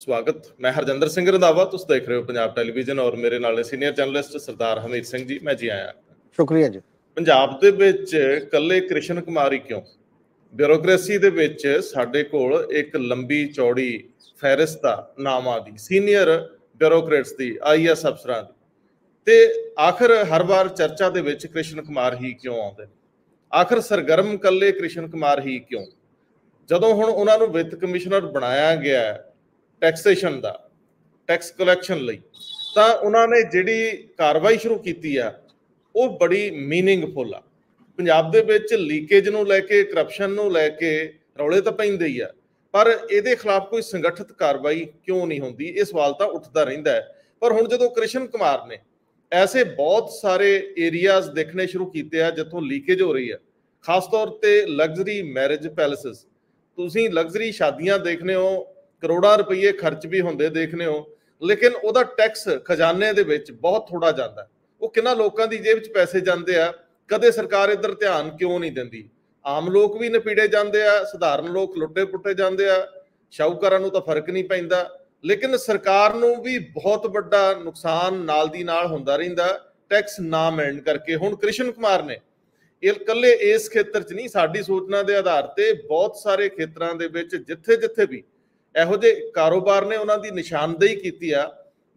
ਸਵਾਗਤ। ਮੈਂ ਹਰਜਿੰਦਰ ਸਿੰਘ ਰੰਧਾਵਾ ਤੁਸੀਂ ਦੇਖ ਰਹੇ ਹੋ ਪੰਜਾਬ ਟੈਲੀਵਿਜ਼ਨ ਔਰ ਮੇਰੇ ਨਾਲ ਸੀਨੀਅਰ ਜਰਨਲਿਸਟ ਸਰਦਾਰ ਹਮੀਰ ਸਿੰਘ ਜੀ। ਮੈਂ ਜੀ ਆਇਆ। ਸ਼ੁਕਰੀਆ ਜੀ। ਪੰਜਾਬ ਦੇ ਵਿੱਚ ਕੱਲੇ ਕ੍ਰਿਸ਼ਨ ਕੁਮਾਰੀ ਕਿਉਂ? ਬਿਊਰੋਕ੍ਰੇਸੀ ਦੇ ਵਿੱਚ ਸਾਡੇ ਕੋਲ ਇੱਕ ਲੰਬੀ ਚੌੜੀ ਫਹਿਰਿਸਤ ਦਾ ਨਾਮਾਂ ਦੀ ਸੀਨੀਅਰ ਬਿਊਰੋਕਰੇਟਸ ਦੀ ਆਈਐਸ ਅਫਸਰਾਂ ਦੀ। ਤੇ ਆਖਰ ਹਰ ਵਾਰ ਚਰਚਾ ਦੇ ਵਿੱਚ ਕ੍ਰਿਸ਼ਨ ਕੁਮਾਰ ਹੀ ਕਿਉਂ ਆਉਂਦੇ ਨੇ? ਆਖਰ ਸਰਗਰਮ ਕੱਲੇ ਕ੍ਰਿਸ਼ਨ ਕੁਮਾਰ ਹੀ ਕਿਉਂ? ਜਦੋਂ ਹੁਣ ਉਹਨਾਂ ਨੂੰ ਵਿੱਤ ਕਮਿਸ਼ਨਰ ਬਣਾਇਆ ਗਿਆ ਟੈਕਸੇਸ਼ਨ ਦਾ ਟੈਕਸ ਕਲੈਕਸ਼ਨ ਲਈ, ਤਾਂ ਉਹਨਾਂ ਨੇ ਜਿਹੜੀ ਕਾਰਵਾਈ ਸ਼ੁਰੂ ਕੀਤੀ ਆ, ਉਹ ਬੜੀ ਮੀਨਿੰਗਫੁਲ ਆ। ਪੰਜਾਬ ਦੇ ਵਿੱਚ ਲੀਕੇਜ ਨੂੰ ਲੈ ਕੇ ਕਰਪਸ਼ਨ ਨੂੰ ਲੈ ਕੇ ਰੌਲੇ ਤਾਂ ਪੈਂਦੇ ਹੀ ਆ, ਪਰ ਇਹਦੇ ਖਿਲਾਫ ਕੋਈ ਸੰਗਠਿਤ ਕਾਰਵਾਈ ਕਿਉਂ ਨਹੀਂ ਹੁੰਦੀ? ਇਹ ਸਵਾਲ ਤਾਂ ਉੱਠਦਾ ਰਹਿੰਦਾ ਹੈ। ਪਰ ਹੁਣ ਜਦੋਂ ਕ੍ਰਿਸ਼ਨ ਕੁਮਾਰ ਨੇ ਐਸੇ ਬਹੁਤ ਸਾਰੇ ਏਰੀਆਜ਼ ਦੇਖਣੇ ਸ਼ੁਰੂ ਕੀਤੇ ਆ, ਜਿੱਥੋਂ ਲੀਕੇਜ ਹੋ ਰਹੀ ਹੈ ਖਾਸ ਤੌਰ ਤੇ ਲਗਜ਼ਰੀ ਮੈਰਿਜ ਪੈਲੇਸਸ ਤੁਸੀਂ ਲਗਜ਼ਰੀ ਸ਼ਾਦੀਆਂ ਦੇਖਨੇ ਹੋ ਕਰੋੜਾਂ ਰੁਪਏ ਖਰਚ ਵੀ ਹੁੰਦੇ ਦੇਖਨੇ ਹੋ, ਲੇਕਿਨ ਉਹਦਾ ਟੈਕਸ ਖਜ਼ਾਨੇ ਦੇ ਵਿੱਚ ਬਹੁਤ ਥੋੜਾ ਜਾਂਦਾ ਉਹ ਕਿੰਨਾ ਲੋਕਾਂ ਦੀ ਜੇਬ 'ਚ ਪੈਸੇ ਜਾਂਦੇ ਆ, ਕਦੇ ਸਰਕਾਰ ਇੱਧਰ ਧਿਆਨ ਕਿਉਂ ਨਹੀਂ ਦਿੰਦੀ? ਆਮ ਲੋਕ ਵੀ ਨਪੀੜੇ ਜਾਂਦੇ ਆ, ਸਧਾਰਨ ਲੋਕ ਲੁੱਟੇ ਪੁੱਟੇ ਜਾਂਦੇ ਆ, ਸ਼ਾਹੂਕਾਰਾਂ ਨੂੰ ਤਾਂ ਫ਼ਰਕ ਨਹੀਂ ਪੈਂਦਾ। ਲੇਕਿਨ ਸਰਕਾਰ ਨੂੰ ਵੀ ਬਹੁਤ ਵੱਡਾ ਨੁਕਸਾਨ ਨਾਲ ਦੀ ਨਾਲ ਹੁੰਦਾ ਰਹਿੰਦਾ ਟੈਕਸ ਨਾ ਮਿਲਣ ਕਰਕੇ। ਹੁਣ ਕ੍ਰਿਸ਼ਨ ਕੁਮਾਰ ਨੇ ਇਹ ਇਕੱਲੇ ਇਸ ਖੇਤਰ 'ਚ ਨਹੀਂ, ਸਾਡੀ ਸੂਚਨਾ ਦੇ ਆਧਾਰ ਤੇ ਬਹੁਤ ਸਾਰੇ ਖੇਤਰਾਂ ਦੇ ਵਿੱਚ ਜਿੱਥੇ-ਜਿੱਥੇ ਵੀ ਇਹੋ ਜਿਹੇ ਕਾਰੋਬਾਰ ਨੇ ਉਹਨਾਂ ਦੀ ਨਿਸ਼ਾਨਦੇਹੀ ਕੀਤੀ ਆ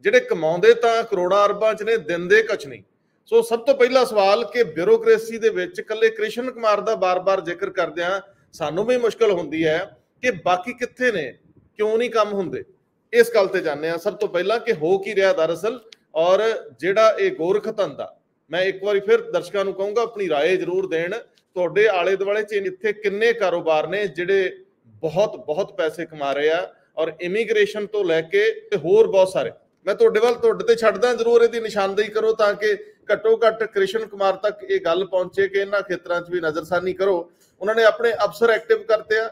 ਜਿਹੜੇ ਕਮਾਉਂਦੇ ਤਾਂ ਕਰੋੜਾਂ ਅਰਬਾਂ 'ਚ ਨੇ ਦਿੰਦੇ ਕੁਝ ਨਹੀਂ ਸੋ ਸਭ ਤੋਂ ਪਹਿਲਾ ਸਵਾਲ ਕਿ ਬਿਊਰੋਕ੍ਰੇਸੀ ਦੇ ਵਿੱਚ ਇਕੱਲੇ ਕ੍ਰਿਸ਼ਨ ਕੁਮਾਰ ਦਾ ਬਾਰ-ਬਾਰ ਜ਼ਿਕਰ ਕਰਦਿਆਂ ਸਾਨੂੰ ਵੀ ਮੁਸ਼ਕਲ ਹੁੰਦੀ ਹੈ ਕਿ ਬਾਕੀ ਕਿੱਥੇ ਨੇ ਕਿਉਂ ਨਹੀਂ ਕੰਮ ਹੁੰਦੇ ਇਸ ਗੱਲ ਤੇ ਜਾਣਦੇ ਆ ਸਭ ਤੋਂ ਪਹਿਲਾਂ ਕਿ ਹੋ ਕੀ ਰਿਹਾ ਦਰਅਸਲ ਔਰ ਜਿਹੜਾ ਇਹ ਗੋਰਖ ਧੰਦਾ ਮੈਂ ਇੱਕ ਵਾਰੀ ਫਿਰ ਦਰਸ਼ਕਾਂ ਨੂੰ ਕਹੂੰਗਾ ਆਪਣੀ رائے ਜ਼ਰੂਰ ਦੇਣ ਤੁਹਾਡੇ ਆਲੇ ਦੁਆਲੇ ਚ ਇੱਥੇ ਕਿੰਨੇ ਕਾਰੋਬਾਰ ਨੇ ਜਿਹੜੇ ਬਹੁਤ ਬਹੁਤ ਪੈਸੇ ਕਮਾ ਰਹੇ ਆ ਔਰ ਇਮੀਗ੍ਰੇਸ਼ਨ ਤੋਂ ਲੈ ਕੇ ਤੇ ਹੋਰ ਬਹੁਤ ਸਾਰੇ। ਮੈਂ ਤੁਹਾਡੇ ਵੱਲ, ਤੁਹਾਡੇ ਤੇ ਛੱਡਦਾ, ਜ਼ਰੂਰ ਇਹਦੀ ਨਿਸ਼ਾਨਦੇਹੀ ਕਰੋ ਤਾਂ ਕਿ ਘੱਟੋ ਘੱਟ ਕ੍ਰਿਸ਼ਨ ਕੁਮਾਰ ਤੱਕ ਇਹ ਗੱਲ ਪਹੁੰਚੇ ਕਿ ਇਹਨਾਂ ਖੇਤਰਾਂ 'ਚ ਵੀ ਨਜ਼ਰਸਾਨੀ ਕਰੋ। ਉਹਨਾਂ ਨੇ ਆਪਣੇ ਅਫਸਰ ਐਕਟਿਵ ਕਰਤੇ ਆ,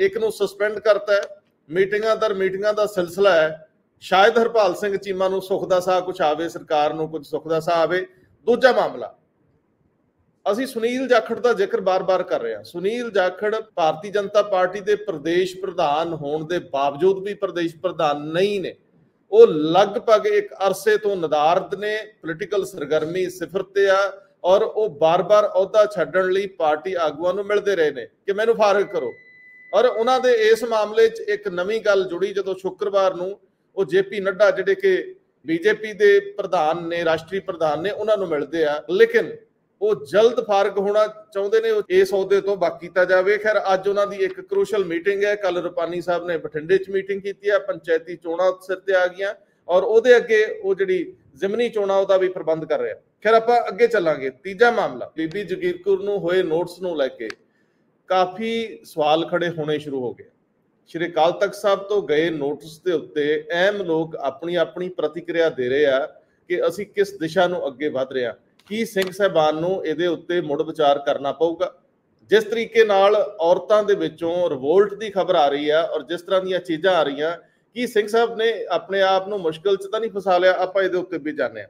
ਇੱਕ ਨੂੰ ਸਸਪੈਂਡ ਕਰਤਾ ਹੈ। ਮੀਟਿੰਗਾਂ ਦਰ ਮੀਟਿੰਗਾਂ ਦਾ ਸਿਲਸਿਲਾ ਹੈ। ਸ਼ਾਇਦ ਹਰਪਾਲ ਸਿੰਘ ਚੀਮਾ ਨੂੰ ਸੁਖ ਦਾ ਸਾਹ ਕੁਝ ਆਵੇ, ਸਰਕਾਰ ਨੂੰ ਕੁਝ ਸੁਖ ਦਾ ਸਾਹ ਆਵੇ। ਦੂਜਾ ਮਾਮਲਾ ਅਸੀਂ ਸੁਨੀਲ ਜਾਖੜ ਦਾ ਜ਼ਿਕਰ ਬਾਰ-ਬਾਰ ਕਰ ਰਹੇ ਹਾਂ। ਸੁਨੀਲ ਜਾਖੜ ਭਾਰਤੀ ਜਨਤਾ ਪਾਰਟੀ ਦੇ ਪ੍ਰਦੇਸ਼ ਪ੍ਰਧਾਨ ਹੋਣ ਦੇ ਬਾਵਜੂਦ ਵੀ ਪ੍ਰਦੇਸ਼ ਪ੍ਰਧਾਨ ਨਹੀਂ ਨੇ। ਉਹ ਲਗਭਗ ਇੱਕ ਅਰਸੇ ਤੋਂ ਨਦਾਰਦ ਨੇ ਪੋਲੀਟੀਕਲ ਸਰਗਰਮੀ ਸਿਫਰ ਤੇ ਆ ਔਰ ਉਹ ਬਾਰ-ਬਾਰ ਅਹੁਦਾ ਛੱਡਣ ਲਈ ਪਾਰਟੀ ਆਗੂਆਂ ਨੂੰ ਮਿਲਦੇ ਰਹੇ ਨੇ ਕਿ ਮੈਨੂੰ ਫਾਰਗ ਕਰੋ। ਔਰ ਉਹਨਾਂ ਦੇ ਇਸ ਮਾਮਲੇ 'ਚ ਇੱਕ ਨਵੀਂ ਗੱਲ ਜੁੜੀ ਜਦੋਂ ਸ਼ੁੱਕਰਵਾਰ ਨੂੰ ਉਹ ਜੇਪੀ ਨੱਡਾ, ਜਿਹੜੇ ਕਿ ਬੀਜੇਪੀ ਦੇ ਪ੍ਰਧਾਨ ਨੇ, ਰਾਸ਼ਟਰੀ ਪ੍ਰਧਾਨ ਨੇ, ਉਹਨਾਂ ਨੂੰ ਮਿਲਦੇ ਆ। ਲੇਕਿਨ ਉਹ ਜਲਦ ਫਾਰਗ ਹੋਣਾ ਚਾਹੁੰਦੇ ਨੇ ਇਸ ਅਹੁਦੇ ਤੋਂ ਬਾਕੀ ਕੀਤਾ ਜਾਵੇ। ਖੈਰ, ਅੱਜ ਉਹਨਾਂ ਦੀ ਇੱਕ ਕ੍ਰੂਸ਼ਲ ਮੀਟਿੰਗ ਹੈ। ਕੱਲ ਰੁਪਾਨੀ ਸਾਹਿਬ ਨੇ ਬਠਿੰਡੇ 'ਚ ਮੀਟਿੰਗ ਕੀਤੀ ਹੈ। ਪੰਚਾਇਤੀ ਚੋਣਾਂ ਸਿਰ ਤੇ ਆ ਗਈਆਂ ਔਰ ਉਹਦੇ ਅੱਗੇ ਉਹ ਜਿਹੜੀ ਜ਼ਿਮਨੀ ਚੋਣਾਂ, ਉਹਦਾ ਵੀ ਪ੍ਰਬੰਧ ਕਰ ਰਿਹਾ। ਖੈਰ, ਆਪਾਂ ਅੱਗੇ ਚੱਲਾਂਗੇ। ਤੀਜਾ ਮਾਮਲਾ, ਬੀਬੀ ਜਗੀਰਕੁਰ ਨੂੰ ਹੋਏ ਨੋਟਸ ਨੂੰ ਲੈ ਕੇ ਕਾਫੀ ਸਵਾਲ ਖੜੇ ਹੋਣੇ ਸ਼ੁਰੂ ਹੋ ਗਏ। ਸ਼੍ਰੀ ਕਾਲ ਤਖਤ ਸਾਹਿਬ ਤੋਂ ਗਏ ਨੋਟਿਸ ਦੇ ਉੱਤੇ ਅਹਿਮ ਲੋਕ ਆਪਣੀ ਆਪਣੀ ਪ੍ਰਤੀਕਿਰਿਆ ਦੇ ਰਹੇ ਆ ਕਿ ਅਸੀਂ ਕਿਸ ਦਿਸ਼ਾ ਨੂੰ ਅੱਗੇ ਵਧ ਰਹੇ ਆ। ਕੀ ਸਿੰਘ ਸਹਿਬਾਨ ਨੂੰ ਇਹਦੇ ਉੱਤੇ ਮੁੜ ਵਿਚਾਰ ਕਰਨਾ ਪਊਗਾ? ਜਿਸ ਤਰੀਕੇ ਨਾਲ ਔਰਤਾਂ ਦੇ ਵਿੱਚੋਂ ਰਿਵੋਲਟ ਦੀ ਖਬਰ ਆ ਰਹੀ ਆ ਔਰ ਜਿਸ ਤਰ੍ਹਾਂ ਦੀਆਂ ਚੀਜ਼ਾਂ ਆ ਰਹੀਆਂ, ਕੀ ਸਿੰਘ ਸਾਹਿਬ ਨੇ ਆਪਣੇ ਆਪ ਨੂੰ ਮੁਸ਼ਕਲ 'ਚ ਤਾਂ ਨਹੀਂ ਫਸਾ ਲਿਆ? ਆਪਾਂ ਇਹਦੇ ਉੱਤੇ ਵੀ ਜਾਣਦੇ ਆ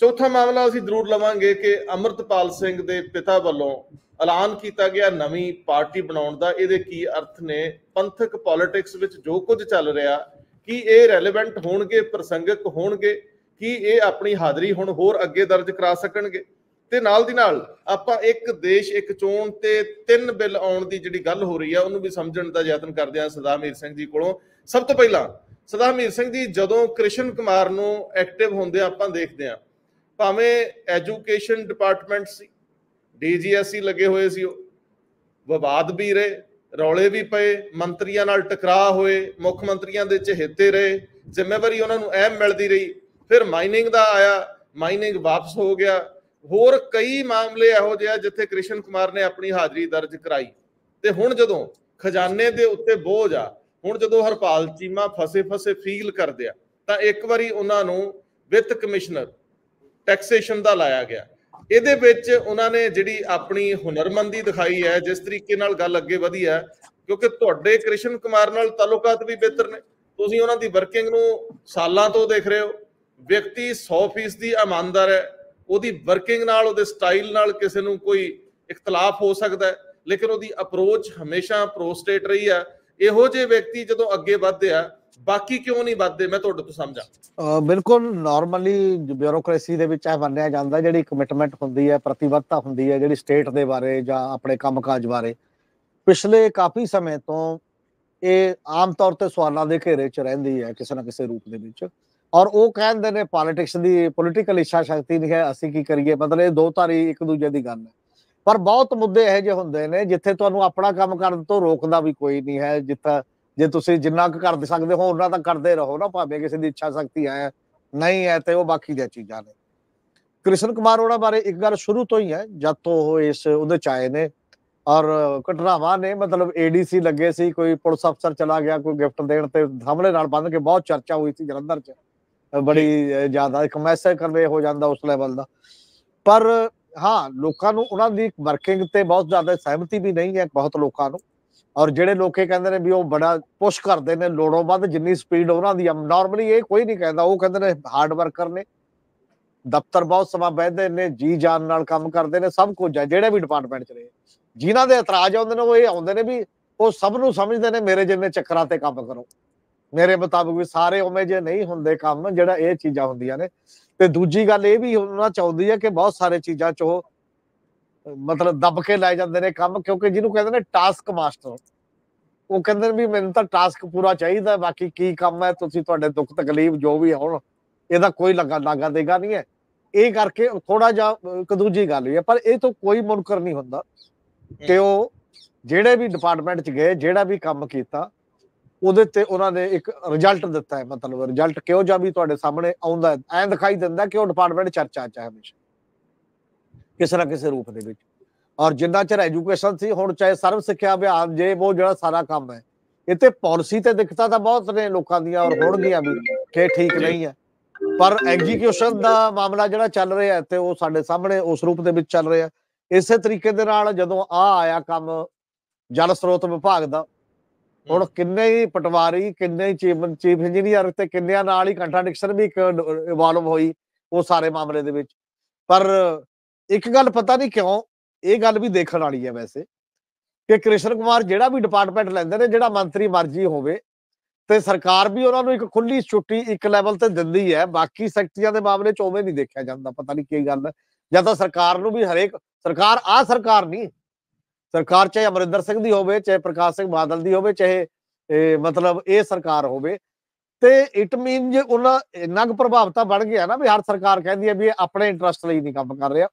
ਚੌਥਾ ਮਾਮਲਾ ਅਸੀਂ ਜ਼ਰੂਰ ਲਵਾਂਗੇ ਕਿ ਅਮਰਤਪਾਲ ਸਿੰਘ ਦੇ ਪਿਤਾ ਵੱਲੋਂ ਐਲਾਨ ਕੀਤਾ ਗਿਆ ਨਵੀਂ ਪਾਰਟੀ ਬਣਾਉਣ ਦਾ। ਇਹਦੇ ਕੀ ਅਰਥ ਨੇ? ਪੰਥਕ ਪੋਲਿਟਿਕਸ ਵਿੱਚ ਜੋ ਕੁਝ ਚੱਲ ਰਿਹਾ, ਕੀ ਇਹ ਰੈਲੇਵੈਂਟ ਹੋਣਗੇ, ਪ੍ਰਸੰਗਕ ਹੋਣਗੇ? ਕਿ ਇਹ ਆਪਣੀ ਹਾਜ਼ਰੀ ਹੁਣ ਹੋਰ ਅੱਗੇ ਦਰਜ ਕਰਾ ਸਕਣਗੇ। ਤੇ ਨਾਲ ਦੀ ਨਾਲ ਆਪਾਂ ਇੱਕ ਦੇਸ਼, ਇੱਕ ਚੋਣ ਤੇ ਤਿੰਨ ਬਿੱਲ ਆਉਣ ਦੀ ਜਿਹੜੀ ਗੱਲ ਹੋ ਰਹੀ ਹੈ ਉਹਨੂੰ ਵੀ ਸਮਝਣ ਦਾ ਯਤਨ ਕਰਦੇ ਹਾਂ ਸਦਾਮੀਰ ਸਿੰਘ ਜੀ ਕੋਲੋਂ। ਸਭ ਤੋਂ ਪਹਿਲਾਂ ਸਦਾ ਸਦਾਮੀਰ ਸਿੰਘ ਜੀ, ਜਦੋਂ ਕ੍ਰਿਸ਼ਨ ਕੁਮਾਰ ਨੂੰ ਐਕਟਿਵ ਹੁੰਦੇ ਆਪਾਂ ਦੇਖਦੇ ਹਾਂ, ਭਾਵੇਂ ਐਜੂਕੇਸ਼ਨ ਡਿਪਾਰਟਮੈਂਟ ਸੀ ਡੀਜੀਐਸਸੀ ਲੱਗੇ ਹੋਏ ਸੀ ਉਹ, ਵਿਵਾਦ ਵੀ ਰਹੇ, ਰੌਲੇ ਵੀ ਪਏ, ਮੰਤਰੀਆਂ ਨਾਲ ਟਕਰਾਅ ਹੋਏ, ਮੁੱਖ ਮੰਤਰੀਆਂ ਦੇ ਚਹੇਤੇ ਰਹੇ, ਜ਼ਿੰਮੇਵਾਰੀ ਉਹਨਾਂ ਨੂੰ ਐਮ ਮਿਲਦੀ ਰਹੀ। ਫਿਰ ਮਾਈਨਿੰਗ ਦਾ ਆਇਆ ਮਾਈਨਿੰਗ ਵਾਪਸ ਹੋ ਗਿਆ। ਹੋਰ ਕਈ ਮਾਮਲੇ ਇਹੋ ਜਿਹੇ ਆ ਜਿੱਥੇ ਕ੍ਰਿਸ਼ਨ ਕੁਮਾਰ ਨੇ ਆਪਣੀ ਹਾਜ਼ਰੀ ਦਰਜ ਕਰਾਈ। ਤੇ ਹੁਣ ਜਦੋਂ ਖਜ਼ਾਨੇ ਦੇ ਉੱਤੇ ਬੋਝ ਆ, ਹੁਣ ਜਦੋਂ ਹਰਪਾਲ ਚੀਮਾ ਫਸੇ ਫਸੇ ਫੀਲ ਕਰਦੇ ਆ, ਤਾਂ ਇੱਕ ਵਾਰੀ ਉਹਨਾਂ ਨੂੰ ਵਿੱਤ ਕਮਿਸ਼ਨਰ ਟੈਕਸੇਸ਼ਨ ਦਾ ਲਾਇਆ ਗਿਆ। ਇਹਦੇ ਵਿੱਚ ਉਹਨਾਂ ਨੇ ਜਿਹੜੀ ਆਪਣੀ ਹੁਨਰਮੰਦੀ ਦਿਖਾਈ ਹੈ, ਜਿਸ ਤਰੀਕੇ ਨਾਲ ਗੱਲ ਅੱਗੇ ਵਧੀ ਹੈ, ਕਿਉਂਕਿ ਤੁਹਾਡੇ ਕ੍ਰਿਸ਼ਨ ਕੁਮਾਰ ਨਾਲ ਤਾਲੁਕਾਤ ਵੀ ਬਿਹਤਰ ਨੇ। ਤੁਸੀਂ ਉਹਨਾਂ ਦੀ ਵਰਕਿੰਗ ਨੂੰ ਸਾਲਾਂ ਤੋਂ ਦੇਖ ਰਹੇ ਹੋ। ਵਿਅਕਤੀ 100% ਦੀ ਇਮਾਨਦਾਰ ਹੈ, ਉਹਦੀ ਵਰਕਿੰਗ ਨਾਲ, ਉਹਦੇ ਸਟਾਈਲ ਨਾਲ ਕਿਸੇ ਨੂੰ ਕੋਈ ਇਖਤਲਾਫ ਹੋ ਸਕਦਾ ਹੈ, ਲੇਕਿਨ ਉਹਦੀ ਅਪਰੋਚ ਹਮੇਸ਼ਾ ਪ੍ਰੋਸਟੇਟ ਰਹੀ ਹੈ। ਇਹੋ ਜਿਹੇ ਵਿਅਕਤੀ ਜਦੋਂ ਅੱਗੇ ਵਧਦੇ ਆ, ਬਾਕੀ ਕਿਉਂ ਨਹੀਂ ਵੱਧਦੇ? ਮੈਂ ਤੁਹਾਡੇ ਤੋਂ ਸਮਝਾਂ। ਬਿਲਕੁਲ ਨਾਰਮਲੀ ਬਿਊਰੋਕ੍ਰੇਸੀ ਦੇ ਵਿੱਚ ਇਹ ਮੰਨਿਆ ਜਾਂਦਾ, ਜਿਹੜੀ ਕਮਿਟਮੈਂਟ ਹੁੰਦੀ ਹੈ, ਪ੍ਰਤੀਬੱਧਤਾ ਹੁੰਦੀ ਹੈ, ਜਿਹੜੀ ਸਟੇਟ ਦੇ ਬਾਰੇ ਜਾਂ ਆਪਣੇ ਕੰਮਕਾਜ ਬਾਰੇ। ਪਿਛਲੇ ਕਾਫੀ ਸਮੇਂ ਤੋਂ ਇਹ ਆਮ ਤੌਰ ਤੇ ਸਵਾਲਾਂ ਦੇ ਘੇਰੇ 'ਚ ਰਹਿੰਦੀ ਹੈ, ਕਿਸੇ ਨਾ ਕਿਸੇ ਰੂਪ ਦੇ ਵਿੱਚ। ਔਰ ਉਹ ਕਹਿੰਦੇ ਨੇ ਪੋਲਿਟਿਕਸ ਦੀ ਪੋਲਿਟੀਕਲ ਇੱਛਾ ਸ਼ਕਤੀ ਨਹੀਂ ਹੈ, ਅਸੀਂ ਕੀ ਕਰੀਏ? ਮਤਲਬ ਇਹ ਦੋ ਧਾਰੀ ਇੱਕ ਦੂਜੇ ਦੀ ਗੱਲ ਹੈ। ਪਰ ਬਹੁਤ ਮੁੱਦੇ ਇਹੋ ਜਿਹੇ ਹੁੰਦੇ ਨੇ ਜਿੱਥੇ ਤੁਹਾਨੂੰ ਆਪਣਾ ਕੰਮ ਕਰਨ ਤੋਂ ਰੋਕਦਾ ਵੀ ਕੋਈ ਨਹੀਂ ਹੈ, ਜਿੱਥੇ ਜੇ ਤੁਸੀਂ ਜਿੰਨਾ ਕੁ ਕਰ ਸਕਦੇ ਹੋ, ਉਹਨਾਂ ਤਾਂ ਕਰਦੇ ਰਹੋ ਨਾ ਭਾਵੇਂ ਕਿਸੇ ਦੀ ਇੱਛਾ ਸ਼ਕਤੀ ਹੈ, ਨਹੀਂ ਹੈ ਤੇ ਉਹ ਬਾਕੀ ਦੀਆਂ ਚੀਜ਼ਾਂ ਨੇ। ਕ੍ਰਿਸ਼ਨ ਕੁਮਾਰ ਉਹਨਾਂ ਬਾਰੇ ਇੱਕ ਗੱਲ ਸ਼ੁਰੂ ਤੋਂ ਹੀ ਹੈ, ਜਦ ਤੋਂ ਉਹ ਇਸ ਉਹਦੇ ਚ ਆਏ ਨੇ ਔਰ ਘਟਨਾਵਾਂ ਨੇ, ਮਤਲਬ ਏਡੀਸੀ ਲੱਗੇ ਸੀ, ਕੋਈ ਪੁਲਿਸ ਅਫਸਰ ਚਲਾ ਗਿਆ, ਕੋਈ ਗਿਫਟ ਦੇਣ ਤੇ ਹਮਲੇ ਨਾਲ ਬੰਨ ਕੇ ਬਹੁਤ ਚਰਚਾ ਹੋਈ ਸੀ ਜਲੰਧਰ ਚ। ਬੜੀ ਜ਼ਿਆਦਾ ਇੱਕ ਮੈਸੇਜ ਕਰਵੇ ਹੋ ਜਾਂਦਾ ਉਸ ਲੈਵਲ ਦਾ। ਪਰ ਹਾਂ ਲੋਕਾਂ ਨੂੰ ਉਹਨਾਂ ਦੀ ਵਰਕਿੰਗ ਤੇ ਬਹੁਤ ਜ਼ਿਆਦਾ ਸਹਿਮਤੀ ਵੀ ਨਹੀਂ ਹੈ ਬਹੁਤ ਲੋਕਾਂ ਨੂੰ। ਔਰ ਜਿਹੜੇ ਲੋਕੇ ਕਹਿੰਦੇ ਨੇ ਵੀ ਉਹ ਬੜਾ ਪੁਸ਼ ਕਰਦੇ ਨੇ ਲੋੜੋਂ ਵੱਧ ਜਿੰਨੀ ਸਪੀਡ ਉਹਨਾਂ ਦੀ ਨਾਰਮਲੀ ਇਹ ਕੋਈ ਨਹੀਂ ਕਹਿੰਦਾ ਉਹ ਕਹਿੰਦੇ ਨੇ ਹਾਰਡ ਵਰਕਰ ਨੇ। ਦਫ਼ਤਰ ਬਹੁਤ ਸਮਾਂ ਬੈਠਦੇ ਨੇ ਜੀ ਜਾਨ ਨਾਲ ਕੰਮ ਕਰਦੇ ਨੇ ਸਭ ਕੁਝ ਹੈ ਜਿਹੜੇ ਵੀ ਡਿਪਾਰਟਮੈਂਟ 'ਚ ਰਹੇ। ਜਿਨ੍ਹਾਂ ਦੇ ਇਤਰਾਜ਼ ਆਉਂਦੇ ਨੇ ਉਹ ਇਹ ਆਉਂਦੇ ਨੇ ਵੀ ਉਹ ਸਭ ਨੂੰ ਸਮਝਦੇ ਨੇ ਮੇਰੇ ਜਿੰਨੇ ਚੱਕਰਾਂ ਤੇ ਕੰਮ ਕਰੋ। ਮੇਰੇ ਮੁਤਾਬਕ ਵੀ ਸਾਰੇ ਉਵੇਂ ਜੇ ਨਹੀਂ ਹੁੰਦੇ ਕੰਮ ਜਿਹੜਾ ਇਹ ਚੀਜ਼ਾਂ ਹੁੰਦੀਆਂ ਨੇ। ਤੇ ਦੂਜੀ ਗੱਲ ਇਹ ਵੀ ਉਹਨਾਂ ਚਾਹੁੰਦੀ ਹੈ ਕਿ ਬਹੁਤ ਸਾਰੇ ਚੀਜ਼ਾਂ 'ਚ ਉਹ ਮਤਲਬ ਦੱਬ ਕੇ ਲੈ ਜਾਂਦੇ ਨੇ ਕੰਮ ਕਿਉਂਕਿ ਜਿਹਨੂੰ ਕਹਿੰਦੇ ਨੇ ਟਾਸਕ ਮਾਸਟਰ ਉਹ ਕਹਿੰਦੇ ਨੇ ਵੀ ਮੈਨੂੰ ਤਾਂ ਟਾਸਕ ਪੂਰਾ ਚਾਹੀਦਾ ਬਾਕੀ ਕੀ ਕੰਮ ਹੈ ਤੁਸੀਂ ਤੁਹਾਡੇ ਦੁੱਖ ਤਕਲੀਫ ਜੋ ਵੀ ਹੋਣ ਇਹਦਾ ਕੋਈ ਲੱਗਾ ਲਾਗਾ ਦੇਗਾ ਨਹੀਂ ਹੈ। ਇਹ ਕਰਕੇ ਥੋੜਾ ਜਿਹਾ ਇੱਕ ਦੂਜੀ ਗੱਲ ਹੈ ਪਰ ਇਹ ਤੋਂ ਕੋਈ ਮੁਨਕਰ ਨਹੀਂ ਹੁੰਦਾ ਕਿ ਉਹ ਜਿਹੜੇ ਵੀ ਡਿਪਾਰਟਮੈਂਟ 'ਚ ਗਏ ਜਿਹੜਾ ਵੀ ਕੰਮ ਕੀਤਾ ਉਹਦੇ ਤੇ ਉਹਨਾਂ ਨੇ ਇੱਕ ਰਿਜ਼ਲਟ ਦਿੱਤਾ ਹੈ, ਮਤਲਬ ਰਿਜ਼ਲਟ ਕਿਉਂ ਜਾਂ ਵੀ ਤੁਹਾਡੇ ਸਾਹਮਣੇ ਆਉਂਦਾ ਐਂ ਦਿਖਾਈ ਦਿੰਦਾ ਕਿ ਉਹ ਡਿਪਾਰਟਮੈਂਟ ਚਰਚਾ 'ਚ ਹੈ ਹਮੇਸ਼ਾ। ਕਿਸੇ ਨਾ ਕਿਸੇ ਰੂਪ ਦੇ ਵਿੱਚ। ਔਰ ਜਿੰਨਾ ਚਿਰ ਐਜੂਕੇਸ਼ਨ ਸੀ, ਹੁਣ ਚਾਹੇ ਸਰਵ ਸਿੱਖਿਆ ਅਭਿਆਨ, ਜੇ ਉਹ ਜਿਹੜਾ ਸਾਰਾ ਕੰਮ ਹੈ, ਇਹ ਤੇ ਪਾਲਿਸੀ ਤੇ ਦਿੱਕਤਾਂ ਤਾਂ ਬਹੁਤ ਨੇ ਲੋਕਾਂ ਦੀਆਂ ਔਰ ਹੋਣਗੀਆਂ ਵੀ, ਕਿ ਠੀਕ ਨਹੀਂ ਹੈ। ਪਰ ਐਗਜ਼ੀਕਿਊਸ਼ਨ ਦਾ ਮਾਮਲਾ ਜਿਹੜਾ ਚੱਲ ਰਿਹਾ ਤੇ ਉਹ ਸਾਡੇ ਸਾਹਮਣੇ ਉਸ ਰੂਪ ਦੇ ਵਿੱਚ ਚੱਲ ਰਿਹਾ ਇਸੇ ਤਰੀਕੇ ਦੇ ਨਾਲ ਜਦੋਂ ਆ ਆਇਆ ਕੰਮ ਜਲ ਸਰੋਤ ਵਿਭਾਗ ਦਾ ਹੁਣ ਕਿੰਨੇ ਹੀ ਪਟਵਾਰੀ ਕਿੰਨੇ ਹੀ ਚੀਫ ਚੀਫ ਇੰਜੀਨੀਅਰ ਤੇ ਕਿੰਨਿਆਂ ਨਾਲ ਹੀ ਕੰਟਰਡਿਕਸ਼ਨ ਵੀ ਇਵੋਲਵ ਹੋਈ ਉਹ ਸਾਰੇ ਮਾਮਲੇ ਦੇ ਵਿੱਚ। ਪਰ ਇੱਕ ਗੱਲ ਪਤਾ ਨਹੀਂ ਕਿਉਂ ਇਹ ਗੱਲ ਵੀ ਦੇਖਣ ਵਾਲੀ ਹੈ ਵੈਸੇ ਕਿ ਕ੍ਰਿਸ਼ਨ ਕੁਮਾਰ ਜਿਹੜਾ ਵੀ ਡਿਪਾਰਟਮੈਂਟ ਲੈਂਦੇ ਨੇ ਜਿਹੜਾ ਮੰਤਰੀ ਮਰਜ਼ੀ ਹੋਵੇ ਤੇ ਸਰਕਾਰ ਵੀ ਉਹਨਾਂ ਨੂੰ ਇੱਕ ਖੁੱਲੀ ਛੁੱਟੀ ਇੱਕ ਲੈਵਲ ਤੇ ਦਿੰਦੀ ਹੈ ਬਾਕੀ ਸੈਕਟਰੀਆਂ ਦੇ ਮਾਮਲੇ 'ਚ ਉਵੇਂ ਨਹੀਂ ਦੇਖਿਆ ਜਾਂਦਾ ਪਤਾ ਨਹੀਂ ਕੀ ਗੱਲ ਜਾਂ ਤਾਂ ਸਰਕਾਰ ਨੂੰ ਵੀ ਹਰੇਕ ਸਰਕਾਰ ਆ ਸਰਕਾਰ ਨਹੀਂ ਸਰਕਾਰ, ਚਾਹੇ ਅਮਰਿੰਦਰ ਸਿੰਘ ਦੀ ਹੋਵੇ, ਚਾਹੇ ਪ੍ਰਕਾਸ਼ ਸਿੰਘ ਬਾਦਲ ਦੀ ਹੋਵੇ, ਚਾਹੇ ਮਤਲਬ ਇਹ ਸਰਕਾਰ ਹੋਵੇ, ਤੇ ਇਟ ਮੀਨ ਜੇ ਉਹਨਾਂ, ਇੰਨਾ ਕੁ ਪ੍ਰਭਾਵਤਾ ਬਣ ਗਿਆ ਨਾ ਵੀ ਹਰ ਸਰਕਾਰ ਕਹਿੰਦੀ ਹੈ ਵੀ ਇਹ ਆਪਣੇ ਇੰਟਰਸਟ ਲਈ ਨਹੀਂ ਕੰਮ ਕਰ ਰਿਹਾ।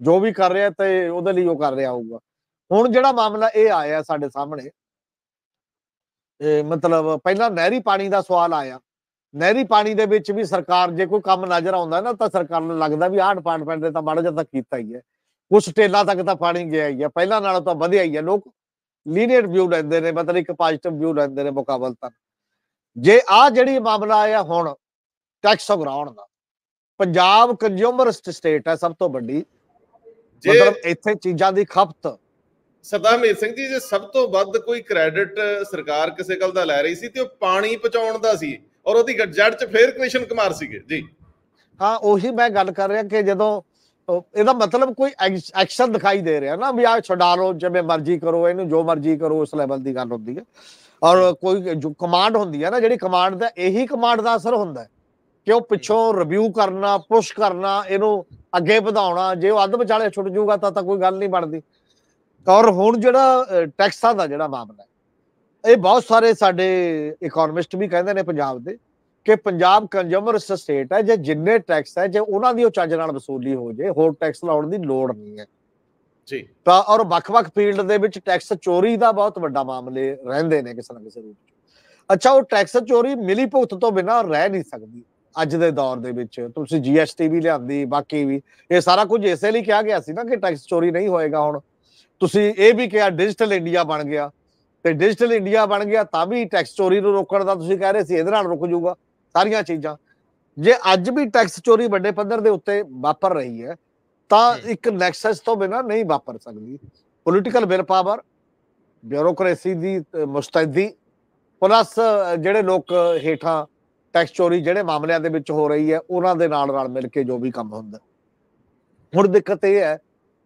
ਜੋ ਵੀ ਕਰ ਰਿਹਾ ਤੇ ਉਹਦੇ ਲਈ ਉਹ ਕਰ ਰਿਹਾ ਹੋਊਗਾ। ਹੁਣ ਜਿਹੜਾ ਮਾਮਲਾ ਇਹ ਆਇਆ ਸਾਡੇ ਸਾਹਮਣੇ ਇਹ ਮਤਲਬ ਪਹਿਲਾਂ ਨਹਿਰੀ ਪਾਣੀ ਦਾ ਸਵਾਲ ਆਇਆ। ਨਹਿਰੀ ਪਾਣੀ ਦੇ ਵਿੱਚ ਵੀ ਸਰਕਾਰ, ਜੇ ਕੋਈ ਕੰਮ ਨਜ਼ਰ ਆਉਂਦਾ ਨਾ, ਤਾਂ ਸਰਕਾਰ ਨੂੰ ਲੱਗਦਾ ਵੀ ਆਹ ਡਿਪਾਰਟਮੈਂਟ ਨੇ ਤਾਂ ਮਾੜਾ ਜਿਹਾ ਤਾਂ ਕੀਤਾ ਹੀ ਹੈ। ਕੁਝ ਟੇਲਾਂ ਤੱਕ ਤਾਂ ਪਾਣੀ ਗਿਆ ਹੀ ਹੈ ਪਹਿਲਾਂ ਨਾਲੋਂ ਤਾਂ ਵਧਿਆ ਹੀ ਹੈ ਲੋਕ ਲੀਨੀਅਰ ਵਿਊ ਲੈਂਦੇ ਨੇ ਮਤਲਬ ਇੱਕ ਪੋਜ਼ਿਟਿਵ ਵਿਊ ਲੈਂਦੇ ਨੇ ਮੁਕਾਬਲਤਨ ਜੇ ਆ ਜਿਹੜੀ ਮਾਮਲਾ ਆਇਆ ਹੁਣ ਟੈਕਸ ਉਗਰਾਉਣ ਦਾ ਪੰਜਾਬ ਕੰਜ਼ਿਊਮਰਿਸਟ ਸਟੇਟ ਹੈ ਸਭ ਤੋਂ ਵੱਡੀ। ਮਤਲਬ ਇੱਥੇ ਚੀਜ਼ਾਂ ਦੀ ਖਪਤ। ਸਰਦਾਰ ਮੇਰ ਸਿੰਘ ਜੀ ਜੇ ਸਭ ਤੋਂ ਵੱਧ ਕੋਈ ਕ੍ਰੈਡਿਟ ਸਰਕਾਰ ਕਿਸੇ ਗੱਲ ਦਾ ਲੈ ਰਹੀ ਸੀ ਤੇ ਉਹ ਪਾਣੀ ਪਹੁੰਚਾਉਣ ਦਾ ਸੀ ਔਰ ਉਹਦੀ ਜੜ 'ਚ ਫੇਰ ਕ੍ਰਿਸ਼ਨ ਕੁਮਾਰ ਸੀਗੇ ਜੀ। ਹਾਂ ਉਹੀ ਮੈਂ ਗੱਲ ਕਰ ਰਿਹਾ ਕਿ ਜਦੋਂ ਇਹਦਾ ਮਤਲਬ ਕੋਈ ਐਕਸ਼ਨ ਦਿਖਾਈ ਦੇ ਰਿਹਾ ਨਾ ਵੀ ਆ ਛਡਾ ਲਓ ਜਿਵੇਂ ਮਰਜ਼ੀ ਕਰੋ ਇਹਨੂੰ ਜੋ ਮਰਜ਼ੀ ਕਰੋ ਉਸ ਲੈਵਲ ਦੀ ਗੱਲ ਹੁੰਦੀ ਹੈ। ਔਰ ਕੋਈ ਜੋ ਕਮਾਂਡ ਹੁੰਦੀ ਹੈ ਨਾ ਜਿਹੜੀ ਕਮਾਂਡ ਦਾ ਇਹੀ ਕਮਾਂਡ ਦਾ ਅਸਰ ਹੁੰਦਾ ਹੈ ਕਿ ਉਹ ਪਿੱਛੋਂ ਰਿਵਿਊ ਕਰਨਾ ਪੁਸ਼ ਕਰਨਾ ਇਹਨੂੰ ਅੱਗੇ ਵਧਾਉਣਾ ਜੇ ਉਹ ਅੱਧ ਵਿਚਾਲੇ ਛੁੱਟ ਜਾਊਗਾ ਤਾਂ ਤਾਂ ਕੋਈ ਗੱਲ ਨਹੀਂ ਬਣਦੀ। ਔਰ ਹੁਣ ਜਿਹੜਾ ਟੈਕਸਾਂ ਦਾ ਜਿਹੜਾ ਮਾਮਲਾ ਇਹ ਬਹੁਤ ਸਾਰੇ ਸਾਡੇ ਇਕਨੋਮਿਸਟ ਵੀ ਕਹਿੰਦੇ ਨੇ ਪੰਜਾਬ ਦੇ। ਕਿ ਪੰਜਾਬ ਕੰਜ਼ਿਊਮਰਸ ਸਟੇਟ ਹੈ ਜੇ ਜਿੰਨੇ ਟੈਕਸ ਹੈ ਜੇ ਉਹਨਾਂ ਦੀ ਉਹ ਚੱਜ ਨਾਲ ਵਸੂਲੀ ਹੋ ਜੇ ਹੋਰ ਟੈਕਸ ਲਾਉਣ ਦੀ ਲੋੜ ਨਹੀਂ ਹੈ। ਜੀ। ਤਾਂ ਔਰ ਵੱਖ-ਵੱਖ ਫੀਲਡ ਦੇ ਵਿੱਚ ਟੈਕਸ ਚੋਰੀ ਦਾ ਬਹੁਤ ਵੱਡਾ ਮਾਮਲੇ ਰਹਿੰਦੇ ਨੇ ਕਿਸੇ ਨਾ ਕਿਸੇ ਰੂਪ ਵਿੱਚ ਅੱਛਾ ਉਹ ਟੈਕਸ ਚੋਰੀ ਮਿਲੀ ਭੁਗਤ ਤੋਂ ਬਿਨਾਂ ਰਹਿ ਨਹੀਂ ਸਕਦੀ ਅੱਜ ਦੇ ਦੌਰ ਦੇ ਵਿੱਚ। ਤੁਸੀਂ ਜੀਐਸਟੀ ਵੀ ਲਿਆਂਦੀ ਬਾਕੀ ਵੀ। ਇਹ ਸਾਰਾ ਕੁਝ ਇਸੇ ਲਈ ਕਿਹਾ ਗਿਆ ਸੀ ਨਾ ਕਿ ਟੈਕਸ ਚੋਰੀ ਨਹੀਂ ਹੋਏਗਾ ਹੁਣ। ਤੁਸੀਂ ਇਹ ਵੀ ਕਿਹਾ ਡਿਜੀਟਲ ਇੰਡੀਆ ਬਣ ਗਿਆ। ਤੇ ਡਿਜੀਟਲ ਇੰਡੀਆ ਬਣ ਗਿਆ ਤਾਂ ਵੀ ਟੈਕਸ ਚੋਰੀ ਨੂੰ ਰੋਕਣ ਦਾ ਤੁਸੀਂ ਕਹਿ ਰਹੇ ਸੀ ਇਹਦੇ ਨਾਲ ਰੁਕ ਜਾਊਗਾ। ਸਾਰੀਆਂ ਚੀਜ਼ਾਂ। ਜੇ ਅੱਜ ਵੀ ਟੈਕਸ ਚੋਰੀ ਵੱਡੇ ਪੱਧਰ ਦੇ ਉੱਤੇ ਵਾਪਰ ਰਹੀ ਹੈ ਤਾਂ ਇੱਕ ਨੈਕਸਸ ਤੋਂ ਬਿਨਾ ਨਹੀਂ ਵਾਪਰ ਸਕਦੀ। ਪੋਲਿਟੀਕਲ ਵਿਲ ਪਾਵਰ ਬਿਊਰੋਕ੍ਰੇਸੀ ਦੀ ਮੁਸਤੈਦੀ ਪਲੱਸ ਜਿਹੜੇ ਲੋਕ ਹੇਠਾਂ ਟੈਕਸ ਚੋਰੀ ਜਿਹੜੇ ਮਾਮਲਿਆਂ ਦੇ ਵਿੱਚ ਹੋ ਰਹੀ ਹੈ ਉਹਨਾਂ ਦੇ ਨਾਲ ਨਾਲ ਮਿਲ ਕੇ ਜੋ ਵੀ ਕੰਮ ਹੁੰਦਾ। ਹੁਣ ਦਿੱਕਤ ਇਹ ਹੈ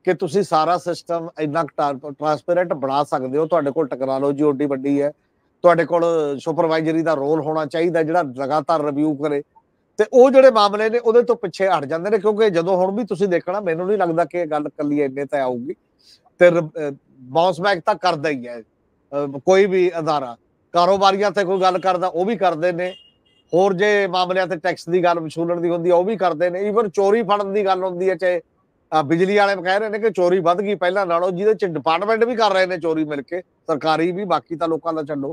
ਕਿ ਤੁਸੀਂ ਸਾਰਾ ਸਿਸਟਮ ਇੰਨਾ ਟ੍ਰਾਂਸਪੇਰੈਂਟ ਬਣਾ ਸਕਦੇ ਹੋ ਤੁਹਾਡੇ ਕੋਲ ਟੈਕਨੋਲੋਜੀ ਓਡੀ ਵੱਡੀ ਹੈ ਤੁਹਾਡੇ ਕੋਲ ਸੁਪਰਵਾਈਜ਼ਰੀ ਦਾ ਰੋਲ ਹੋਣਾ ਚਾਹੀਦਾ ਜਿਹੜਾ ਲਗਾਤਾਰ ਰਿਵਿਊ ਕਰੇ। ਤੇ ਉਹ ਜਿਹੜੇ ਮਾਮਲੇ ਨੇ ਉਹਦੇ ਤੋਂ ਪਿੱਛੇ ਹਟ ਜਾਂਦੇ ਨੇ ਕਿਉਂਕਿ ਜਦੋਂ ਹੁਣ ਵੀ ਤੁਸੀਂ ਦੇਖਣਾ, ਮੈਨੂੰ ਨਹੀਂ ਲੱਗਦਾ ਕਿ ਇਹ ਗੱਲ ਕੱਲੀ ਇੰਨੇ ਤਾਂ ਆਊਗੀ। ਤੇ ਬਾਉਂਸ ਬੈਕ ਤਾਂ ਕਰਦਾ ਹੀ ਹੈ। ਕੋਈ ਵੀ ਅਦਾਰਾ, ਕਾਰੋਬਾਰੀਆਂ ਤੇ ਕੋਈ ਗੱਲ ਕਰਦਾ, ਉਹ ਵੀ ਕਰਦੇ ਨੇ। ਹੋਰ ਜੇ ਮਾਮਲਿਆਂ ਤੇ ਟੈਕਸ ਦੀ ਗੱਲ ਵਸੂਲਣ ਦੀ ਹੁੰਦੀ ਆ, ਉਹ ਵੀ ਕਰਦੇ ਨੇ। ਈਵਨ ਚੋਰੀ ਫੜਨ ਦੀ ਗੱਲ ਹੁੰਦੀ ਹੈ ਚਾਹੇ ਬਿਜਲੀ ਵਾਲੇ ਕਹਿ ਰਹੇ ਨੇ ਕਿ ਚੋਰੀ ਵੱਧ ਗਈ, ਪਹਿਲਾਂ ਨਾਲੋਂ ਜਿਹਦੇ ਚ ਡਿਪਾਰਟਮੈਂਟ ਵੀ ਕਰ ਰਹੇ ਨੇ ਚੋਰੀ ਮਿਲ ਕੇ, ਸਰਕਾਰੀ ਵੀ, ਬਾਕੀ ਤਾਂ ਲੋਕਾਂ ਦਾ ਛੱਡੋ।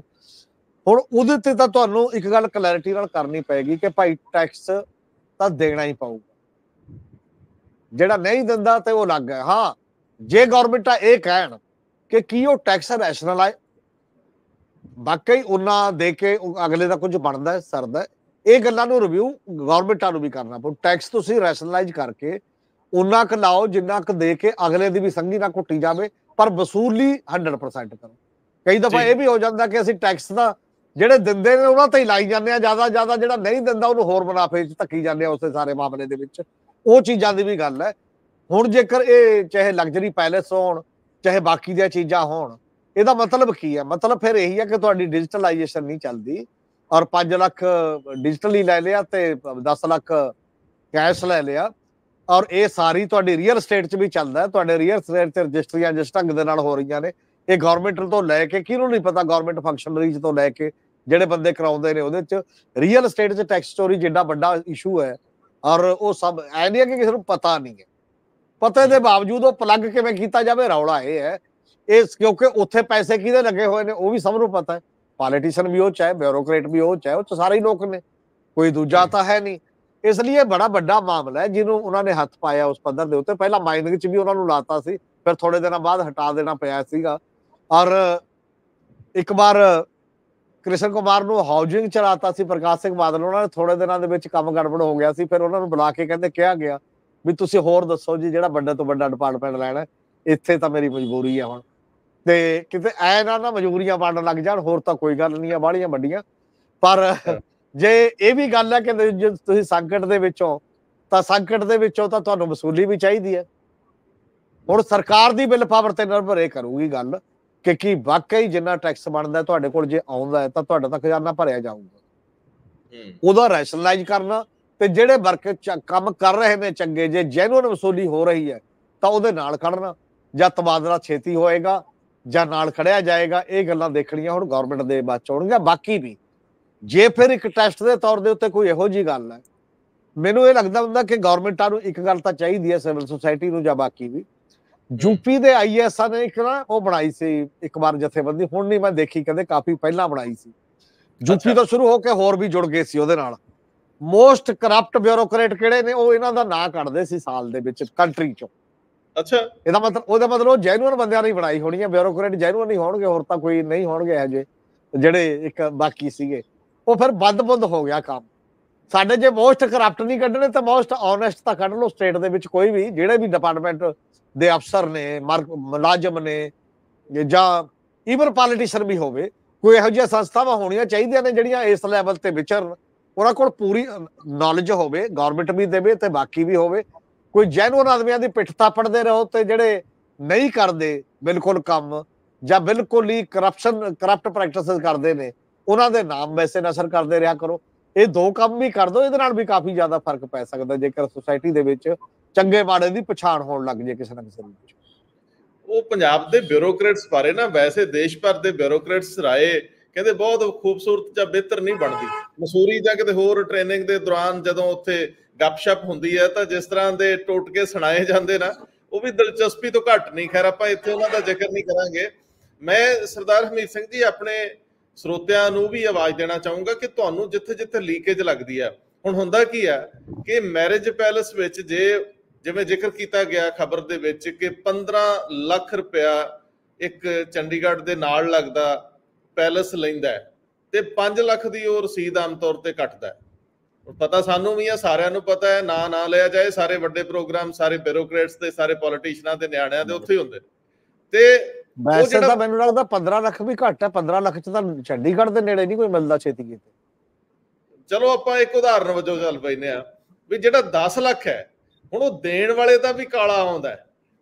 ਹੁਣ ਉਹਦੇ ਤੇ ਤਾਂ ਤੁਹਾਨੂੰ ਇੱਕ ਗੱਲ ਕਲੈਰਿਟੀ ਨਾਲ ਕਰਨੀ ਪਏਗੀ ਕਿ ਭਾਈ ਟੈਕਸ ਤਾਂ ਦੇਣਾ ਹੀ ਪਊਗਾ। ਜਿਹੜਾ ਨਹੀਂ ਦਿੰਦਾ ਤੇ ਉਹ ਲੱਗ ਹੈ। ਹਾਂ, ਜੇ ਗਵਰਨਮੈਂਟ ਇਹ ਕਹਿਣ ਕਿ ਕੀ ਉਹ ਟੈਕਸ ਰੈਸ਼ਨਲ ਆਏ ਬਾਕੀ ਉਹਨਾਂ ਦੇ ਕੇ ਅਗਲੇ ਦਾ ਕੁਝ ਬਣਦਾ ਸਰਦਾ ਇਹ ਗੱਲਾਂ ਨੂੰ ਰਿਵਿਊ ਗਵਰਨਮੈਂਟਾਂ ਨੂੰ ਵੀ ਕਰਨਾ ਪਊ। ਟੈਕਸ ਤੁਸੀਂ ਰੈਸ਼ਨਲਾਈਜ਼ ਕਰਕੇ ਉਹਨਾਂ ਕ ਲਾਓ ਜਿੰਨਾ ਕ ਦੇ ਕੇ ਅਗਲੇ ਦੀ ਵੀ ਸੰਗੀ ਨਾ ਘੁੱਟੀ ਜਾਵੇ ਪਰ ਵਸੂਲੀ 100% ਕਰੋ। ਕਈ ਦਫਾ ਇਹ ਵੀ ਹੋ ਜਾਂਦਾ ਕਿ ਅਸੀਂ ਟੈਕਸ ਦਾ ਜਿਹੜੇ ਦਿੰਦੇ ਨੇ ਉਹਨਾਂ ਤੇ ਹੀ ਲਾਈ ਜਾਂਦੇ ਆ ਜ਼ਿਆਦਾ ਜ਼ਿਆਦਾ ਜਿਹੜਾ ਨਹੀਂ ਦਿੰਦਾ ਉਹਨੂੰ ਹੋਰ ਮੁਨਾਫੇ 'ਚ ਧੱਕੀ ਜਾਂਦੇ ਆ ਉਸੇ ਸਾਰੇ ਮਾਮਲੇ ਦੇ ਵਿੱਚ। ਉਹ ਚੀਜ਼ਾਂ ਦੀ ਵੀ ਗੱਲ ਹੈ। ਹੁਣ ਜੇਕਰ ਇਹ ਚਾਹੇ ਲਗਜ਼ਰੀ ਪੈਲੇਸ ਹੋਣ ਚਾਹੇ ਬਾਕੀ ਦੀਆਂ ਚੀਜ਼ਾਂ ਹੋਣ ਇਹਦਾ ਮਤਲਬ ਕੀ ਹੈ? ਮਤਲਬ ਫਿਰ ਇਹੀ ਹੈ ਕਿ ਤੁਹਾਡੀ ਡਿਜੀਟਲਾਈਜੇਸ਼ਨ ਨਹੀਂ ਚੱਲਦੀ ਔਰ 5 ਲੱਖ ਡਿਜੀਟਲੀ ਲੈ ਲਿਆ ਤੇ 10 ਲੱਖ ਕੈਸ਼ ਲੈ ਲਿਆ। ਔਰ ਇਹ ਸਾਰੀ ਤੁਹਾਡੀ ਰੀਅਲ ਸਟੇਟ 'ਚ ਵੀ ਚੱਲਦਾ ਹੈ, ਤੁਹਾਡੇ ਰੀਅਲ ਸਟੇਟ 'ਚ ਰਜਿਸਟਰੀਆਂ ਜਿਸ ਢੰਗ ਦੇ ਨਾਲ ਹੋ ਰਹੀਆਂ ਨੇ, ਇਹ ਗਵਰਨਮੈਂਟ ਤੋਂ ਲੈ ਕੇ ਕਿਹਨੂੰ ਨਹੀਂ ਪਤਾ ਗਵਰਨਮੈਂਟ ਫੰਕਸ਼ਨਰੀਜ਼ ਤੋਂ ਲੈ ਕੇ ਜਿਹੜੇ ਬੰਦੇ ਕਰਾਉਂਦੇ ਨੇ ਉਹਦੇ 'ਚ ਰੀਅਲ ਸਟੇਟ 'ਚ ਟੈਕਸ ਚੋਰੀ ਜਿੰਨਾ ਵੱਡਾ ਇਸ਼ੂ ਹੈ ਔਰ ਉਹ ਸਭ ਐ ਨਹੀਂ ਹੈ ਕਿ ਕਿਸੇ ਨੂੰ ਪਤਾ ਨਹੀਂ ਹੈ। ਪਤੇ ਦੇ ਬਾਵਜੂਦ ਉਹ ਪਲੱਗ ਕਿਵੇਂ ਕੀਤਾ ਜਾਵੇ, ਰੌਲਾ ਇਹ ਹੈ। ਇਸ ਕਿਉਂਕਿ ਉੱਥੇ ਪੈਸੇ ਕਿਹਦੇ ਲੱਗੇ ਹੋਏ ਨੇ, ਉਹ ਵੀ ਸਭ ਨੂੰ ਪਤਾ ਹੈ। ਪੋਲੀਟੀਸ਼ੀਅਨ ਵੀ ਉਹ ਚਾਹੇ ਬਿਊਰੋਕਰੇਟ ਵੀ ਉਹ ਚਾਹੇ ਉਹ ਸਾਰੇ ਹੀ ਲੋਕ ਨੇ। ਕੋਈ ਦੂਜਾ ਤਾਂ ਹੈ ਨਹੀਂ। ਇਸ ਲਈ ਇਹ ਬੜਾ ਵੱਡਾ ਮਾਮਲਾ ਹੈ, ਜਿਹਨੂੰ ਉਹਨਾਂ ਨੇ ਹੱਥ ਪਾਇਆ ਉਸ ਪੱਧਰ ਦੇ ਉੱਤੇ। ਪਹਿਲਾਂ ਮਾਈਨਿੰਗ 'ਚ ਵੀ ਉਹਨਾਂ ਨੂੰ ਲਾਤਾ ਸੀ, ਫਿਰ ਥੋੜੇ ਦਿਨਾਂ ਬਾਅਦ ਹਟਾ ਦੇਣਾ ਪਿਆ ਸੀਗਾ। ਔਰ ਇੱਕ ਵਾਰ ਕ੍ਰਿਸ਼ਨ ਕੁਮਾਰ ਨੂੰ ਹਾਊਸਿੰਗ ਚਲਾਤਾ ਸੀ, ਪ੍ਰਕਾਸ਼ ਸਿੰਘ ਬਾਦਲ, ਉਹਨਾਂ ਨੇ ਥੋੜੇ ਦਿਨਾਂ ਦੇ ਵਿੱਚ ਕੰਮ ਗੜਬੜ ਹੋ ਗਿਆ ਸੀ। ਫਿਰ ਉਹਨਾਂ ਨੂੰ ਬੁਲਾ ਕੇ ਕਹਿੰਦੇ, ਕਿਹਾ ਗਿਆ ਵੀ ਤੁਸੀਂ ਹੋਰ ਦੱਸੋ ਜੀ, ਜਿਹੜਾ ਵੱਡੇ ਤੋਂ ਵੱਡਾ ਡਿਪਾਰਟਮੈਂਟ ਲੈਣਾ ਇੱਥੇ ਤਾਂ ਮੇਰੀ ਮਜਬੂਰੀ ਹੈ ਹੁਣ। ਤੇ ਕਿਤੇ ਐ ਨਾ ਨਾ ਮਜਬੂਰੀਆਂ ਬਣਨ ਲੱਗ ਜਾਣ, ਹੋਰ ਤਾਂ ਕੋਈ ਗੱਲ ਨਹੀਂ ਆ, ਬਾਹਲੀਆਂ ਵੱਡੀਆਂ। ਪਰ ਜੇ ਇਹ ਵੀ ਗੱਲ ਹੈ ਕਿ ਜੇ ਤੁਸੀਂ ਸੰਕਟ ਦੇ ਵਿੱਚੋਂ ਤਾਂ ਸੰਕਟ ਦੇ ਵਿੱਚੋਂ ਤਾਂ ਤੁਹਾਨੂੰ ਵਸੂਲੀ ਵੀ ਚਾਹੀਦੀ ਹੈ। ਹੁਣ ਸਰਕਾਰ ਦੀ ਬਿੱਲ ਪਾਵਰ ਤੇ ਨਿਰਭਰ ਇਹ ਕਰੂਗੀ ਗੱਲ ਕਿ ਕੀ ਵਾਕਈ ਜਿੰਨਾ ਟੈਕਸ ਬਣਦਾ ਤੁਹਾਡੇ ਕੋਲ ਜੇ ਆਉਂਦਾ ਹੈ ਤਾਂ ਤੁਹਾਡਾ ਤਾਂ ਖਜ਼ਾਨਾ ਭਰਿਆ ਜਾਊਗਾ। ਉਹਦਾ ਰੈਸ਼ਨਲਾਈਜ਼ ਕਰਨਾ ਤੇ ਜਿਹੜੇ ਵਰਕ ਕੰਮ ਕਰ ਰਹੇ ਨੇ ਚੰਗੇ ਜੇ ਜੈਨੂਨ ਵਸੂਲੀ ਹੋ ਰਹੀ ਹੈ ਤਾਂ ਉਹਦੇ ਨਾਲ ਖੜਨਾ ਜਾਂ ਤਬਾਦਲਾ ਛੇਤੀ ਹੋਏਗਾ ਜਾਂ ਨਾਲ ਖੜਿਆ ਜਾਏਗਾ ਇਹ ਗੱਲਾਂ ਦੇਖਣੀਆਂ ਹੁਣ ਗਵਰਨਮੈਂਟ ਦੇ ਬਾਅਦ ਚੋਣਗੇ ਬਾਕੀ ਵੀ ਜੇ ਫਿਰ ਇੱਕ ਟੈਸਟ ਦੇ ਤੌਰ ਦੇ ਉੱਤੇ ਕੋਈ ਇਹੋ ਜੀ ਗੱਲ ਹੈ ਮੈਨੂੰ ਇਹ ਲੱਗਦਾ ਹੁੰਦਾ ਕਿ ਗਵਰਨਮੈਂਟਾਂ ਨੂੰ ਇੱਕ ਗੱਲ ਤਾਂ ਚਾਹੀਦੀ ਹੈ ਸਿਵਲ ਸੁਸਾਇਟੀ ਨੂੰ ਜਾਂ ਬਾਕੀ ਵੀ। ਯੂਪੀ ਦੇ ਆਈਐਸਆ ਨੇ ਇੱਕ ਨਾ ਉਹ ਬਣਾਈ ਸੀ ਇੱਕ ਵਾਰ ਜਥੇਬੰਦੀ ਹੁਣ ਨਹੀਂ ਮੈਂ ਦੇਖੀ ਕਹਿੰਦੇ ਕਾਫੀ ਪਹਿਲਾਂ ਬਣਾਈ ਸੀ। ਯੂਪੀ ਤੋਂ ਸ਼ੁਰੂ ਹੋ ਕੇ ਹੋਰ ਵੀ ਜੁੜ ਗਏ ਸੀ ਉਹਦੇ ਨਾਲ। ਮੋਸਟ ਕਰਪਟ ਬਿਊਰੋਕਰੇਟ ਕਿਹੜੇ ਨੇ ਉਹ ਇਹਨਾਂ ਦਾ ਨਾਂ ਕੱਢਦੇ ਸੀ ਸਾਲ ਦੇ ਵਿੱਚ ਕੰਟਰੀ ਚੋਂ। ਅੱਛਾ। ਇਹਦਾ ਮਤਲਬ ਉਹਦਾ ਮਤਲਬ ਉਹ ਜੈਨੂਅਨ ਬੰਦਿਆਂ ਨੇ ਬਣਾਈ ਹੋਣੀ ਹੈ ਬਿਊਰੋਕਰੇਟ ਜੈਨੂਅਨ ਨਹੀਂ ਹੋਣਗੇ ਹੋਰ ਤਾਂ ਕੋਈ ਨਹੀਂ ਹੋਣਗੇ ਹਜੇ ਜਿਹੜੇ ਇੱਕ ਬਾਕੀ ਸੀਗੇ। ਉਹ ਫਿਰ ਬੰਦ-ਬੰਦ ਹੋ ਗਿਆ ਕੰਮ। ਸਾਡੇ ਜੇ ਮੋਸਟ ਕਰਪਟ ਨਹੀਂ ਕੱਢਣੇ ਤਾਂ ਮੋਸਟ ਓਨੈਸਟ ਤਾਂ ਕੱਢ ਲਓ ਸਟੇਟ ਦੇ ਵਿੱਚ ਕੋਈ ਵੀ, ਜਿਹੜੇ ਵੀ ਡਿਪਾਰਟਮੈਂਟ ਦੇ ਅਫਸਰ ਨੇ ਮੁਲਾਜ਼ਮ ਨੇ ਜਾਂ ਈਵਨ ਪੋਲੀਟੀਸ਼ੀਅਨ ਵੀ ਹੋਵੇ, ਕੋਈ ਇਹੋ ਜਿਹੀਆਂ ਸੰਸਥਾਵਾਂ ਹੋਣੀਆਂ ਚਾਹੀਦੀਆਂ ਨੇ ਜਿਹੜੀਆਂ ਇਸ ਲੈਵਲ ਤੇ ਵਿਚਰਨ। ਉਹਨਾਂ ਕੋਲ ਪੂਰੀ ਨੌਲੇਜ ਹੋਵੇ ਗਵਰਨਮੈਂਟ ਵੀ ਦੇਵੇ ਤੇ ਬਾਕੀ ਵੀ ਹੋਵੇ। ਕੋਈ ਜੈਨੂਨ ਆਦਮੀਆਂ ਦੀ ਪਿੱਠ ਥਾਪੜਦੇ ਰਹੋ ਤੇ ਜਿਹੜੇ ਨਹੀਂ ਕਰਦੇ, ਬਿਲਕੁਲ ਕੰਮ ਜਾਂ ਬਿਲਕੁਲ ਹੀ ਕਰਪਸ਼ਨ ਕਰਪਟ ਪ੍ਰੈਕਟਿਸਸ ਕਰਦੇ ਨੇ ਉਹਨਾਂ ਦੇ ਨਾਮ ਵੈਸੇ ਨਸ਼ਰ ਕਰਦੇ ਰਿਹਾ ਕਰੋ। ਇਹ ਦੋ ਕੰਮ ਵੀ ਕਰ ਦੋ, ਇਹਦੇ ਨਾਲ ਵੀ ਕਾਫੀ ਜ਼ਿਆਦਾ ਫ਼ਰਕ ਪੈ ਸਕਦਾ ਜੇਕਰ ਸੁਸਾਇਟੀ ਦੇ ਵਿੱਚ ਚੰਗੇ ਮਾੜੇ ਦੀ ਪਛਾਣ ਹੋਣ ਲੱਗ ਜੇ ਕਿਸੇ ਨਾ ਕਿਸੇ ਵਿੱਚ। ਉਹ ਪੰਜਾਬ ਦੇ ਬਿਊਰੋਕਰੇਟਸ ਬਾਰੇ ਨਾ, ਵੈਸੇ ਦੇਸ਼ ਭਰ ਦੇ ਬਿਊਰੋਕਰੇਟਸ ਰਾਏ ਕਹਿੰਦੇ ਬਹੁਤ ਖੂਬਸੂਰਤ ਜਾਂ ਬਿਹਤਰ ਨਹੀਂ ਬਣਦੀ। ਮਸੂਰੀ ਜਾਂ ਕਿਤੇ ਹੋਰ ਟ੍ਰੇਨਿੰਗ ਦੇ ਦੌਰਾਨ ਜਦੋਂ ਉੱਥੇ ਗੱਪਸ਼ਪ ਹੁੰਦੀ ਹੈ ਤਾਂ ਜਿਸ ਤਰ੍ਹਾਂ ਦੇ ਟੋਟਕੇ ਸੁਣਾਏ ਜਾਂਦੇ ਨਾ, ਉਹ ਵੀ ਦਿਲਚਸਪੀ ਤੋਂ ਘੱਟ ਨਹੀਂ। ਖੈਰ, ਆਪਾਂ ਇੱਥੇ ਉਹਨਾਂ ਦਾ ਜ਼ਿਕਰ ਨਹੀਂ ਕਰਾਂਗੇ। ਮੈਂ ਸਰਦਾਰ ਹਮੀਤ ਸਿੰਘ ਜੀ, ਆਪਣੇ ਸਰੋਤਿਆਂ ਨੂੰ ਵੀ ਆਵਾਜ਼ ਦੇਣਾ ਚਾਹੂੰਗਾ ਕਿ ਤੁਹਾਨੂੰ ਜਿੱਥੇ ਜਿੱਥੇ ਲੀਕੇਜ ਲੱਗਦੀ ਹੈ। ਹੁਣ ਹੁੰਦਾ ਕੀ ਹੈ ਕਿ ਮੈਰਿਜ ਪੈਲਸ ਵਿੱਚ ਜੇ, ਜਿਵੇਂ ਜ਼ਿਕਰ ਕੀਤਾ ਗਿਆ ਖਬਰ ਦੇ ਵਿੱਚ ਕਿ 15 ਲੱਖ ਰੁਪਇਆ ਇੱਕ ਚੰਡੀਗੜ੍ਹ ਦੇ ਨਾਲ ਲੱਗਦਾ ਪੈਲਸ ਲੈਂਦਾ ਤੇ 5 ਲੱਖ ਦੀ ਉਹ ਰਸੀਦ ਆਮ ਤੌਰ ਤੇ ਕੱਟਦਾ ਪਤਾ ਸਾਨੂੰ ਵੀ ਆ, ਸਾਰਿਆਂ ਨੂੰ ਪਤਾ ਹੈ, ਨਾ ਨਾ ਲਿਆ ਜਾਏ, ਸਾਰੇ ਵੱਡੇ ਪ੍ਰੋਗਰਾਮ, ਸਾਰੇ ਬਿਊਰੋਕਰੇਟਸ ਤੇ, ਸਾਰੇ ਪੋਲੀਟੀਸ਼ੀਅਨਾਂ ਦੇ ਨਿਆਣਿਆਂ ਦੇ ਉੱਥੇ ਹੀ ਹੁੰਦੇ। ਤੇ ਵੈਸੇ ਤਾਂ ਮੈਨੂੰ ਲੱਗਦਾ 15 ਲੱਖ ਵੀ ਘੱਟ ਹੈ 15 ਲੱਖ ਚ ਤਾਂ ਚੰਡੀਗੜ੍ਹ ਦੇ ਨੇੜੇ ਨਹੀਂ ਕੋਈ ਮਿਲਦਾ ਛੇਤੀ ਕਿਤੇ। ਚਲੋ ਆਪਾਂ ਇੱਕ ਉਦਾਹਰਨ ਵਜੋਂ ਚੱਲ ਪੈਨੇ ਆ ਵੀ ਜਿਹੜਾ 10 ਲੱਖ ਹੈ ਹੁਣ ਉਹ ਦੇਣ ਵਾਲੇ ਦਾ ਵੀ ਕਾਲਾ ਆਉਂਦਾ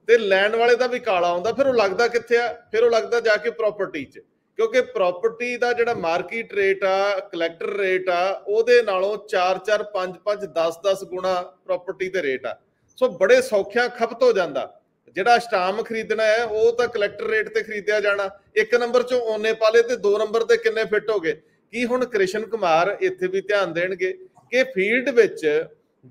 ਤੇ ਲੈਣ ਵਾਲੇ ਦਾ ਵੀ ਕਾਲਾ ਆਉਂਦਾ ਫਿਰ ਉਹ ਲੱਗਦਾ ਕਿੱਥੇ ਆ? ਫਿਰ ਉਹ ਲੱਗਦਾ ਜਾ ਕੇ ਪ੍ਰਾਪਰਟੀ 'ਚ। ਕਿਉਂਕਿ ਪ੍ਰਾਪਰਟੀ ਦਾ ਜਿਹੜਾ ਮਾਰਕੀਟ ਰੇਟ ਆ ਕਲੈਕਟਰ ਰੇਟ ਆ ਉਹਦੇ ਨਾਲੋਂ 4-4 5-5 10-10 ਗੁਣਾ ਪ੍ਰਾਪਰਟੀ ਦੇ ਰੇਟ ਆ। ਸੋ ਬੜੇ ਸੌਖਿਆਂ ਖਪਤ ਹੋ ਜਾਂਦਾ। ਜਿਹੜਾ ਸਟਾਮ ਖਰੀਦਣਾ ਹੈ, ਉਹ ਤਾਂ ਕਲੈਕਟਰ ਰੇਟ ਤੇ ਖਰੀਦਿਆ ਜਾਣਾ। ਇੱਕ ਨੰਬਰ ਚੋਂ ਓਨੇ ਪਾਲੇ ਤੇ ਦੋ ਨੰਬਰ ਤੇ ਕਿੰਨੇ ਫਿੱਟ ਹੋ ਗਏ? ਕੀ ਹੁਣ ਕ੍ਰਿਸ਼ਨ ਕੁਮਾਰ ਇੱਥੇ ਵੀ ਧਿਆਨ ਦੇਣਗੇ ਕਿ ਫੀਲਡ ਵਿੱਚ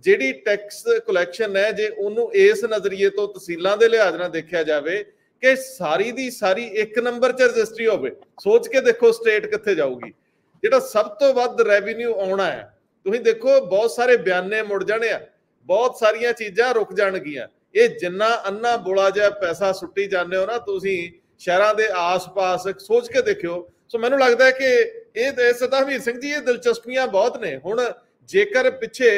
ਜਿਹੜੀ ਟੈਕਸ ਕਲੈਕਸ਼ਨ ਹੈ, ਜੇ ਉਹਨੂੰ ਇਸ ਨਜ਼ਰੀਏ ਤੋਂ ਤਹਿਸੀਲਾਂ ਦੇ ਲਿਹਾਜ਼ ਨਾਲ ਦੇਖਿਆ ਜਾਵੇ ਕਿ ਸਾਰੀ ਦੀ ਸਾਰੀ ਇੱਕ ਨੰਬਰ 'ਚ ਰਜਿਸਟਰੀ ਹੋਵੇ, ਸੋਚ ਕੇ ਦੇਖੋ ਸਟੇਟ ਕਿੱਥੇ ਜਾਊਗੀ। ਜਿਹੜਾ ਸਭ ਤੋਂ ਵੱਧ ਰੈਵਨਿਊ ਆਉਣਾ ਹੈ, ਤੁਸੀਂ ਦੇਖੋ ਬਹੁਤ ਸਾਰੇ ਬਿਆਨੇ ਮੁੜ ਜਾਣੇ ਆ, ਬਹੁਤ ਸਾਰੀਆਂ ਚੀਜ਼ਾਂ ਰੁਕ ਜਾਣਗੀਆਂ। ਇਹ ਜਿੰਨਾ ਅੰਨਾ ਬੋਲਾ ਜਿਹਾ ਪੈਸਾ ਸੁੱਟੀ ਜਾਂਦੇ ਹੋ ਨਾ, ਤੁਸੀਂ ਸ਼ਹਿਰਾਂ ਦੇ ਆਸ-ਪਾਸ ਸੋਚ ਕੇ ਦੇਖਿਓ। ਸੋ ਮੈਨੂੰ ਲੱਗਦਾ ਹੈ ਕਿ ਇਹ ਸਦਾਵੀਰ ਸਿੰਘ ਜੀ ਇਹ ਦਿਲਚਸਪੀਆਂ ਬਹੁਤ ਨੇ। ਹੁਣ ਜੇਕਰ ਪਿੱਛੇ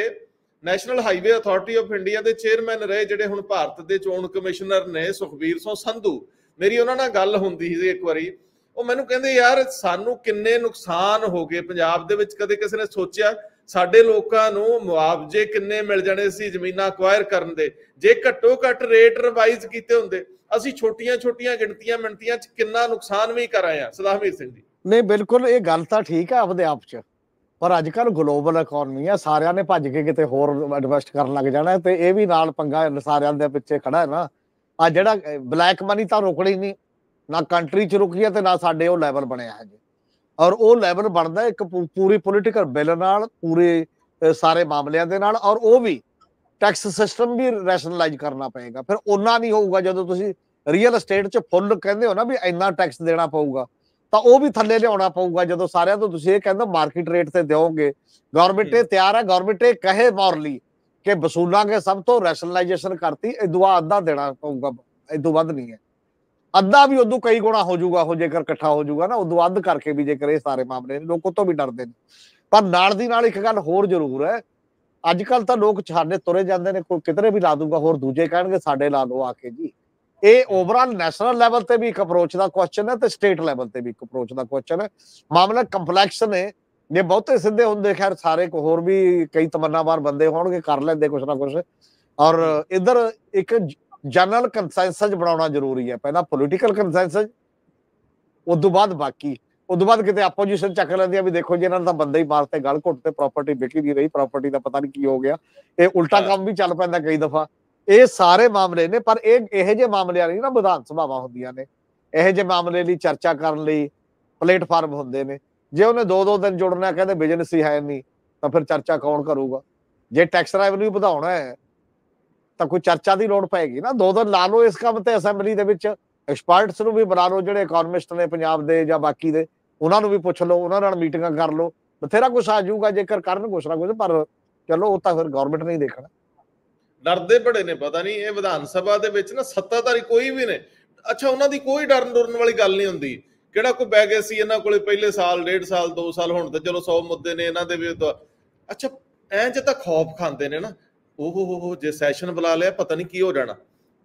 national highway authority of India ਦੇ ਚੇਅਰਮੈਨ ਰਹੇ, ਜਿਹੜੇ ਹੁਣ ਭਾਰਤ ਦੇ ਚੋਣ ਕਮਿਸ਼ਨਰ ਨੇ, ਸੁਖਬੀਰ ਸਿੰਘ ਸੰਧੂ, ਮੇਰੀ ਉਹਨਾਂ ਨਾਲ ਗੱਲ ਹੁੰਦੀ ਸੀ ਇੱਕ ਵਾਰੀ। ਉਹ ਮੈਨੂੰ ਕਹਿੰਦੇ, ਯਾਰ, ਸਾਨੂੰ ਕਿੰਨੇ ਨੁਕਸਾਨ ਹੋ ਗਏ ਪੰਜਾਬ ਦੇ ਵਿੱਚ? ਕਦੇ ਕਿਸੇ ਨੇ ਸੋਚਿਆ? ਸਾਡੇ ਲੋਕਾਂ ਨੂੰ ਮੁਆਵਜ਼ੇ ਕਿੰਨੇ ਮਿਲ ਜਾਣੇ ਸੀ ਜ਼ਮੀਨਾਂ ਅਕਵਾਇਰ ਕਰਨ ਦੇ? ਜੇ ਘੱਟੋ ਘੱਟ ਰੇਟ ਰਿਵਾਈਜ਼ ਕੀਤੇ ਹੁੰਦੇ, ਅਸੀਂ ਛੋਟੀਆਂ-ਛੋਟੀਆਂ ਗਿਣਤੀਆਂ ਮਿੰਟੀਆਂ 'ਚ ਕਿੰਨਾ ਨੁਕਸਾਨ ਵੀ ਕਰ ਆਏ ਸਿੰਘ ਜੀ। ਨਹੀਂ, ਬਿਲਕੁਲ, ਇਹ ਗੱਲ ਤਾਂ ਠੀਕ ਹੈ ਆਪਦੇ ਆਪ 'ਚ। ਪਰ ਅੱਜ ਕੱਲ ਗਲੋਬਲ ਇਕਨੋਮੀ ਆ, ਸਾਰਿਆਂ ਨੇ ਭੱਜ ਕੇ ਕਿਤੇ ਹੋਰ ਇਨਵੈਸਟ ਕਰਨ ਲੱਗ ਜਾਣਾ ਤੇ ਇਹ ਵੀ ਨਾਲ ਪੰਗਾ ਸਾਰਿਆਂ ਦੇ ਪਿੱਛੇ ਖੜਾ ਹੈ ਨਾ। ਆ ਜਿਹੜਾ ਬਲੈਕ ਮਨੀ ਤਾਂ ਰੁਕਣੀ ਨਹੀਂ, ਨਾ ਕੰਟਰੀ 'ਚ ਰੁਕੀ ਹੈ ਤੇ ਨਾ ਸਾਡੇ ਉਹ ਲੈਵਲ ਬਣਿਆ ਹੈ ਜੀ। ਔਰ ਉਹ ਲੈਵਲ ਬਣਦਾ ਇੱਕ ਪੂਰੀ ਪੋਲੀਟੀਕਲ ਬਿੱਲ ਨਾਲ ਪੂਰੇ ਸਾਰੇ ਮਾਮਲਿਆਂ ਦੇ ਨਾਲ ਔਰ ਉਹ ਵੀ ਟੈਕਸ ਸਿਸਟਮ ਵੀ ਰੈਸ਼ਨਲਾਈਜ਼ ਕਰਨਾ ਪਏਗਾ। ਫਿਰ ਉਹਨਾਂ ਨਹੀਂ ਹੋਊਗਾ ਜਦੋਂ ਤੁਸੀਂ ਰੀਅਲ ਏਸਟੇਟ 'ਚ ਫੁੱਲ ਕਹਿੰਦੇ ਹੋ ਨਾ ਵੀ ਇੰਨਾ ਟੈਕਸ ਦੇਣਾ ਪਊਗਾ ਤਾਂ ਉਹ ਵੀ ਥੱਲੇ ਲਿਆਉਣਾ ਪਊਗਾ। ਜਦੋਂ ਸਾਰਿਆਂ ਤੋਂ ਤੁਸੀਂ ਇਹ ਕਹਿੰਦੇ ਮਾਰਕੀਟ ਰੇਟ ਤੇ ਦਿਓਗੇ ਗਵਰਨਮੈਂਟ ਇਹ ਤਿਆਰ ਹੈ ਗਵਰਨਮੈਂਟ ਇਹ ਕਹੇ ਮੌਰਲੀ ਕਿ ਵਸੂਲਾਂਗੇ ਸਭ ਤੋਂ ਰੈਸ਼ਨਲਾਈਜੇਸ਼ਨ ਕਰਤੀ ਇਹ ਦੁਆ ਅੱਧਾ ਦੇਣਾ ਪਊਗਾ ਇਦੋਂ ਵੱਧ ਨਹੀਂ ਹੈ। ਅੱਧਾ ਵੀ ਉਦੋਂ ਕਈ ਗੁਣਾ ਹੋ ਜਾਊਗਾ, ਉਹ ਜੇਕਰ ਇਕੱਠਾ ਹੋ ਜਾਊਗਾ ਨਾ, ਉਦੋਂ ਵੱਧ ਕਰਕੇ ਵੀ ਜੇਕਰ ਇਹ ਸਾਰੇ ਮਾਮਲੇ ਨੇ, ਲੋਕ ਤੋਂ ਵੀ ਡਰਦੇ ਨੇ। ਪਰ ਨਾਲ ਦੀ ਨਾਲ ਇੱਕ ਗੱਲ ਹੋਰ ਜ਼ਰੂਰ ਹੈ ਅੱਜ ਕੱਲ ਤਾਂ ਲੋਕ ਛਾੜੇ ਤੁਰੇ ਜਾਂਦੇ ਨੇ, ਕੋਈ ਕਿਧਰੇ ਵੀ ਲਾ ਦੂਗਾ, ਹੋਰ ਦੂਜੇ ਕਹਿਣਗੇ ਸਾਡੇ ਲਾ ਲਓ ਆ ਕੇ ਜੀ। ਇਹ ਓਵਰਆਲ ਨੈਸ਼ਨਲ ਲੈਵਲ ਤੇ ਵੀ ਇੱਕ ਅਪਰੋਚ ਦਾ ਕੁਐਸਚਨ ਹੈ ਤੇ ਸਟੇਟ ਲੈਵਲ ਤੇ ਵੀ ਇੱਕ ਅਪਰੋਚ ਦਾ ਕੁਐਸਚਨ ਹੈ। ਮਾਮਲਾ ਕੰਪਲੈਕਸ ਨੇ, ਜੇ ਬਹੁਤੇ ਸਿੱਧੇ ਹੁੰਦੇ, ਖੈਰ ਸਾਰੇ ਕੋ ਹੋਰ ਵੀ ਕਈ ਤਮੰਨਾਵਾਰ ਬੰਦੇ ਹੋਣਗੇ, ਕਰ ਲੈਂਦੇ ਕੁਛ ਨਾ ਕੁਛ। ਔਰ ਇਧਰ ਇੱਕ ਜਨਰਲ ਕੰਸੈਂਸਸ ਬਣਾਉਣਾ ਜ਼ਰੂਰੀ ਹੈ। ਪਹਿਲਾਂ ਪੋਲੀਟੀਕਲ ਕੰਸੈਂਸਸ ਉਸ ਤੋਂ ਬਾਅਦ ਬਾਕੀ। ਉਸ ਤੋਂ ਬਾਅਦ ਕਿਤੇ ਆਪੋਜੀਸ਼ਨ ਚੱਕ ਲੈਂਦੀ ਆ ਵੀ ਦੇਖੋ ਜੀ ਇਹਨਾਂ ਦਾ ਬੰਦੇ ਹੀ ਮਾਰਤੇ ਗਲ ਘੁੱਟ ਤੇ ਪ੍ਰਾਪਰਟੀ ਵਿਕੀ ਨਹੀਂ ਰਹੀ ਪ੍ਰਾਪਰਟੀ ਦਾ ਪਤਾ ਨਹੀਂ ਕੀ ਹੋ ਗਿਆ। ਇਹ ਉਲਟਾ ਕੰਮ ਵੀ ਚੱਲ ਪੈਂਦਾ ਕਈ ਦਫਾ। ਇਹ ਸਾਰੇ ਮਾਮਲੇ ਨੇ ਪਰ ਇਹ ਇਹੋ ਜਿਹੇ ਮਾਮਲਿਆਂ ਨਹੀਂ ਨਾ ਵਿਧਾਨ ਸਭਾਵਾਂ ਹੁੰਦੀਆਂ ਨੇ। ਇਹੋ ਜਿਹੇ ਮਾਮਲੇ ਲਈ ਚਰਚਾ ਕਰਨ ਲਈ ਪਲੇਟਫਾਰਮ ਹੁੰਦੇ ਨੇ। ਜੇ ਉਹਨੇ ਦੋ ਦੋ ਦਿਨ ਜੁੜਨਾ ਕਹਿੰਦੇ ਬਿਜ਼ਨਸ ਹੀ ਹੈ ਨਹੀਂ ਤਾਂ ਫਿਰ ਚਰਚਾ ਕੌਣ ਕਰੂਗਾ? ਜੇ ਟੈਕਸ ਰੈਵਨਿਊ ਵਧਾਉਣਾ ਹੈ ਤਾਂ ਕੋਈ ਚਰਚਾ ਦੀ ਲੋੜ ਪਏਗੀ ਨਾ। ਦੋ ਦਿਨ ਲਾ ਲਓ ਇਸ ਕੰਮ ਤੇ ਅਸੈਂਬਲੀ ਦੇ ਵਿੱਚ। ਐਕਸਪਰਟਸ ਨੂੰ ਵੀ ਬੁਲਾ ਲਓ ਜਿਹੜੇ ਇਕਨੋਮਿਸਟ ਨੇ ਪੰਜਾਬ ਦੇ ਜਾਂ ਬਾਕੀ ਦੇ। ਉਹਨਾਂ ਨੂੰ ਵੀ ਪੁੱਛ ਲਓ, ਉਹਨਾਂ ਨਾਲ ਮੀਟਿੰਗਾਂ ਕਰ ਲਓ। ਬਥੇਰਾ ਕੁਝ ਆ ਜਾਊਗਾ ਜੇਕਰ ਕਰਨ ਕੁਛ ਨਾ ਕੁਝ ਪਰ ਚਲੋ ਉਹ ਤਾਂ ਫਿਰ ਗਵਰਨਮੈਂਟ ਨਹੀਂ ਦੇਖਣਾ। ਡਰਦੇ ਬੜੇ ਨੇ, ਪਤਾ ਨਹੀਂ ਇਹ ਵਿਧਾਨ ਸਭਾ ਦੇ ਵਿੱਚ ਨਾ ਸੱਤਾਧਾਰੀ ਕੋਈ ਵੀ ਨੇ। ਅੱਛਾ, ਉਹਨਾਂ ਦੀ ਕੋਈ ਡਰਨ ਡਰਨ ਵਾਲੀ ਗੱਲ ਨਹੀਂ ਹੁੰਦੀ। ਕਿਹੜਾ ਕੋਈ ਬੈ ਗਿਆ ਸੀ ਇਹਨਾਂ ਕੋਲੇ ਪਹਿਲੇ ਸਾਲ, ਡੇਢ ਸਾਲ 2 ਸਾਲ, ਹੁਣ ਤੇ ਚਲੋ 100 ਮੁੱਦੇ ਨੇ ਇਹਨਾਂ ਦੇ ਵਿਰੁੱਧ ਅੱਛਾ, ਐਂ ਚ ਤਾਂ ਖੌਫ ਖਾਂਦੇ ਨੇ ਨਾ। ਉਹ ਹੋ ਜੇ ਸੈਸ਼ਨ ਬੁਲਾ ਲਿਆ, ਪਤਾ ਨਹੀਂ ਕੀ ਹੋ ਜਾਣਾ।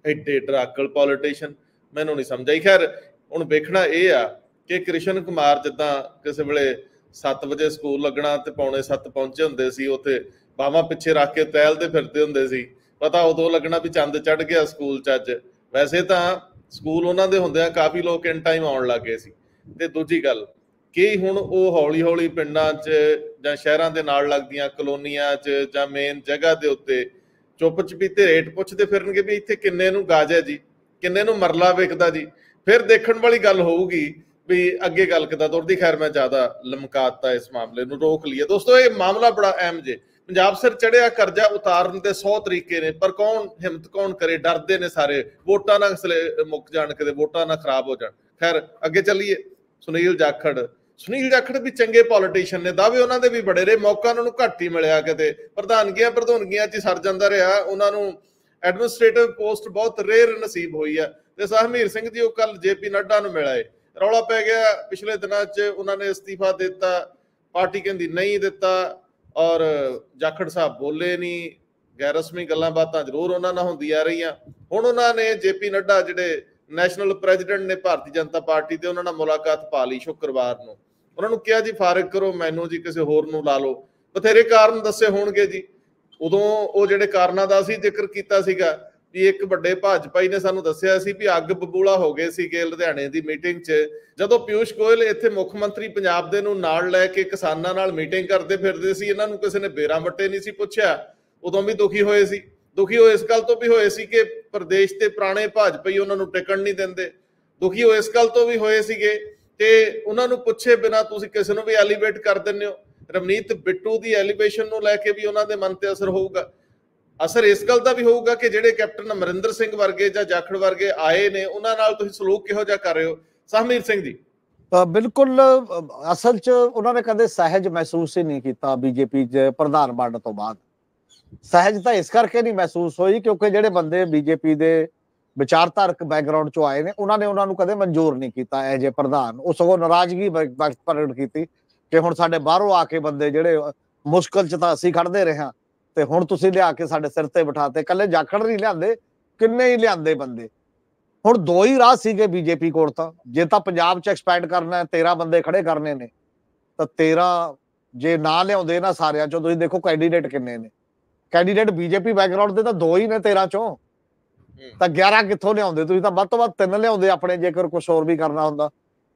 ਐਡੇ ਡਰਾਕਲ ਪੋਲੀਟੀਸ਼ੀਅਨ ਮੈਨੂੰ ਨਹੀਂ ਸਮਝਾਈ ਖੈਰ, ਹੁਣ ਵੇਖਣਾ ਇਹ ਆ ਕਿ ਕ੍ਰਿਸ਼ਨ ਕੁਮਾਰ ਜਿੱਦਾਂ ਕਿਸੇ ਵੇਲੇ 7 ਵਜੇ ਸਕੂਲ ਲੱਗਣਾ ਤੇ ਪੌਣੇ 7 ਪਹੁੰਚੇ ਹੁੰਦੇ ਸੀ, ਉੱਥੇ ਬਾਵਾ ਪਿੱਛੇ ਰੱਖ ਕੇ ਤੈਲਦੇ ਫਿਰਦੇ ਹੁੰਦੇ ਸੀ। ਪਤਾ ਉਦੋਂ ਲੱਗਣਾ ਵੀ ਚੰਦ ਚੜ ਗਿਆ ਸਕੂਲ ਚ ਅੱਜ। ਵੈਸੇ ਤਾਂ ਸਕੂਲ ਉਹਨਾਂ ਦੇ ਹੁੰਦਿਆਂ ਕਾਫੀ ਲੋਕ ਇਨ ਟਾਈਮ ਆਉਣ ਲੱਗੇ ਸੀ। ਤੇ ਦੂਜੀ ਗੱਲ ਕਿ ਹੁਣ ਉਹ ਹੌਲੀ ਹੌਲੀ ਪਿੰਡਾਂ 'ਚ ਜਾਂ ਸ਼ਹਿਰਾਂ ਦੇ ਨਾਲ ਲੱਗਦੀਆਂ ਕਲੋਨੀਆਂ 'ਚ ਜਾਂ ਮੇਨ ਜਗ੍ਹਾ ਦੇ ਉੱਤੇ ਚੁੱਪ ਚਪੀਤੇ ਰੇਟ ਪੁੱਛਦੇ ਫਿਰਨਗੇ ਵੀ ਇੱਥੇ ਕਿੰਨੇ ਨੂੰ ਗਾਜ ਹੈ ਜੀ, ਕਿੰਨੇ ਨੂੰ ਮਰਲਾ ਵਿਕਦਾ ਜੀ। ਫਿਰ ਦੇਖਣ ਵਾਲੀ ਗੱਲ ਹੋਊਗੀ ਵੀ ਅੱਗੇ ਗੱਲ ਕਿਦਾਂ ਤੁਰਦੀ। ਖੈਰ, ਮੈਂ ਜ਼ਿਆਦਾ ਲਮਕਾਤਾ ਇਸ ਮਾਮਲੇ ਨੂੰ, ਰੋਕ ਲਈਏ। ਦੋਸਤੋ, ਇਹ ਮਾਮਲਾ ਬੜਾ ਅਹਿਮ ਜੇ। ਪੰਜਾਬ ਸਿਰ ਚੜਿਆ ਕਰਜ਼ਾ ਉਤਾਰਨ ਦੇ 100 ਤਰੀਕੇ ਨੇ, ਪਰ ਕੌਣ ਹਿੰਮਤ, ਕੌਣ ਕਰੇ? ਡਰਦੇ ਨੇ ਸਾਰੇ। ਵੋਟਾਂ ਨਾਲ ਮੁੱਕ ਜਾਣ, ਕਦੇ ਵੋਟਾਂ ਨਾਲ ਖਰਾਬ ਹੋ ਜਾਣ। ਖੈਰ, ਅੱਗੇ ਚੱਲੀਏ। ਸੁਨੀਲ ਜਾਖੜ ਸੁਨੀਲ ਜਾਖੜ ਵੀ ਚੰਗੇ ਪੋਲੀਟੀਸ਼ੀਅਨ ਨੇ ਦਾਅਵੇ ਉਹਨਾਂ ਦੇ ਵੀ ਬੜੇ ਰਹੇ ਮੌਕਾ ਉਹਨਾਂ ਨੂੰ ਘੱਟ ਹੀ ਮਿਲਿਆ ਕਿਤੇ। ਪ੍ਰਧਾਨਗੀਆਂ ਪ੍ਰਧਾਨਗੀਆਂ 'ਚ ਸਰ ਜਾਂਦਾ ਰਿਹਾ, ਉਹਨਾਂ ਨੂੰ ਐਡਮਿਨਿਸਟ੍ਰੇਟਿਵ ਪੋਸਟ ਬਹੁਤ ਰੇਅਰ ਨਸੀਬ ਹੋਈ ਆ। ਤੇ ਸਹਮੀਰ ਸਿੰਘ ਜੀ, ਉਹ ਕੱਲ ਜੇਪੀ ਨੱਡਾ ਨੂੰ ਮਿਲਾਏ ਰੌਲਾ ਪੈ ਗਿਆ, ਪਿਛਲੇ ਦਿਨਾਂ 'ਚ ਉਹਨਾਂ ਨੇ ਅਸਤੀਫਾ ਦਿੱਤਾ, ਪਾਰਟੀ ਕਹਿੰਦੀ ਨਹੀਂ ਦਿੱਤਾ, ਔਰ ਜਾਖੜ ਸਾਹਿਬ ਬੋਲੇ ਨਹੀਂ। ਗੈਰ ਰਸਮੀ ਗੱਲਾਂ ਬਾਤਾਂ ਜ਼ਰੂਰ ਉਹਨਾਂ ਨਾਲ ਹੁੰਦੀ ਆ ਰਹੀਆਂ। ਹੁਣ ਉਹਨਾਂ ਨੇ ਜੇਪੀ ਨੱਡਾ ਜਿਹੜੇ ਨੈਸ਼ਨਲ ਪ੍ਰੈਜ਼ੀਡੈਂਟ ਨੇ ਭਾਰਤੀ ਜਨਤਾ ਪਾਰਟੀ ਦੇ ਉਹਨਾਂ ਨਾਲ ਮੁਲਾਕਾਤ ਪਾ ਲਈ ਸ਼ੁੱਕਰਵਾਰ ਨੂੰ। ਉਹਨਾਂ ਨੂੰ ਕਿਹਾ ਜੀ, ਫਾਰਗ ਕਰੋ, ਮੈਨੂੰ ਜੀ ਕਿਸੇ ਹੋਰ ਨੂੰ ਲਾ ਲਓ। ਬਥੇਰੇ ਕਾਰਨ ਦੱਸੇ ਹੋਣਗੇ ਜੀ। ਉਦੋਂ ਉਹ ਜਿਹੜੇ ਕਾਰਨਾਂ ਦਾ ਅਸੀਂ ਜ਼ਿਕਰ ਕੀਤਾ ਸੀਗਾ ਵੀ ਇੱਕ ਵੱਡੇ ਭਾਜਪਾਈ ਨੇ ਸਾਨੂੰ ਦੱਸਿਆ ਸੀ ਵੀ ਅੱਗ ਬਬੂਲਾ ਹੋ ਗਏ ਸੀਗੇ ਲੁਧਿਆਣੇ ਦੀ ਮੀਟਿੰਗ 'ਚ। ਜਦੋਂ ਪਿਊਸ਼ ਗੋਇਲ ਇੱਥੇ ਮੁੱਖ ਮੰਤਰੀ ਪੰਜਾਬ ਦੇ ਨੂੰ ਨਾਲ ਲੈ ਕੇ ਕਿਸਾਨਾਂ ਨਾਲ ਮੀਟਿੰਗ ਕਰਦੇ ਫਿਰਦੇ ਸੀ, ਇਹਨਾਂ ਨੂੰ ਕਿਸੇ ਨੇ ਬੇਰਾਂ ਵੱਟੇ ਨਹੀਂ ਸੀ ਪੁੱਛਿਆ। ਉਦੋਂ ਵੀ ਦੁਖੀ ਹੋਏ ਸੀ। ਦੁਖੀ ਹੋਏ ਇਸ ਗੱਲ ਤੋਂ ਵੀ ਹੋਏ ਸੀ ਕਿ ਪ੍ਰਦੇਸ਼ ਤੇ ਪੁਰਾਣੇ ਭਾਜਪਾਈ ਉਹਨਾਂ ਨੂੰ ਟਿਕਣ ਨਹੀਂ ਦਿੰਦੇ। ਦੁਖੀ ਹੋਏ ਇਸ ਗੱਲ ਤੋਂ ਵੀ ਹੋਏ ਸੀਗੇ ਤੇ ਉਹਨਾਂ ਨੂੰ ਪੁੱਛੇ ਬਿਨਾ ਤੁਸੀਂ ਕਿਸੇ ਨੂੰ ਵੀ ਐਲੀਵੇਟ ਕਰ ਦਿੰਦੇ ਹੋ। ਰਮਨੀਤ ਬਿੱਟੂ ਦੀ ਐਲੀਵੇਸ਼ਨ ਨੂੰ ਲੈ ਕੇ ਵੀ ਉਹਨਾਂ ਦੇ ਮਨ ਤੇ ਅਸਰ ਹੋਊਗਾ। ਅਸਰ ਇਸ ਗੱਲ ਦਾ ਵੀ ਹੋਊਗਾ ਕਿ ਜਿਹੜੇ ਕੈਪਟਨ ਅਮਰਿੰਦਰ ਸਿੰਘ ਵਰਗੇ ਜਾਂ ਜਾਖੜ ਵਰਗੇ ਆਏ ਨੇ, ਉਹਨਾਂ ਨਾਲ ਤੁਸੀਂ ਸਲੂਕ ਕਿਹੋ ਜਿਹਾ ਕਰ ਰਹੇ ਹੋ? ਸਹਮੀਰ ਸਿੰਘ ਜੀ। ਬਿਲਕੁਲ ਅਸਲ 'ਚ ਉਹਨਾਂ ਨੇ ਕਦੇ ਸਹਿਜ ਮਹਿਸੂਸ ਹੀ ਨਹੀਂ ਕੀਤਾ ਬੀਜੇਪੀ ਚ ਪ੍ਰਧਾਨ ਬਣਨ ਤੋਂ ਬਾਅਦ। ਸਹਿਜ ਤਾਂ ਇਸ ਕਰਕੇ ਨਹੀਂ ਮਹਿਸੂਸ ਹੋਈ ਕਿਉਂਕਿ ਜਿਹੜੇ ਬੰਦੇ ਬੀਜੇਪੀ ਦੇ ਵਿਚਾਰਧਾਰਕ ਬੈਕਗ੍ਰਾਉਂਡ ਚੋਂ ਆਏ ਨੇ, ਉਹਨਾਂ ਨੇ ਉਹਨਾਂ ਨੂੰ ਕਦੇ ਮਨਜ਼ੂਰ ਨਹੀਂ ਕੀਤਾ ਐ ਜੇ ਪ੍ਰਧਾਨ। ਉਹ ਸਗੋਂ ਨਾਰਾਜ਼ਗੀ ਪ੍ਰਗਟ ਕੀਤੀ ਕਿ ਹੁਣ ਸਾਡੇ ਬਾਹਰੋਂ ਆ ਕੇ ਬੰਦੇ ਜਿਹੜੇ ਮੁਸ਼ਕਲ 'ਚ ਤਾਂ ਅਸੀਂ ਖੜਦੇ ਰਹੇ ਹਾਂ, ਤੇ ਹੁਣ ਤੁਸੀਂ ਲਿਆ ਕੇ ਸਾਡੇ ਸਿਰ ਤੇ ਬਿਠਾਤੇ ਕੱਲੇ ਜਾਖੜ ਨਹੀਂ ਲਿਆਂਦੇ, ਕਿੰਨੇ ਹੀ ਲਿਆਂਦੇ ਬੰਦੇ। ਹੁਣ ਦੋ ਹੀ ਰਾਹ ਸੀਗੇ ਬੀਜੇਪੀ ਕੋਲ ਤਾਂ। ਜੇ ਤਾਂ ਪੰਜਾਬ 'ਚ ਐਕਸਪੈਂਡ ਕਰਨਾ ਹੈ 13 ਬੰਦੇ ਖੜੇ ਕਰਨੇ ਨੇ, ਤਾਂ 13 ਜੇ ਨਾ ਲਿਆਉਂਦੇ ਨਾ ਸਾਰਿਆਂ 'ਚੋਂ, ਤੁਸੀਂ ਦੇਖੋ ਕੈਂਡੀਡੇਟ ਕਿੰਨੇ ਨੇ। ਕੈਂਡੀਡੇਟ ਬੀਜੇਪੀ ਬੈਕਗ੍ਰਾਉਂਡ ਦੇ ਤਾਂ ਦੋ ਹੀ ਨੇ 13 ਚੋਂ। ਤਾਂ 11 ਕਿੱਥੋਂ ਲਿਆਉਂਦੇ? ਤੁਸੀਂ ਤਾਂ ਵੱਧ ਤੋਂ ਵੱਧ ਤਿੰਨ ਲਿਆਉਂਦੇ ਆਪਣੇ ਜੇਕਰ ਕੁਝ ਹੋਰ ਵੀ ਕਰਨਾ ਹੁੰਦਾ।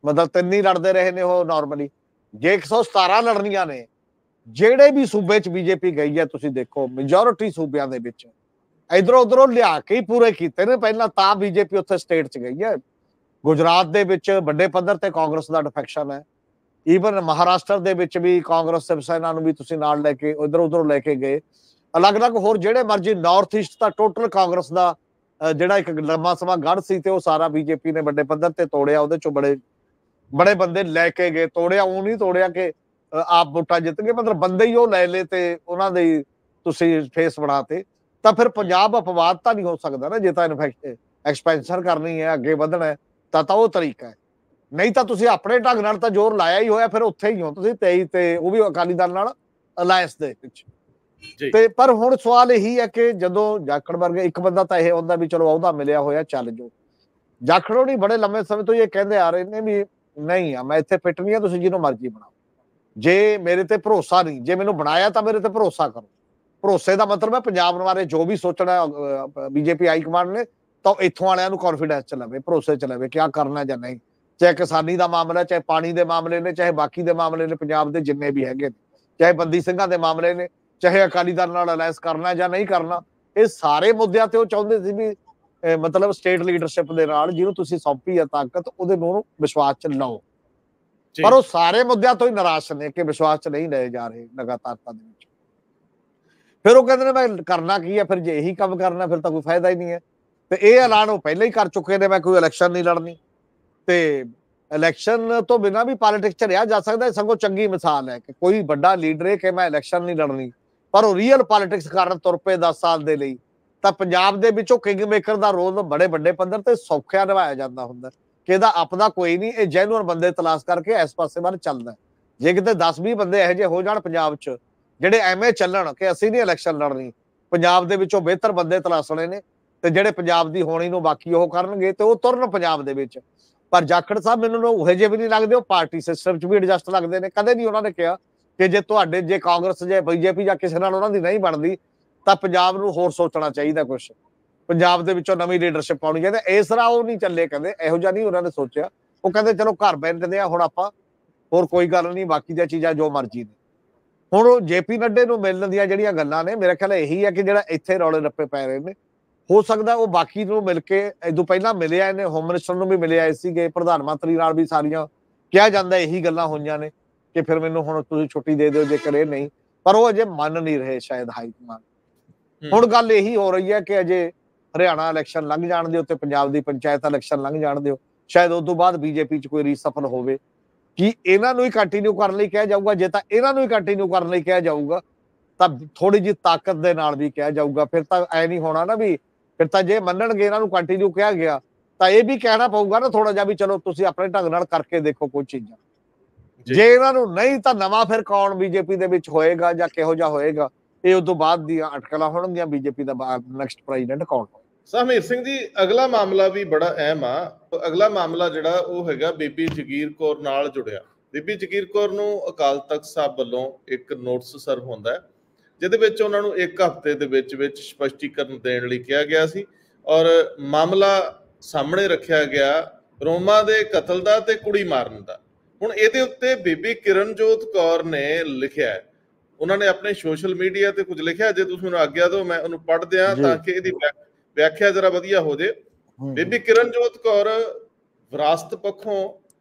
ਮਤਲਬ ਤਿੰਨ ਹੀ ਲੜਦੇ ਰਹੇ ਨੇ ਉਹ ਨਾਰਮਲੀ ਜੇ 117 ਲੜਨੀਆਂ ਨੇ ਜਿਹੜੇ ਵੀ ਸੂਬੇ 'ਚ ਬੀਜੇਪੀ ਗਈ ਹੈ ਤੁਸੀਂ ਦੇਖੋ ਮੈਜੋਰਿਟੀ ਸੂਬਿਆਂ ਦੇ ਵਿੱਚ। ਇਧਰੋਂ ਉਧਰੋਂ ਲਿਆ ਕੇ ਹੀ ਪੂਰੇ ਕੀਤੇ ਨੇ ਪਹਿਲਾਂ ਤਾਂ ਬੀਜੇਪੀ ਉੱਥੇ ਸਟੇਟ 'ਚ ਗਈ ਹੈ। ਗੁਜਰਾਤ ਦੇ ਵਿੱਚ ਵੱਡੇ ਪੱਧਰ ਤੇ ਕਾਂਗਰਸ ਦਾ ਡਿਫੈਕਸ਼ਨ ਹੈ। ਈਵਨ ਮਹਾਰਾਸ਼ਟਰ ਦੇ ਵਿੱਚ ਵੀ ਕਾਂਗਰਸ ਸਿਵ ਸੈਨਾ ਨੂੰ ਵੀ ਤੁਸੀਂ ਨਾਲ ਲੈ ਕੇ ਇਧਰ ਉਧਰ ਲੈ ਕੇ ਗਏ। ਅਲੱਗ-ਅਲੱਗ ਹੋਰ ਜਿਹੜੇ ਮਰਜ਼ੀ ਨਾਰਥ ਈਸਟ ਦਾ ਟੋਟਲ ਕਾਂਗਰਸ ਦਾ ਜਿਹੜਾ ਇੱਕ ਲੰਮਾ ਸਮਾਂ ਗੜ ਸੀ ਤੇ ਉਹ ਸਾਰਾ ਬੀਜੇਪੀ ਨੇ ਵੱਡੇ ਪੱਧਰ ਤੇ ਤੋੜਿਆ, ਉਹਦੇ ਚੋਂ ਬੜੇ ਬੜੇ ਬੰਦੇ ਲੈ ਕੇ ਗਏ, ਤੋੜਿਆ ਉਹ ਨਹੀਂ ਤੋੜਿਆ ਕਿ ਆਪ ਵੋਟਾਂ ਜਿੱਤ ਗਏ, ਮਤਲਬ ਬੰਦੇ ਹੀ ਉਹ ਲੈ ਲੇ ਤੇ ਉਹਨਾਂ ਦੇ ਤੁਸੀਂ ਫੇਸ ਬਣਾਤੇ। ਤਾਂ ਫਿਰ ਪੰਜਾਬ ਅਪਵਾਦ ਤਾਂ ਨਹੀਂ ਹੋ ਸਕਦਾ ਨਾ, ਜੇ ਤਾਂ ਇਨਫੈਕਟ ਐਕਸਪੈਂਸ਼ਨ ਕਰਨੀ ਹੈ, ਅੱਗੇ ਵਧਣਾ ਹੈ, ਤਾਂ ਤਾਂ ਉਹ ਤਰੀਕਾ ਹੈ। ਨਹੀਂ ਤਾਂ ਤੁਸੀਂ ਆਪਣੇ ਢੰਗ ਨਾਲ ਤਾਂ ਜ਼ੋਰ ਲਾਇਆ ਹੀ ਹੋਇਆ, ਫਿਰ ਉੱਥੇ ਹੀ ਹੋ ਤੁਸੀਂ 23 ਤੇ ਉਹ ਵੀ ਅਕਾਲੀ ਦਲ ਨਾਲ ਅਲਾਈਅੰਸ ਦੇ ਵਿੱਚ। ਤੇ ਪਰ ਹੁਣ ਸਵਾਲ ਇਹੀ ਹੈ ਕਿ ਜਦੋਂ ਜਾਖੜ ਵਰਗੇ ਇੱਕ ਬੰਦਾ ਤਾਂ ਇਹ ਹੁੰਦਾ ਵੀ ਚਲੋ ਉਹਦਾ ਮਿਲਿਆ ਹੋਇਆ, ਚੱਲ ਜੋ ਜਾਖੜੋ ਨਹੀਂ, ਬੜੇ ਲੰਮੇ ਸਮੇਂ ਤੋਂ ਇਹ ਕਹਿੰਦੇ ਆ ਰਹੇ ਨੇ ਵੀ ਨਹੀਂ ਆ, ਮੈਂ ਇੱਥੇ ਫਿੱਟ ਨਹੀਂ ਆ, ਤੁਸੀਂ ਜਿਹਨੂੰ ਮਰਜ਼ੀ ਬਣਾਓ। ਜੇ ਮੇਰੇ ਤੇ ਭਰੋਸਾ ਨਹੀਂ, ਜੇ ਮੈਨੂੰ ਬਣਾਇਆ ਤਾਂ ਮੇਰੇ ਤੇ ਭਰੋਸਾ ਕਰੋ। ਭਰੋਸੇ ਦਾ ਮਤਲਬ ਹੈ ਪੰਜਾਬ ਬਾਰੇ ਜੋ ਵੀ ਸੋਚਣਾ ਬੀਜੇਪੀ ਹਾਈ ਕਮਾਂਡ ਨੇ, ਤਾਂ ਇੱਥੋਂ ਵਾਲਿਆਂ ਨੂੰ ਕੌਨਫੀਡੈਂਸ ਚ ਲਵੇ, ਭਰੋਸੇ ਚ ਲਵੇ ਕੀ ਕਰਨਾ ਜਾਂ ਨਹੀਂ। ਚਾਹੇ ਕਿਸਾਨੀ ਦਾ ਮਾਮਲਾ, ਚਾਹੇ ਪਾਣੀ ਦੇ ਮਾਮਲੇ ਨੇ, ਚਾਹੇ ਬਾਕੀ ਦੇ ਮਾਮਲੇ ਨੇ, ਪੰਜਾਬ ਦੇ ਜਿੰਨੇ ਵੀ ਹੈਗੇ ਚਾਹੇ ਬੰਦੀ ਸਿੰਘਾਂ ਦੇ ਮਾਮਲੇ ਨੇ ਚਾਹੇ ਅਕਾਲੀ ਦਲ ਨਾਲ ਅਲਾਈਅੰਸ ਕਰਨਾ ਜਾਂ ਨਹੀਂ ਕਰਨਾ ਇਹ ਸਾਰੇ ਮੁੱਦਿਆਂ ਤੇ ਉਹ ਚਾਹੁੰਦੇ ਸੀ ਵੀ ਮਤਲਬ ਸਟੇਟ ਲੀਡਰਸ਼ਿਪ ਦੇ ਨਾਲ ਜਿਹਨੂੰ ਤੁਸੀਂ ਸੌਂਪੀ ਹੈ ਤਾਕਤ ਉਹਦੇ ਨੂੰ ਵਿਸ਼ਵਾਸ ਚ ਲਓ। ਪਰ ਉਹ ਸਾਰੇ ਮੁੱਦਿਆਂ ਤੋਂ ਹੀ ਨਿਰਾਸ਼ ਨੇ ਕਿ ਵਿਸ਼ਵਾਸ ਚ ਨਹੀਂ ਲਏ ਜਾ ਰਹੇ ਲਗਾਤਾਰਤਾ ਦੇ ਵਿੱਚ। ਫਿਰ ਉਹ ਕਹਿੰਦੇ ਨੇ ਮੈਂ ਕਰਨਾ ਕੀ ਹੈ ਫਿਰ ਜੇ ਇਹੀ ਕੰਮ ਕਰਨਾ ਫਿਰ ਤਾਂ ਕੋਈ ਫਾਇਦਾ ਹੀ ਨਹੀਂ ਹੈ। ਤੇ ਇਹ ਐਲਾਨ ਉਹ ਪਹਿਲਾਂ ਹੀ ਕਰ ਚੁੱਕੇ ਨੇ ਮੈਂ ਕੋਈ ਇਲੈਕਸ਼ਨ ਨਹੀਂ ਲੜਨੀ। ਤੇ ਇਲੈਕਸ਼ਨ ਤੋਂ ਬਿਨਾ ਵੀ ਪੋਲਿਟਿਕਸ ਚ ਰਿਹਾ ਜਾ ਸਕਦਾ ਸਗੋਂ ਚੰਗੀ ਮਿਸਾਲ ਹੈ ਕਿ ਕੋਈ ਵੱਡਾ ਲੀਡਰ ਹੈ ਕਿ ਮੈਂ ਇਲੈਕਸ਼ਨ ਨਹੀਂ ਲੜਨੀ। ਪਰ ਉਹ ਰੀਅਲ ਪੋਲਿਟਿਕਸ ਕਾਰਨ ਤੁਰ ਪਏ 10 ਸਾਲ ਦੇ ਲਈ। ਤਾਂ ਪੰਜਾਬ ਦੇ ਵਿੱਚੋਂ ਕਿੰਗ ਮੇਕਰ ਦਾ ਰੋਲ ਬੜੇ ਵੱਡੇ ਪੱਧਰ ਤੇ ਸੌਖਿਆ ਨਿਭਾਇਆ ਜਾਂਦਾ ਹੁੰਦਾ। ਕਿ ਇਹਦਾ ਆਪਦਾ ਕੋਈ ਨਹੀਂ, ਇਹ ਜੈਨੂਅਨ ਬੰਦੇ ਤਲਾਸ਼ ਕਰਕੇ ਇਸ ਪਾਸੇ ਵੱਲ ਚੱਲਦਾ ਜੇ ਕਿਤੇ 10-20 ਬੰਦੇ ਇਹੋ ਜਿਹੇ ਹੋ ਜਾਣ ਪੰਜਾਬ 'ਚ, ਜਿਹੜੇ ਐਵੇਂ ਚੱਲਣ ਕਿ ਅਸੀਂ ਨਹੀਂ ਇਲੈਕਸ਼ਨ ਲੜਨੀ, ਪੰਜਾਬ ਦੇ ਵਿੱਚੋਂ ਬਿਹਤਰ ਬੰਦੇ ਤਲਾਸ਼ਣੇ ਨੇ, ਤੇ ਜਿਹੜੇ ਪੰਜਾਬ ਦੀ ਹੋਣੀ ਨੂੰ ਬਾਕੀ ਉਹ ਕਰਨਗੇ ਤੇ ਉਹ ਤੁਰਨ ਪੰਜਾਬ ਦੇ ਵਿੱਚ। ਪਰ ਜਾਖੜ ਸਾਹਿਬ ਮੈਨੂੰ ਉਹ ਜਿਹੇ ਵੀ ਨਹੀਂ ਲੱਗਦੇ, ਉਹ ਪਾਰਟੀ ਸਿਸਟਮ 'ਚ ਵੀ ਐਡਜਸਟ ਲੱਗਦੇ ਨੇ। ਕਦੇ ਨਹੀਂ ਉਹਨਾਂ ਨੇ ਕਿਹਾ ਕਿ ਜੇ ਤੁਹਾਡੇ, ਜੇ ਕਾਂਗਰਸ, ਜੇ ਬੀਜੇਪੀ ਜਾਂ ਕਿਸੇ ਨਾਲ ਉਹਨਾਂ ਦੀ ਨਹੀਂ ਬਣਦੀ, ਤਾਂ ਪੰਜਾਬ ਨੂੰ ਹੋਰ ਸੋਚਣਾ ਚਾਹੀਦਾ ਕੁਝ ਪੰਜਾਬ ਦੇ ਵਿੱਚੋਂ ਨਵੀਂ ਲੀਡਰਸ਼ਿਪ ਪਾਉਣੀ ਚਾਹੀਦੀ ਇਸ ਤਰ੍ਹਾਂ ਉਹ ਨਹੀਂ ਚੱਲੇ ਕਹਿੰਦੇ। ਇਹੋ ਜਿਹਾ ਨਹੀਂ ਉਹਨਾਂ ਨੇ ਸੋਚਿਆ। ਉਹ ਕਹਿੰਦੇ, ਚਲੋ ਘਰ ਬੈਠਦੇ ਆ ਹੁਣ ਆਪਾਂ ਹੋਰ ਕੋਈ ਗੱਲ ਨਹੀਂ, ਬਾਕੀ ਦੀਆਂ ਚੀਜ਼ਾਂ ਜੋ ਮਰਜ਼ੀ ਨੇ। ਹੁਣ ਉਹ ਜੇਪੀ ਨੱਡੇ ਨੂੰ ਮਿਲਣ ਦੀਆਂ ਜਿਹੜੀਆਂ ਗੱਲਾਂ ਨੇ, ਮੇਰੇ ਖਿਆਲ ਇਹੀ ਹੈ ਕਿ ਜਿਹੜਾ ਇੱਥੇ ਰੌਲੇ ਰੱਪੇ ਪੈ ਰਹੇ ਨੇ, ਹੋ ਸਕਦਾ ਉਹ ਬਾਕੀ ਨੂੰ ਮਿਲ ਕੇ ਇਦੋਂ ਪਹਿਲਾਂ ਮਿਲਿਆ ਇਹਨੇ ਹੋਮ ਮਿਨਿਸਟਰ ਨੂੰ ਵੀ ਮਿਲਿਆ ਸੀਗੇ, ਪ੍ਰਧਾਨ ਮੰਤਰੀ ਨਾਲ ਵੀ ਸਾਰੀਆਂ ਕਿਹਾ ਜਾਂਦਾ, ਇਹੀ ਗੱਲਾਂ ਹੋਈਆਂ ਨੇ। ਕਿ ਫਿਰ ਮੈਨੂੰ ਹੁਣ ਤੁਸੀਂ ਛੁੱਟੀ ਦੇ ਦਿਓ ਜੇ ਕਰੇ ਨਹੀਂ। ਪਰ ਉਹ ਅਜੇ ਮੰਨ ਨਹੀਂ ਰਹੇ ਸ਼ਾਇਦ ਹਾਈ ਕਮਾਂਡ ਹੁਣ ਗੱਲ ਇਹੀ ਹੋ ਰਹੀ ਹੈ ਕਿ ਅਜੇ ਹਰਿਆਣਾ ਇਲੈਕਸ਼ਨ ਲੰਘ ਜਾਣ ਦੇ ਉੱਤੇ ਪੰਜਾਬ ਦੀ ਪੰਚਾਇਤ ਇਲੈਕਸ਼ਨ ਲੰਘ ਜਾਣ ਦਿਓ ਸ਼ਾਇਦ ਉਸ ਤੋਂ ਬਾਅਦ ਬੀਜੇਪੀ 'ਚ ਕੋਈ ਰੀਸਫਲ ਹੋਵੇ। ਕਿ ਇਹਨਾਂ ਨੂੰ ਹੀ ਕੰਟੀਨਿਊ ਕਰਨ ਲਈ ਕਿਹਾ ਜਾਊਗਾ ਜੇ ਤਾਂ ਇਹਨਾਂ ਨੂੰ ਹੀ ਕੰਟੀਨਿਊ ਕਰਨ ਲਈ ਕਿਹਾ ਜਾਊਗਾ ਤਾਂ ਥੋੜੀ ਜੀ ਤਾਕਤ ਦੇ ਨਾਲ ਵੀ ਕਿਹਾ ਜਾਊਗਾ। ਫਿਰ ਤਾਂ ਐ ਨਹੀਂ ਹੋਣਾ ਨਾ ਵੀ ਫਿਰ ਤਾਂ ਜੇ ਮੰਨਣਗੇ ਇਹਨਾਂ ਨੂੰ ਕੰਟੀਨਿਊ ਕਿਹਾ ਗਿਆ ਤਾਂ ਇਹ ਵੀ ਕਹਿਣਾ ਪਊਗਾ ਨਾ ਥੋੜਾ ਜਿਹਾ ਵੀ ਚਲੋ ਤੁਸੀਂ ਆਪਣੇ ਢੰਗ ਨਾਲ ਕਰਕੇ ਦੇਖੋ ਕੋਈ ਚੀਜ਼ਾਂ। ਜੇ। ਇਹਨਾਂ ਨੂੰ ਨਹੀਂ ਤਾਂ ਨਵਾਂ ਫਿਰ ਕੌਣ ਬੀਜੇਪੀ ਦੇ ਵਿੱਚ ਹੋਏਗਾ ਜਾਂ ਕਿਹੋ ਜਿਹਾ ਹੋਏਗਾ? ਇਹ ਉਸ ਤੋਂ ਬਾਅਦ ਦੀਆਂ ਅਟਕਲਾਂ ਹੋਣਗੀਆਂ ਬੀਜੇਪੀ ਦਾ ਨੈਕਸਟ ਪ੍ਰੈਜ਼ੀਡੈਂਟ ਕੌਣ ਸਹਮੀਰ ਸਿੰਘ ਜੀ ਅਗਲਾ ਮਾਮਲਾ ਵੀ ਬੜਾ ਅਹਿਮ ਆ। ਅਗਲਾ ਮਾਮਲਾ ਜਿਹੜਾ ਉਹ ਹੈਗਾ ਬੀਬੀ ਜਗੀਰ ਕੌਰ ਨਾਲ ਜੁੜਿਆ। ਬੀਬੀ ਜਗੀਰ ਕੌਰ ਨੂੰ ਅਕਾਲ ਤਖਤ ਸਾਹਿਬ ਵੱਲੋਂ ਇੱਕ ਨੋਟਿਸ ਸਰਵ ਹੁੰਦਾ ਹੈ ਜਿਹਦੇ ਵਿੱਚ ਉਹਨਾਂ ਨੂੰ ਇੱਕ ਹਫ਼ਤੇ ਦੇ ਵਿੱਚ ਵਿੱਚ ਸਪਸ਼ਟੀਕਰਨ ਦੇਣ ਲਈ ਕਿਹਾ ਗਿਆ ਸੀ। ਔਰ ਮਾਮਲਾ ਸਾਹਮਣੇ ਰੱਖਿਆ ਗਿਆ ਰੋਮਾ ਦੇ ਕਤਲ ਦਾ ਤੇ ਕੁੜੀ ਮਾਰਨ ਦਾ। ਹੁਣ ਇਹਦੇ ਉੱਤੇ ਬੀਬੀ ਕਿਰਨਜੋਤ ਕੌਰ ਨੇ ਲਿਖਿਆ ਉਹਨਾਂ ਨੇ ਆਪਣੇ ਸੋਸ਼ਲ ਮੀਡੀਆ ਤੇ ਕੁਝ ਲਿਖਿਆ ਜੇ ਤੁਸੀਂ ਮੈਨੂੰ ਆਗਿਆ ਦਿਓ ਮੈਂ ਉਹਨੂੰ ਪੜ੍ਹ ਦਿਆਂ ਤਾਂ ਕਿ ਇਹਦੀ ਵਿਆਖਿਆ ਜਰਾ ਵਧੀਆ ਹੋ ਜੇ। ਬੀਬੀ ਕਿਰਨਜੋਤ ਕੌਰ ਵਿਰਾਸਤ ਪੱਖੋਂ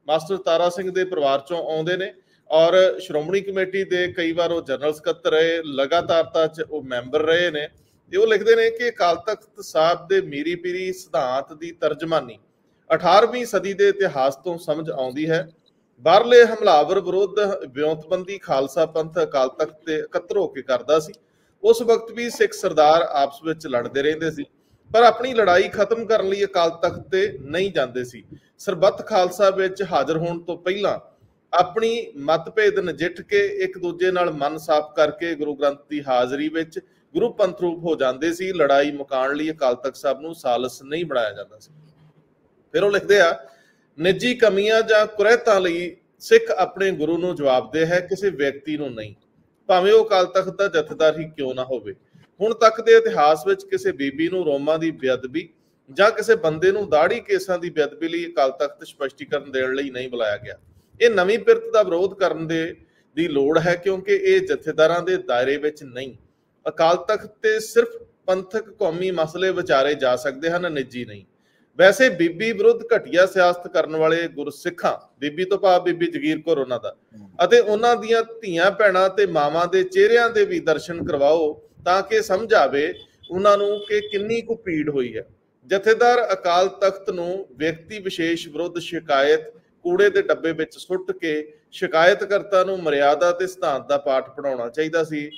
ਮਾਸਟਰ ਤਾਰਾ ਸਿੰਘ ਦੇ ਪਰਿਵਾਰ ਚੋਂ ਆਉਂਦੇ ਨੇ ਔਰ ਸ਼੍ਰੋਮਣੀ ਕਮੇਟੀ ਦੇ ਕਈ ਵਾਰ ਉਹ ਜਨਰਲ ਸਕੱਤਰ ਰਹੇ ਲਗਾਤਾਰਤਾ ਚ ਉਹ ਮੈਂਬਰ ਰਹੇ ਨੇ ਤੇ ਉਹ ਲਿਖਦੇ ਨੇ ਕਿ ਅਕਾਲ ਤਖਤ ਸਾਹਿਬ ਦੇ ਮੀਰੀ ਪੀਰੀ ਸਿਧਾਂਤ ਦੀ ਤਰਜਮਾਨੀ 18ਵੀਂ ਸਦੀ ਦੇ ਇਤਿਹਾਸ ਤੋਂ ਸਮਝ ਆਉਂਦੀ ਹੈ। ਬਾਹਰਲੇ ਹਮਲਾਵਰ ਵਿਰੁੱਧ ਵਿਉਂਤਬੰਦੀ ਖਾਲਸਾ ਪੰਥ ਅਕਾਲ ਤਖਤ ਤੇ ਇਕੱਤਰ ਹੋ ਕੇ ਕਰਦਾ ਸੀ। ਉਸ ਵਕਤ ਵੀ ਸਿੱਖ ਸਰਦਾਰ ਆਪਸ ਵਿੱਚ ਲੜਦੇ ਰਹਿੰਦੇ ਸੀ, ਪਰ ਆਪਣੀ ਲੜਾਈ ਖਤਮ ਕਰਨ ਲਈ ਅਕਾਲ ਤਖਤ ਤੇ ਨਹੀਂ ਜਾਂਦੇ ਸੀ। ਸਰਬੱਤ ਖਾਲਸਾ ਵਿੱਚ ਹਾਜ਼ਰ ਹੋਣ ਤੋਂ ਪਹਿਲਾਂ ਆਪਣੀ ਮਤਭੇਦ ਨਜਿੱਠ ਕੇ ਇੱਕ ਦੂਜੇ ਨਾਲ ਮਨ ਸਾਫ਼ ਕਰਕੇ ਗੁਰੂ ਗ੍ਰੰਥ ਦੀ ਹਾਜ਼ਰੀ ਵਿੱਚ ਗੁਰੂ ਪੰਥ ਰੂਪ ਹੋ ਜਾਂਦੇ ਸੀ। ਲੜਾਈ ਮੁਕਾਉਣ ਲਈ ਅਕਾਲ ਤਖਤ ਸਾਹਿਬ ਨੂੰ ਸਾਲਸ ਨਹੀਂ ਬਣਾਇਆ ਜਾਂਦਾ ਸੀ। ਫਿਰ ਉਹ ਲਿਖਦੇ ਆ ਨਿੱਜੀ ਕਮੀਆਂ ਜਾਂ ਕੁਰਹਿਤਾਂ ਲਈ ਸਿੱਖ ਆਪਣੇ ਗੁਰੂ ਨੂੰ ਜਵਾਬਦੇ ਹੈ, ਕਿਸੇ ਵਿਅਕਤੀ ਨੂੰ ਨਹੀਂ। ਭਾਵੇਂ ਉਹ ਅਕਾਲ ਤਖਤ ਦਾ ਜਥੇਦਾਰ ਹੀ ਕਿਉਂ ਨਾ ਹੋਵੇ। ਹੁਣ ਤੱਕ ਦੇ ਇਤਿਹਾਸ ਵਿੱਚ ਕਿਸੇ ਬੀਬੀ ਨੂੰ ਰੋਮਾਂ ਦੀ ਬੇਅਦਬੀ ਜਾਂ ਕਿਸੇ ਬੰਦੇ ਨੂੰ ਦਾੜੀ ਕੇਸਾਂ ਦੀ ਬੇਅਦਬੀ ਲਈ ਅਕਾਲ ਤਖਤ ਸਪਸ਼ਟੀਕਰਨ ਦੇਣ ਲਈ ਨਹੀਂ ਬੁਲਾਇਆ ਗਿਆ। ਇਹ ਨਵੀਂ ਪਿਰਤ ਦਾ ਵਿਰੋਧ ਕਰਨ ਦੇ ਦੀ ਲੋੜ ਹੈ ਕਿਉਂਕਿ ਇਹ ਜਥੇਦਾਰਾਂ ਦੇ ਦਾਇਰੇ ਵਿੱਚ ਨਹੀਂ। ਅਕਾਲ ਤਖਤ ਤੇ ਸਿਰਫ ਪੰਥਕ ਕੌਮੀ ਮਸਲੇ ਵਿਚਾਰੇ ਜਾ ਸਕਦੇ ਹਨ, ਨਿੱਜੀ ਨਹੀਂ। ਵੈਸੇ ਬੀਬੀ ਵਿਰੁੱਧ ਘਟੀਆ ਸਿਆਸਤ ਕਰਨ ਵਾਲੇ ਗੁਰਸਿੱਖਾਂ, ਬੀਬੀ ਤੋਂ ਭਾਵ ਬੀਬੀ ਜਗੀਰ ਕੌਰ ਉਹਨਾਂ ਦਾ। ਅਤੇ ਉਹਨਾਂ ਦੀਆਂ ਧੀਆਂ ਭੈਣਾਂ ਤੇ ਮਾਵਾਂ ਦੇ ਚਿਹਰਿਆਂ ਦੇ ਵੀ ਦਰਸ਼ਨ ਕਰਵਾਓ ਤਾਂ ਕਿ ਸਮਝ ਆਵੇ ਉਹਨਾਂ ਨੂੰ ਕਿ ਕਿੰਨੀ ਕੁ ਪੀੜ ਹੋਈ ਹੈ। ਜਥੇਦਾਰ ਅਕਾਲ ਤਖਤ ਨੂੰ ਵਿਅਕਤੀ ਵਿਸ਼ੇਸ਼ ਵਿਰੁੱਧ ਸ਼ਿਕਾਇਤ, ਕੂੜੇ ਦੇ ਡੱਬੇ ਵਿੱਚ ਸੁੱਟ ਕੇ ਸ਼ਿਕਾਇਤਕਰਤਾ ਨੂੰ ਮਰਿਆਦਾ ਤੇ ਸਿਧਾਂਤ ਦਾ ਪਾਠ ਪੜਾਉਣਾ ਚਾਹੀਦਾ ਸੀ।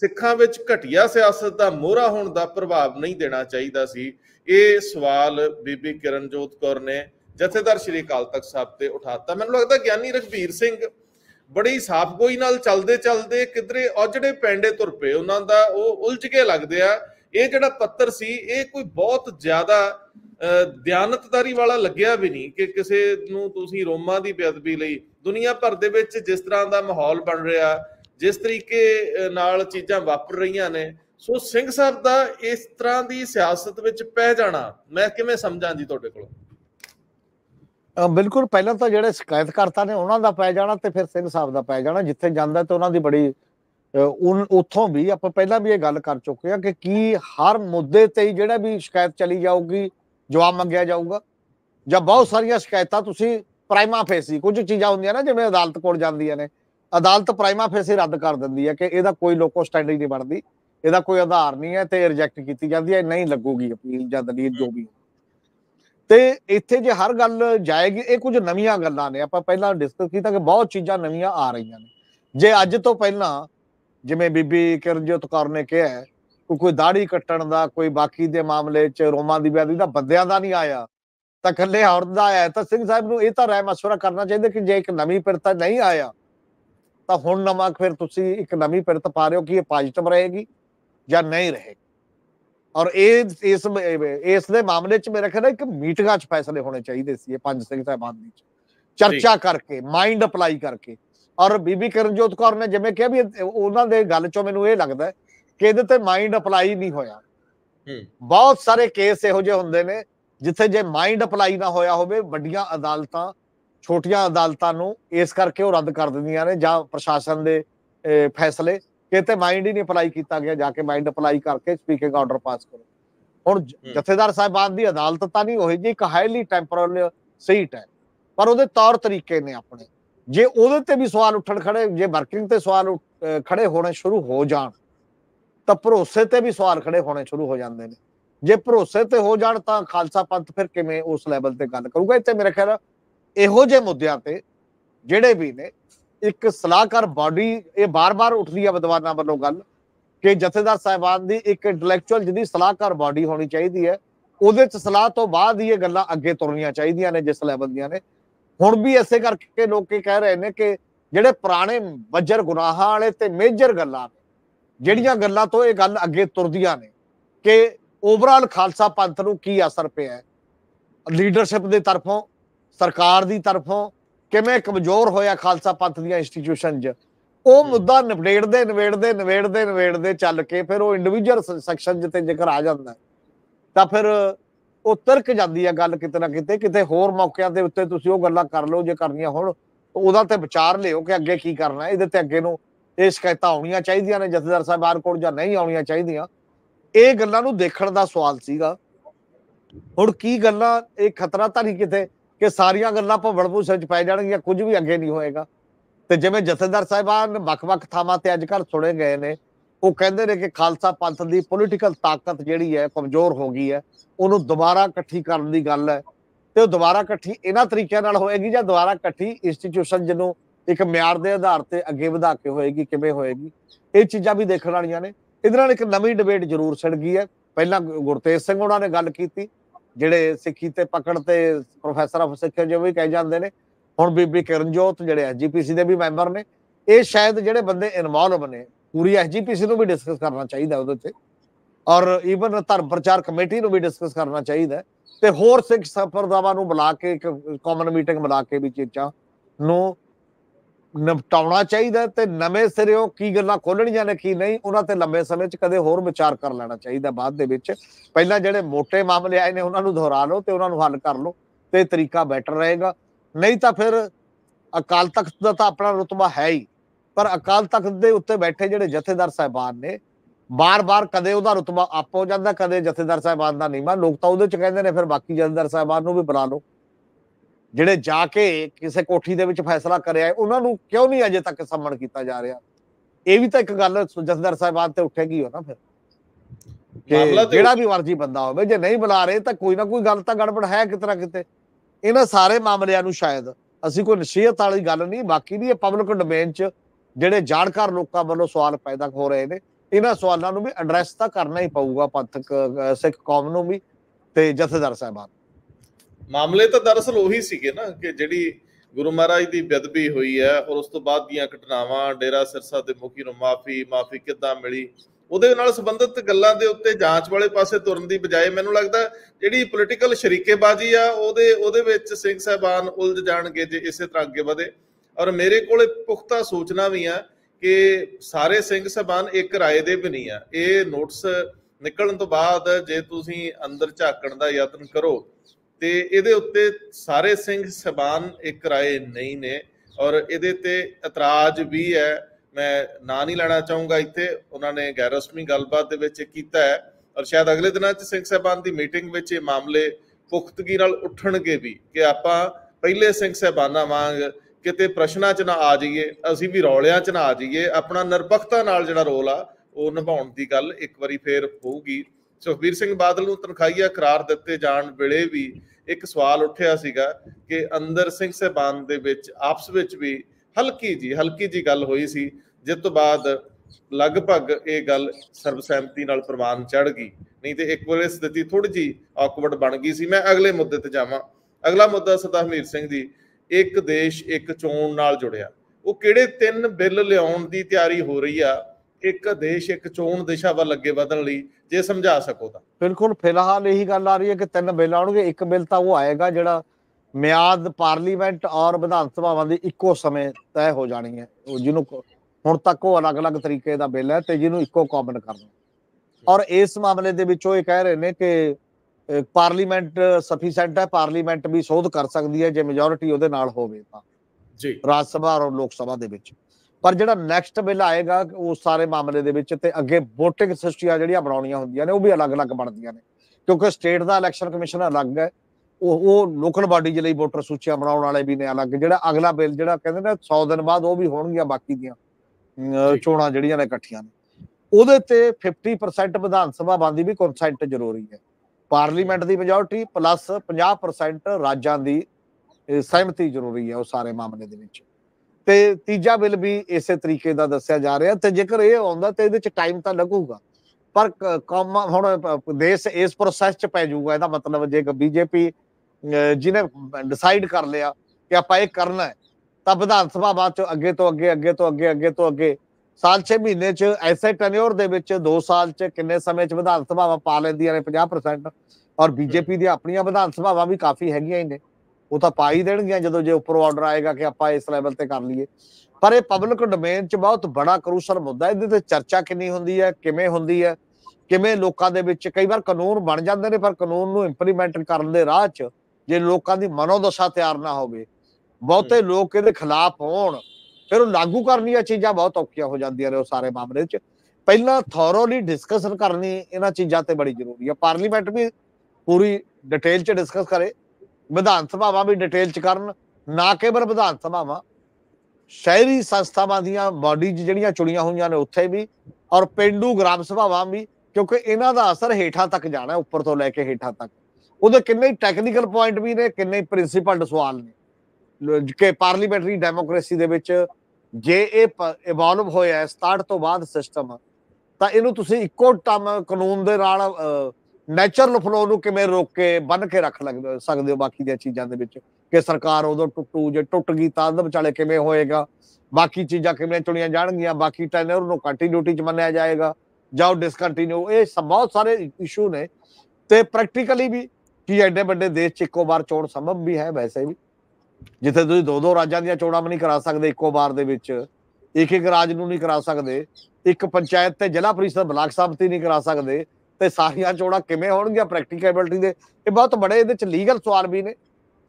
ਸਿੱਖਾਂ ਵਿੱਚ ਘਟੀਆ ਸਿਆਸਤ ਦਾ ਮੋਹਰਾ ਹੋਣ ਦਾ ਪ੍ਰਭਾਵ ਨਹੀਂ ਦੇਣਾ ਚਾਹੀਦਾ ਸੀ। ਇਹ ਸਵਾਲ ਬੀਬੀ ਕਿਰਨਜੋਤ ਕੌਰ ਨੇ ਜਥੇਦਾਰ ਸ਼੍ਰੀ ਅਕਾਲ ਤਖਤ ਸਾਹਿਬ ਤੇ ਉਠਾਤਾ। ਮੈਨੂੰ ਲੱਗਦਾ ਗਿਆਨੀ ਰਘਬੀਰ ਸਿੰਘ ਬੜੀ ਸਾਫ਼ਗੋਈ ਨਾਲ ਚੱਲਦੇ ਚੱਲਦੇ ਕਿਧਰੇ ਔਜੜੇ ਪੈਂਡੇ ਤੁਰ ਪਏ। ਉਹਨਾਂ ਦਾ ਉਹ ਉਲਝ ਕੇ ਲੱਗਦੇ ਆ। ਇਹ ਜਿਹੜਾ ਪੱਤਰ ਸੀ, ਇਹ ਕੋਈ ਬਹੁਤ ਜ਼ਿਆਦਾ ਦਿਆਨਤਦਾਰੀ ਵਾਲਾ ਲੱਗਿਆ ਵੀ ਨਹੀਂ ਕਿ ਕਿਸੇ ਨੂੰ ਤੁਸੀਂ ਰੋਮਾ ਦੀ ਬੇਅਦਬੀ ਲਈ ਦੁਨੀਆ ਭਰ ਦੇ ਵਿੱਚ ਜਿਸ ਤਰ੍ਹਾਂ ਦਾ ਮਾਹੌਲ ਬਣ ਰਿਹਾ ਜਿਸ ਤਰੀਕੇ ਨਾਲ ਚੀਜ਼ਾਂ ਵਾਪਰ ਰਹੀਆਂ ਨੇ, ਸੋ ਸਿੰਘ ਸਾਹਿਬ ਦਾ ਇਸ ਤਰ੍ਹਾਂ ਦੀ ਸਿਆਸਤ ਵਿੱਚ ਪੈ ਜਾਣਾ, ਮੈਂ ਕਿਵੇਂ ਸਮਝਾਂ ਜੀ ਤੁਹਾਡੇ ਕੋਲ? ਬਿਲਕੁਲ, ਪਹਿਲਾਂ ਤਾਂ ਜਿਹੜੇ ਸ਼ਿਕਾਇਤਕਰਤਾ ਨੇ ਉਹਨਾਂ ਦਾ ਪੈ ਜਾਣਾ ਤੇ ਫਿਰ ਸਿੰਘ ਸਾਹਿਬ ਦਾ ਪੈ ਜਾਣਾ। ਜਿੱਥੇ ਜਾਂਦਾ ਤੇ ਉਹਨਾਂ ਦੀ ਬੜੀ ਉੱਥੋਂ ਵੀ ਆਪਾਂ ਪਹਿਲਾਂ ਵੀ ਇਹ ਗੱਲ ਕਰ ਚੁੱਕੇ ਆ ਕਿ ਕੀ ਹਰ ਮੁੱਦੇ ਤੇ ਹੀ ਜਿਹੜਾ ਵੀ ਸ਼ਿਕਾਇਤ ਚਲੀ ਜਾਊਗੀ, ਜਵਾਬ ਮੰਗਿਆ ਜਾਊਗਾ। ਜਾਂ ਬਹੁਤ ਸਾਰੀਆਂ ਸ਼ਿਕਾਇਤਾਂ ਤੁਸੀਂ ਪ੍ਰਾਈਮਾ ਫੇਸੀ ਕੁਝ ਚੀਜ਼ਾਂ ਹੁੰਦੀਆਂ ਨਾ, ਜਿਵੇਂ ਅਦਾਲਤ ਕੋਲ ਜਾਂਦੀਆਂ ਨੇ। ਅਦਾਲਤ ਪ੍ਰਾਈਮਾ ਫੇਸੀ ਰੱਦ ਕਰ ਦਿੰਦੀ ਹੈ ਕਿ ਇਹਦਾ ਕੋਈ ਲੋਕੋ ਸਟੈਂਡਿੰਗ ਨਹੀਂ ਬਣਦੀ, ਇਹਦਾ ਕੋਈ ਆਧਾਰ ਨਹੀਂ ਹੈ ਤੇ ਰਿਜੈਕਟ ਕੀਤੀ ਜਾਂਦੀ ਹੈ ਨਹੀਂ ਲੱਗੂਗੀ ਅਪੀਲ ਜਾਂ ਦਲੀਲ ਜੋ ਵੀ। ਤੇ ਇੱਥੇ ਜੇ ਹਰ ਗੱਲ ਜਾਏਗੀ, ਇਹ ਕੁਝ ਨਵੀਆਂ ਗੱਲਾਂ ਨੇ, ਆਪਾਂ ਪਹਿਲਾਂ ਡਿਸਕਸ ਕੀਤਾ ਕਿ ਬਹੁਤ ਚੀਜ਼ਾਂ ਨਵੀਆਂ ਆ ਰਹੀਆਂ ਨੇ। ਜੇ ਅੱਜ ਤੋਂ ਪਹਿਲਾਂ, ਜਿਵੇਂ ਬੀਬੀ ਕਿਰਨਜੋਤ ਕੌਰ ਨੇ ਕਿਹਾ ਕੋਈ ਦਾੜੀ ਕੱਟਣ ਦਾ, ਕੋਈ ਬਾਕੀ ਦੇ ਮਾਮਲੇ 'ਚ ਰੋਮਾਂ ਦੀ ਬਿਆਦੀ ਦਾ ਬੰਦਿਆਂ ਦਾ ਨਹੀਂ ਆਇਆ, ਤਾਂ ਇਕੱਲੇ ਔਰਤ ਦਾ ਆਇਆ, ਤਾਂ ਸਿੰਘ ਸਾਹਿਬ ਨੂੰ ਇਹ ਤਾਂ ਰਾਏ ਮਸ਼ਵਰਾ ਕਰਨਾ ਚਾਹੀਦਾ ਕਿ ਜੇ ਇੱਕ ਨਵੀਂ ਪਿਰਤਾ ਨਹੀਂ ਆਇਆ ਤਾਂ ਹੁਣ ਨਵਾਂ ਫਿਰ ਤੁਸੀਂ ਇੱਕ ਨਵੀਂ ਪਿਰਤ ਪਾ ਰਹੇ ਹੋ ਕਿ ਇਹ ਪੋਜੀਟਿਵ ਰਹੇਗੀ ਜਾਂ ਨਹੀਂ ਰਹੇਗੀ? ਔਰ ਇਹ ਇਸ ਇਸ ਦੇ ਮਾਮਲੇ 'ਚ ਮੇਰੇ ਖਿਆਲ ਇੱਕ ਮੀਟਿੰਗਾਂ 'ਚ ਫੈਸਲੇ ਹੋਣੇ ਚਾਹੀਦੇ ਸੀ ਇਹ ਪੰਜ ਸਿੰਘ ਸਾਹਿਬਾਨ ਦੀ ਚਰਚਾ ਕਰਕੇ ਮਾਈਂਡ ਅਪਲਾਈ ਕਰਕੇ। ਔਰ ਬੀਬੀ ਕਰਨਜੋਤ ਕੌਰ ਨੇ ਜਿਵੇਂ ਕਿਹਾ ਵੀ ਉਹਨਾਂ ਦੇ ਗੱਲ 'ਚੋਂ ਮੈਨੂੰ ਇਹ ਲੱਗਦਾ ਕਿ ਇਹਦੇ ਤੇ ਮਾਈਂਡ ਅਪਲਾਈ ਨਹੀਂ ਹੋਇਆ। ਬਹੁਤ ਸਾਰੇ ਕੇਸ ਇਹੋ ਜਿਹੇ ਹੁੰਦੇ ਨੇ ਜਿੱਥੇ ਜੇ ਮਾਈਂਡ ਅਪਲਾਈ ਨਾ ਹੋਇਆ ਹੋਵੇ ਵੱਡੀਆਂ ਅਦਾਲਤਾਂ ਛੋਟੀਆਂ ਅਦਾਲਤਾਂ ਨੂੰ ਇਸ ਕਰਕੇ ਉਹ ਰੱਦ ਕਰ ਦਿੰਦੀਆਂ ਨੇ ਜਾਂ ਪ੍ਰਸ਼ਾਸਨ ਦੇ ਫੈਸਲੇ ਕਿਤੇ ਮਾਈਂਡ ਹੀ ਨਹੀਂ ਅਪਲਾਈ ਕੀਤਾ ਗਿਆ ਜਾ ਕੇ ਮਾਈਂਡ ਅਪਲਾਈ ਕਰਕੇ ਸਪੀਕਿੰਗ ਆਰਡਰ ਪਾਸ ਕਰੋ। ਹੁਣ ਜਥੇਦਾਰ ਸਾਹਿਬਾਨ ਦੀ ਅਦਾਲਤ ਤਾਂ ਨਹੀਂ ਹੋਈ ਜੀ ਇੱਕ ਹਾਈਲੀ ਟੈਂਪਰਲ ਸੀਟ ਹੈ। ਪਰ ਉਹਦੇ ਤੌਰ ਤਰੀਕੇ ਨੇ ਆਪਣੇ। ਜੇ ਉਹਦੇ ਤੇ ਵੀ ਸਵਾਲ ਉੱਠਣ ਖੜੇ ਜੇ ਵਰਕਿੰਗ ਤੇ ਸਵਾਲ ਖੜੇ ਹੋਣੇ ਸ਼ੁਰੂ ਹੋ ਜਾਣ ਤਾਂ ਭਰੋਸੇ ਤੇ ਵੀ ਸਵਾਲ ਖੜੇ ਹੋਣੇ ਸ਼ੁਰੂ ਹੋ ਜਾਂਦੇ ਨੇ। ਜੇ ਭਰੋਸੇ ਤੇ ਹੋ ਜਾਣ ਤਾਂ ਖਾਲਸਾ ਪੰਥ ਫਿਰ ਕਿਵੇਂ ਉਸ ਲੈਵਲ ਤੇ ਗੱਲ ਕਰੂਗਾ? ਇੱਥੇ ਮੇਰੇ ਖਿਆਲ ਇਹੋ ਜਿਹੇ ਮੁੱਦਿਆਂ ਤੇ ਜਿਹੜੇ ਵੀ ਨੇ, ਇੱਕ ਸਲਾਹਕਾਰ ਬਾਡੀ ਇਹ ਬਾਰ-ਬਾਰ ਉੱਠਦੀ ਹੈ ਵਿਦਵਾਨਾਂ ਵੱਲੋਂ ਗੱਲ ਕਿ ਜਥੇਦਾਰ ਸਾਹਿਬਾਨ ਦੀ ਇੱਕ ਇੰਟੈਲੈਕਚੁਅਲ ਜਿਹਦੀ ਸਲਾਹਕਾਰ ਬਾਡੀ ਹੋਣੀ ਚਾਹੀਦੀ ਹੈ, ਉਹਦੇ ਚ ਸਲਾਹ ਤੋਂ ਬਾਅਦ ਹੀ ਇਹ ਗੱਲਾਂ ਅੱਗੇ ਤੁਰਨੀਆਂ ਚਾਹੀਦੀਆਂ ਨੇ ਜਿਸ ਲੈਵਲ ਦੀਆਂ ਨੇ। ਹੁਣ ਵੀ ਐਸੇ ਕਰਕੇ ਲੋਕ ਇਹ ਕਹਿ ਰਹੇ ਨੇ ਕਿ ਜਿਹੜੇ ਪੁਰਾਣੇ ਵੱਜਰ ਗੁਨਾਹਾਂ ਵਾਲੇ ਤੇ ਮੇਜਰ ਗੱਲਾਂ ਜਿਹੜੀਆਂ ਗੱਲਾਂ ਤੋਂ ਇਹ ਗੱਲ ਅੱਗੇ ਤੁਰਦੀਆਂ ਨੇ ਕਿ ਓਵਰਆਲ ਖਾਲਸਾ ਪੰਥ ਨੂੰ ਕੀ ਅਸਰ ਪਿਆ ਹੈ ਲੀਡਰਸ਼ਿਪ ਦੇ ਤਰਫੋਂ ਸਰਕਾਰ ਦੀ ਤਰਫੋਂ ਕਿਵੇਂ ਕਮਜ਼ੋਰ ਹੋਇਆ ਖਾਲਸਾ ਪੰਥ ਦੀਆਂ ਇੰਸਟੀਟਿਊਸ਼ਨ 'ਚ? ਉਹ ਮੁੱਦਾ ਨਿਬੜੇੜਦੇ ਨਿਬੇੜਦੇ ਨਿਬੇੜਦੇ ਨਿਬੇੜਦੇ ਚੱਲ ਕੇ ਫਿਰ ਉਹ ਇੰਡੀਵਿਜੂਅਲ ਸੈਕਸ਼ਨ ਜਿੱਤੇ ਜ਼ਿਕਰ ਆ ਜਾਂਦਾ ਤਾਂ ਫਿਰ ਉਹ ਤਰਕ ਜਾਂਦੀ ਹੈ ਗੱਲ ਕਿਤੇ ਨਾ ਕਿਤੇ ਕਿਤੇ ਹੋਰ ਮੌਕਿਆਂ ਦੇ ਉੱਤੇ ਤੁਸੀਂ ਉਹ ਗੱਲਾਂ ਕਰ ਲਓ ਜੇ ਕਰਨੀਆਂ ਹੋਣ ਉਹਦਾ ਤੇ ਵਿਚਾਰ ਲਿਓ ਕਿ ਅੱਗੇ ਕੀ ਕਰਨਾ ਇਹਦੇ ਤੇ ਅੱਗੇ ਨੂੰ ਇਹ ਸ਼ਿਕਾਇਤਾਂ ਆਉਣੀਆਂ ਚਾਹੀਦੀਆਂ ਨੇ ਜਥੇਦਾਰ ਸਾਹਿਬਾਨ ਕੋਲ ਜਾਂ ਨਹੀਂ ਆਉਣੀਆਂ ਚਾਹੀਦੀਆਂ। ਇਹ ਗੱਲਾਂ ਨੂੰ ਦੇਖਣ ਦਾ ਸਵਾਲ ਸੀਗਾ। ਹੁਣ ਕੀ ਗੱਲਾਂ ਇਹ ਖਤਰਾ ਤਾਂ ਨਹੀਂ ਕਿਤੇ ਕਿ ਸਾਰੀਆਂ ਗੱਲਾਂ ਭਵਨ ਭੂਸੇ ਚ ਪੈ ਜਾਣਗੀਆਂ, ਕੁਝ ਵੀ ਅੱਗੇ ਨਹੀਂ ਹੋਏਗਾ। ਤੇ ਜਿਵੇਂ ਜਥੇਦਾਰ ਸਾਹਿਬਾਨ ਵੱਖ-ਵੱਖ ਥਾਵਾਂ ਤੇ ਅੱਜ ਕੱਲ ਸੁਣੇ ਗਏ ਨੇ, ਉਹ ਕਹਿੰਦੇ ਨੇ ਕਿ ਖਾਲਸਾ ਪੰਥ ਦੀ ਪੋਲੀਟੀਕਲ ਤਾਕਤ ਜਿਹੜੀ ਹੈ, ਕਮਜ਼ੋਰ ਹੋ ਗਈ ਹੈ, ਉਹਨੂੰ ਦੁਬਾਰਾ ਇਕੱਠੀ ਕਰਨ ਦੀ ਗੱਲ ਹੈ। ਤੇ ਉਹ ਦੁਬਾਰਾ ਇਕੱਠੀ ਇਹਨਾਂ ਤਰੀਕਿਆਂ ਨਾਲ ਹੋਏਗੀ ਜਾਂ ਦੁਬਾਰਾ ਇਕੱਠੀ ਇੰਸਟੀਟਿਊਸ਼ਨ ਜਿਹਨੂੰ ਇੱਕ ਮਿਆਰ ਦੇ ਆਧਾਰ ਤੇ ਅੱਗੇ ਵਧਾ ਕੇ ਹੋਏਗੀ, ਕਿਵੇਂ ਹੋਏਗੀ? ਇਹ ਚੀਜ਼ਾਂ ਵੀ ਦੇਖਣ ਵਾਲੀਆਂ ਨੇ। ਇਹਦੇ ਨਾਲ ਇੱਕ ਨਵੀਂ ਡਿਬੇਟ ਜ਼ਰੂਰ ਛਿੜ ਗਈ ਹੈ। ਪਹਿਲਾਂ ਗੁਰਤੇਜ ਸਿੰਘ ਉਹਨਾਂ ਨੇ ਗੱਲ ਕੀਤੀ। ਜਿਹੜੇ ਸਿੱਖੀ ਤੇ ਪਕੜ ਤੇ ਪ੍ਰੋਫੈਸਰ ਆਫ ਸਿੱਖੀ ਜੋ ਵੀ ਕਹੇ ਜਾਂਦੇ ਨੇ, ਹੁਣ ਬੀਬੀ ਕਿਰਨਜੋਤ ਜਿਹੜੇ ਐਸਜੀਪੀਸੀ ਦੇ ਵੀ ਮੈਂਬਰ ਨੇ, ਇਹ ਸ਼ਾਇਦ ਜਿਹੜੇ ਬੰਦੇ ਇਨਵੋਲਵ ਨੇ ਪੂਰੀ ਐਸਜੀਪੀਸੀ ਨੂੰ ਵੀ ਡਿਸਕਸ ਕਰਨਾ ਚਾਹੀਦਾ ਉਹਦੇ ਤੇ, ਔਰ ਈਵਨ ਧਰਮ ਪ੍ਰਚਾਰ ਕਮੇਟੀ ਨੂੰ ਵੀ ਡਿਸਕਸ ਕਰਨਾ ਚਾਹੀਦਾ ਤੇ ਹੋਰ ਸਿੱਖ ਸੰਪਰਦਾਵਾਂ ਨੂੰ ਬੁਲਾ ਕੇ ਇੱਕ ਕਾਮਨ ਮੀਟਿੰਗ ਬੁਲਾ ਕੇ ਵੀ ਚੀਜ਼ਾਂ ਨੂੰ ਨਿਪਟਾਉਣਾ ਚਾਹੀਦਾ ਤੇ ਨਵੇਂ ਸਿਰਿਓਂ ਕੀ ਗੱਲਾਂ ਖੋਲਣੀਆਂ ਨੇ, ਕੀ ਨਹੀਂ, ਉਹਨਾਂ ਤੇ ਲੰਬੇ ਸਮੇਂ 'ਚ ਕਦੇ ਹੋਰ ਵਿਚਾਰ ਕਰ ਲੈਣਾ ਚਾਹੀਦਾ ਬਾਅਦ ਦੇ ਵਿੱਚ। ਪਹਿਲਾਂ ਜਿਹੜੇ ਮੋٹے ਮਾਮਲੇ ਆਏ ਨੇ, ਉਹਨਾਂ ਨੂੰ ਦੁਹਰਾ ਲਓ ਤੇ ਉਹਨਾਂ ਨੂੰ ਹੱਲ ਕਰ ਲਓ ਤੇ ਤਰੀਕਾ ਬੈਟਰ ਰਹੇਗਾ। ਨਹੀਂ ਤਾਂ ਫਿਰ ਅਕਾਲ ਤਖਤ ਦਾ ਤਾਂ ਆਪਣਾ ਰਤਬਾ ਹੈ ਹੀ। ਪਰ ਅਕਾਲ ਤਖਤ ਦੇ ਉੱਤੇ ਬੈਠੇ ਜਿਹੜੇ ਜਥੇਦਾਰ ਸਾਹਿਬਾਨ ਨੇ, ਬਾਰ-ਬਾਰ ਕਦੇ ਉਹਦਾ ਰਤਬਾ ਆਪ ਹੋ ਜਾਂਦਾ, ਕਦੇ ਜਥੇਦਾਰ ਸਾਹਿਬਾਨ ਦਾ ਨੀਵਾਂ। ਲੋਕ ਤਾਂ ਉਹਦੇ ਚ ਕਹਿੰਦੇ ਨੇ, ਫਿਰ ਬਾਕੀ ਜਥੇਦਾਰ ਸਾਹਿਬਾਨ ਨੂੰ ਵੀ ਬੁਲਾ ਲਓ। ਜਿਹੜੇ ਜਾ ਕੇ ਕਿਸੇ ਕੋਠੀ ਦੇ ਵਿੱਚ ਫੈਸਲਾ ਕਰਿਆ ਉਹਨਾਂ ਨੂੰ ਕਿਉਂ ਨਹੀਂ ਅਜੇ ਤੱਕ ਸੰਮਣ ਕੀਤਾ ਜਾ ਰਿਹਾ? ਇਹ ਵੀ ਤਾਂ ਇੱਕ ਗੱਲ ਜਥੇਦਾਰ ਸਾਹਿਬਾਨ ਤੇ ਉੱਠੇਗੀ ਹੋ ਨਾ ਫਿਰ। ਕਿ ਜਿਹੜਾ ਵੀ ਮਰਜ਼ੀ ਬੰਦਾ ਹੋਵੇ ਜੇ ਨਹੀਂ ਬੁਲਾ ਰਹੇ ਤਾਂ ਕੋਈ ਨਾ ਕੋਈ ਗੱਲ ਤਾਂ ਗੜਬੜ ਹੈ ਕਿਤਨਾ ਕਿਤੇ। ਇਹਨਾਂ ਸਾਰੇ ਮਾਮਲਿਆਂ ਨੂੰ ਸ਼ਾਇਦ ਅਸੀਂ ਕੋਈ ਨਸੀਹਤ ਵਾਲੀ ਗੱਲ ਨਹੀਂ ਬਾਕੀ ਵੀ ਇਹ ਪਬਲਿਕ ਡੋਮੇਨ 'ਚ ਜਿਹੜੇ ਜਾਣਕਾਰ ਲੋਕਾਂ ਵੱਲੋਂ ਸਵਾਲ ਪੈਦਾ ਹੋ ਰਹੇ ਨੇ ਇਹਨਾਂ ਸਵਾਲਾਂ ਨੂੰ ਵੀ ਐਡਰੈਸ ਤਾਂ ਕਰਨਾ ਹੀ ਪਊਗਾ ਪੰਥਕ ਸਿੱਖ ਕੌਮ ਨੂੰ ਵੀ ਤੇ ਜਥੇਦਾਰ ਸਾਹਿਬਾਨ ਮਾਮਲੇ ਤਾਂ ਦਰਅਸਲ ਉਹੀ ਸੀਗੇ ਨਾ ਕਿ ਜਿਹੜੀ ਗੁਰੂ ਮਹਾਰਾਜ ਦੀ ਬੇਦਬੀ ਹੋਈ ਹੈ ਔਰ ਉਸ ਤੋਂ ਬਾਅਦ ਦੀਆਂ ਘਟਨਾਵਾਂ, ਡੇਰਾ ਸਿਰਸਾ ਦੇ ਮੁਖੀ ਨੂੰ ਮਾਫੀ ਮਾਫੀ ਕਿੱਦਾਂ ਮਿਲੀ? ਉਹਦੇ ਨਾਲ ਸੰਬੰਧਿਤ ਗੱਲਾਂ ਦੇ ਉੱਤੇ ਜਾਂਚ ਵਾਲੇ ਪਾਸੇ ਤੁਰਨ ਦੀ ਬਜਾਏ ਮੈਨੂੰ ਲੱਗਦਾ ਜਿਹੜੀ ਪੋਲੀਟੀਕਲ ਸ਼ਰੀਕੇਬਾਜ਼ੀ ਆ, ਉਹਦੇ ਉਹਦੇ ਵਿੱਚ ਸਿੰਘ ਸਾਹਿਬਾਨ ਉਲਝ ਜਾਣਗੇ ਜੇ ਇਸੇ ਤਰ੍ਹਾਂ ਅੱਗੇ ਵਧੇ। ਔਰ ਮੇਰੇ ਕੋਲੇ ਪੁਖਤਾ ਸੂਚਨਾ ਵੀ ਆ ਕਿ ਸਾਰੇ ਸਿੰਘ ਸਾਹਿਬਾਨ ਇੱਕ ਰਾਏ ਦੇ ਵੀ ਨਹੀਂ ਆ। ਇਹ ਨੋਟਿਸ ਨਿਕਲਣ ਤੋਂ ਬਾਅਦ ਜੇ ਤੁਸੀਂ ਅੰਦਰ ਝਾਕਣ ਦਾ ਯਤਨ ਕਰੋ ਤੇ ਇਹਦੇ ਉੱਤੇ ਸਾਰੇ ਸਿੰਘ ਸਬਾਨ ਇੱਕ ਰਾਏ ਨਹੀਂ ਨੇ ਔਰ ਇਹਦੇ ਤੇ ਇਤਰਾਜ਼ ਵੀ ਹੈ। ਮੈਂ ਨਾਂ ਨਹੀਂ ਲੈਣਾ ਚਾਹੂੰਗਾ ਇੱਥੇ। ਉਹਨਾਂ ਨੇ ਗੈਰ ਰਸਮੀ ਗੱਲਬਾਤ ਦੇ ਵਿੱਚ ਕੀਤਾ ਹੈ ਔਰ ਸ਼ਾਇਦ ਅਗਲੇ ਦਿਨਾਂ 'ਚ ਸਿੰਘ ਸਹਿਬਾਨ ਦੀ ਮੀਟਿੰਗ ਵਿੱਚ ਇਹ ਮਾਮਲੇ ਪੁਖਤਗੀ ਨਾਲ ਉੱਠਣਗੇ ਵੀ ਕਿ ਆਪਾਂ ਪਹਿਲੇ ਸਿੰਘ ਸਹਿਬਾਨਾਂ ਵਾਂਗ ਕਿਤੇ ਪ੍ਰਸ਼ਨਾਂ 'ਚ ਨਾ ਆ ਜਾਈਏ, ਅਸੀਂ ਵੀ ਰੌਲਿਆਂ 'ਚ ਨਾ ਆ ਜਾਈਏ, ਆਪਣਾ ਨਿਰਪੱਖਤਾ ਨਾਲ ਜਿਹੜਾ ਰੋਲ ਆ, ਉਹ ਨਿਭਾਉਣ ਦੀ ਗੱਲ ਇੱਕ ਵਾਰੀ ਫੇਰ ਹੋਊਗੀ। ਸੁਖਬੀਰ ਸਿੰਘ ਬਾਦਲ ਨੂੰ ਤਨਖਾਹੀਆ ਕਰਾਰ ਦਿੱਤੇ ਜਾਣ ਵੇਲੇ ਵੀ ਇੱਕ ਸਵਾਲ ਉੱਠਿਆ ਸੀਗਾ ਕਿ ਅੰਦਰ ਸਿੰਘ ਸਹਿਬਾਨ ਦੇ ਵਿੱਚ, ਆਪਸ ਵਿੱਚ ਵੀ ਹਲਕੀ ਜੀ ਹਲਕੀ ਜੀ ਗੱਲ ਹੋਈ ਸੀ, ਜਿਸ ਤੋਂ ਬਾਅਦ ਲਗਭਗ ਇਹ ਗੱਲ ਸਰਬਸਹਿਮਤੀ ਨਾਲ ਪ੍ਰਵਾਨ ਚੜ ਗਈ। ਨਹੀਂ ਤੇ ਇੱਕ ਵਾਰ ਸਥਿਤੀ ਥੋੜੀ ਜੀ ਔਕਵਰਡ ਬਣ ਗਈ ਸੀ। ਮੈਂ ਅਗਲੇ ਮੁੱਦੇ ਤੇ ਜਾਵਾਂ। ਅਗਲਾ ਮੁੱਦਾ ਸਰਦਾਰ ਹਮੀਰ ਸਿੰਘ ਜੀ ਇੱਕ ਦੇਸ਼, ਇੱਕ ਚੋਣ ਨਾਲ ਜੁੜਿਆ। ਉਹ ਕਿਹੜੇ ਤਿੰਨ ਬਿੱਲ ਲਿਆਉਣ ਦੀ ਤਿਆਰੀ ਹੋ ਰਹੀ ਆ ਇੱਕ ਦੇਸ਼ ਇੱਕ ਚੋਣ ਦਿਸ਼ਾ ਵੱਲ ਅੱਗੇ ਵਧਣ ਲਈ ਜੇ ਸਮਝਾ ਸਕੋ ਤਾਂ। ਬਿਲਕੁਲ ਫਿਲਹਾਲ ਇਹੀ ਗੱਲ ਆ ਰਹੀ ਹੈ ਕਿ ਤਿੰਨ ਬਿੱਲ ਆਉਣਗੇ ਇੱਕ ਬਿੱਲ ਤਾਂ ਉਹ ਆਏਗਾ ਜਿਹੜਾ ਮਿਆਦ ਪਾਰਲੀਮੈਂਟ ਔਰ ਵਿਧਾਨ ਸਭਾਵਾਂ ਦੀ ਇੱਕੋ ਸਮੇਂ ਤੈਅ ਹੋ ਜਾਣੀ ਹੈ। ਉਹ ਜਿਹਨੂੰ ਹੁਣ ਤੱਕ ਉਹ ਅਲੱਗ-ਅਲੱਗ ਤਰੀਕੇ ਦਾ ਬਿੱਲ ਹੈ ਤੇ ਜਿਹਨੂੰ ਇੱਕੋ ਕਾਮਨ ਕਰਨਾ ਔਰ ਇਸ ਮਾਮਲੇ ਦੇ ਵਿੱਚ ਉਹ ਇਹ ਕਹਿ ਰਹੇ ਨੇ ਕਿ ਪਾਰਲੀਮੈਂਟ ਸਫੀਸ਼ੀਐਂਟ ਹੈ ਪਾਰਲੀਮੈਂਟ ਵੀ ਸੋਧ ਕਰ ਸਕਦੀ ਹੈ ਜੇ ਮੈਜੋਰਿਟੀ ਉਹਦੇ ਨਾਲ ਹੋਵੇ ਤਾਂ। ਜੀ। ਰਾਜ ਸਭਾ ਔਰ ਲੋਕ ਸਭਾ ਦੇ ਵਿੱਚ। ਪਰ ਜਿਹੜਾ ਨੈਕਸਟ ਬਿੱਲ ਆਏਗਾ ਉਹ ਸਾਰੇ ਮਾਮਲੇ ਦੇ ਵਿੱਚ ਤੇ ਅੱਗੇ VOTING ਸਿਸਟੀਆਂ ਜਿਹੜੀਆਂ ਬਣਾਉਣੀਆਂ ਹੁੰਦੀਆਂ ਨੇ ਉਹ ਵੀ ਅਲੱਗ-ਅਲੱਗ ਬਣਦੀਆਂ ਨੇ। ਕਿਉਂਕਿ ਸਟੇਟ ਦਾ ਇਲੈਕਸ਼ਨ ਕਮਿਸ਼ਨ ਅਲੱਗ ਹੈ ਉਹ ਉਹ ਲੋਕਲ ਬਾਡੀ ਦੇ ਲਈ ਵੋਟਰ ਸੂਚੀਆਂ ਬਣਾਉਣ ਵਾਲੇ ਵੀ ਨੇ ਅਲੱਗ। ਜਿਹੜਾ ਅਗਲਾ ਬਿੱਲ ਜਿਹੜਾ ਕਹਿੰਦੇ ਨੇ 100 ਦਿਨ ਬਾਅਦ ਉਹ ਵੀ ਹੋਣਗੀਆਂ ਬਾਕੀ ਦੀਆਂ ਚੋਣਾਂ ਜਿਹੜੀਆਂ ਨੇ ਇਕੱਠੀਆਂ ਨੇ। ਉਹਦੇ ਤੇ 50% ਵਿਧਾਨ ਸਭਾ ਬੰਦੀ ਵੀ ਕੰਸੈਂਟ ਜ਼ਰੂਰੀ ਹੈ। ਪਾਰਲੀਮੈਂਟ ਦੀ ਮੈਜੋਰਟੀ ਪਲੱਸ 50% ਰਾਜਾਂ ਦੀ ਸਹਿਮਤੀ ਜ਼ਰੂਰੀ ਹੈ ਉਹ ਸਾਰੇ ਮਾਮਲੇ ਦੇ ਵਿੱਚ। ਤੇ ਤੀਜਾ ਬਿੱਲ ਵੀ ਇਸੇ ਤਰੀਕੇ ਦਾ ਦੱਸਿਆ ਜਾ ਰਿਹਾ ਤੇ ਜੇਕਰ ਇਹ ਆਉਂਦਾ ਤੇ ਇਹਦੇ ਚ ਟਾਈਮ ਤਾਂ ਲੱਗੂਗਾ। ਪਰ ਕੰਮ ਹੁਣ ਦੇਸ਼ ਇਸ ਪ੍ਰੋਸੈਸ ਚ ਪੈ ਜਾਊਗਾ, ਇਹਦਾ ਮਤਲਬ ਜੇ ਬੀਜੇਪੀ ਜਿਹਨੇ ਡਿਸਾਈਡ ਕਰ ਲਿਆ ਕਿ ਆਪਾਂ ਇਹ ਕਰਨਾ ਹੈ, ਤਾਂ ਵਿਧਾਨ ਸਭਾ ਬਾਅਦ ਚ ਅੱਗੇ ਤੋਂ ਅੱਗੇ ਅੱਗੇ ਤੋਂ ਅੱਗੇ ਅੱਗੇ ਤੋਂ ਅੱਗੇ ਸਾਲ 6 ਮਹੀਨੇ ਚ ਐਸੇ ਟੈਨਿਓਰ ਦੇ ਵਿੱਚ 2 ਸਾਲ ਚ ਕਿੰਨੇ ਸਮੇਂ ਚ ਵਿਧਾਨ ਸਭਾਵਾਂ ਪਾ ਲੈਂਦੀਆਂ ਨੇ 50% ਔਰ ਬੀਜੇਪੀ ਦੀਆਂ ਆਪਣੀਆਂ ਵਿਧਾਨ ਸਭਾਵਾਂ ਵੀ ਕਾਫੀ ਹੈਗੀਆਂ ਹੀ ਨੇ। ਉਹ ਤਾਂ ਪਾ ਹੀ ਦੇਣਗੀਆਂ ਜਦੋਂ ਜੇ ਉੱਪਰ ਆਰਡਰ ਆਏਗਾ ਕਿ ਆਪਾਂ ਇਸ ਲੈਵਲ ਤੇ ਕਰ ਲਈਏ। ਪਰ ਇਹ ਪਬਲਿਕ ਡੋਮੇਨ 'ਚ ਬਹੁਤ ਬੜਾ ਕਰੂਸ਼ਲ ਮੁੱਦਾ ਇਹਦੇ ਤੇ ਚਰਚਾ ਕਿੰਨੀ ਹੁੰਦੀ ਹੈ ਕਿਵੇਂ ਹੁੰਦੀ ਹੈ ਕਿਵੇਂ ਲੋਕਾਂ ਦੇ ਵਿੱਚ ਕਈ ਵਾਰ ਕਾਨੂੰਨ ਬਣ ਜਾਂਦੇ ਨੇ ਪਰ ਕਾਨੂੰਨ ਨੂੰ ਇੰਪਲੀਮੈਂਟ ਕਰਨ ਦੇ ਰਾਹ 'ਚ ਜੇ ਲੋਕਾਂ ਦੀ ਮਨੋਦਸ਼ਾ ਤਿਆਰ ਨਾ ਹੋਵੇ ਬਹੁਤੇ ਲੋਕ ਇਹਦੇ ਖਿਲਾਫ ਹੋਣ ਫਿਰ ਉਹ ਲਾਗੂ ਕਰਨੀਆਂ ਚੀਜ਼ਾਂ ਬਹੁਤ ਔਖੀਆਂ ਹੋ ਜਾਂਦੀਆਂ ਨੇ ਉਹ ਸਾਰੇ ਮਾਮਲੇ 'ਚ। ਪਹਿਲਾਂ ਥੋਰੋਲੀ ਡਿਸਕਸ਼ਨ ਕਰਨੀ ਇਹਨਾਂ ਚੀਜ਼ਾਂ ਤੇ ਬੜੀ ਜ਼ਰੂਰੀ ਹੈ। ਪਾਰਲੀਮੈਂਟ ਵੀ ਪੂਰੀ ਡਿਟੇਲ 'ਚ ਡਿਸਕਸ ਕਰੇ। ਵਿਧਾਨ ਸਭਾਵਾਂ ਵੀ ਡਿਟੇਲ 'ਚ ਕਰਨ, ਨਾ ਕੇਵਲ ਵਿਧਾਨ ਸਭਾਵਾਂ, ਸ਼ਹਿਰੀ ਸੰਸਥਾਵਾਂ ਦੀਆਂ ਬਾਡੀਜ਼ ਜਿਹੜੀਆਂ ਚੁਣੀਆਂ ਹੋਈਆਂ ਨੇ ਉੱਥੇ ਵੀ ਔਰ ਪਿੰਡੂ ਗ੍ਰਾਮ ਸਭਾਵਾਂ ਵੀ, ਕਿਉਂਕਿ ਇਹਨਾਂ ਦਾ ਅਸਰ ਹੇਠਾਂ ਤੱਕ ਜਾਣਾ, ਉੱਪਰ ਤੋਂ ਲੈ ਕੇ ਹੇਠਾਂ ਤੱਕ। ਉਹਦੇ ਕਿੰਨੇ ਟੈਕਨੀਕਲ ਪੁਆਇੰਟ ਵੀ ਨੇ, ਕਿੰਨੇ ਪ੍ਰਿੰਸੀਪਲਡ ਸਵਾਲ ਨੇ। ਕਿ ਪਾਰਲੀਮੈਂਟਰੀ ਡੈਮੋਕ੍ਰੇਸੀ ਦੇ ਵਿੱਚ ਜੇ ਇਹ ਇਵੋਲਵ ਹੋਇਆ ਹੈ ਸਟਾਰਟ ਤੋਂ ਬਾਅਦ ਸਿਸਟਮ ਤਾਂ ਇਹਨੂੰ ਤੁਸੀਂ ਇੱਕੋ ਟਮ ਕਾਨੂੰਨ ਦੇ ਨਾਲ ਨੈਚੁਰਲ ਫਲੋ ਨੂੰ ਕਿਵੇਂ ਰੋਕ ਕੇ ਬੰਨ ਕੇ ਰੱਖ ਸਕਦੇ ਹੋ ਬਾਕੀ ਦੀਆਂ ਚੀਜ਼ਾਂ ਦੇ ਵਿੱਚ? ਕਿ ਸਰਕਾਰ ਉਦੋਂ ਟੁੱਟੂ, ਜੇ ਟੁੱਟ ਗਈ ਤਾਂ ਉਹਦੇ ਵਿਚਾਲੇ ਕਿਵੇਂ ਹੋਏਗਾ? ਬਾਕੀ ਚੀਜ਼ਾਂ ਕਿਵੇਂ ਚੁਣੀਆਂ ਜਾਣਗੀਆਂ? ਬਾਕੀ ਟੈਨਰ ਨੂੰ ਕੰਟੀਨਿਊਟੀ ਚ ਮੰਨਿਆ ਜਾਏਗਾ ਜਾਂ ਉਹ ਡਿਸਕੰਟੀਨਿਊ ਇਹ ਬਹੁਤ ਸਾਰੇ ਇਸ਼ੂ ਨੇ ਤੇ ਪ੍ਰੈਕਟੀਕਲੀ ਵੀ ਕੀ ਐਡੇ ਵੱਡੇ ਦੇਸ਼ ਚ ਇੱਕੋ ਵਾਰ ਚੋਣ ਸੰਭਵ ਵੀ ਹੈ ਵੈਸੇ ਵੀ। ਜਿੱਥੇ ਤੁਸੀਂ ਦੋ ਦੋ ਰਾਜਾਂ ਦੀਆਂ ਚੋਣਾਂ ਵੀ ਨਹੀਂ ਕਰਾ ਸਕਦੇ ਇੱਕੋ ਵਾਰ ਦੇ ਵਿੱਚ। ਇੱਕ ਇੱਕ ਰਾਜ ਨੂੰ ਨਹੀਂ ਕਰਾ ਸਕਦੇ। ਇੱਕ ਪੰਚਾਇਤ ਤੇ ਜ਼ਿਲ੍ਹਾ ਪ੍ਰੀਸ਼ਦ ਬਲਾਕ ਸੰਮਤੀ ਨਹੀਂ ਕਰਾ ਸਕਦੇ। ਤੇ ਸਾਰੀਆਂ ਚੋਣਾਂ ਕਿਵੇਂ ਹੋਣਗੀਆਂ ਪ੍ਰੈਕਟੀਕੈਬਿਲਟੀ ਦੇ? ਇਹ ਬਹੁਤ ਬੜੇ ਇਹਦੇ ਚ ਲੀਗਲ ਸਵਾਲ ਵੀ ਨੇ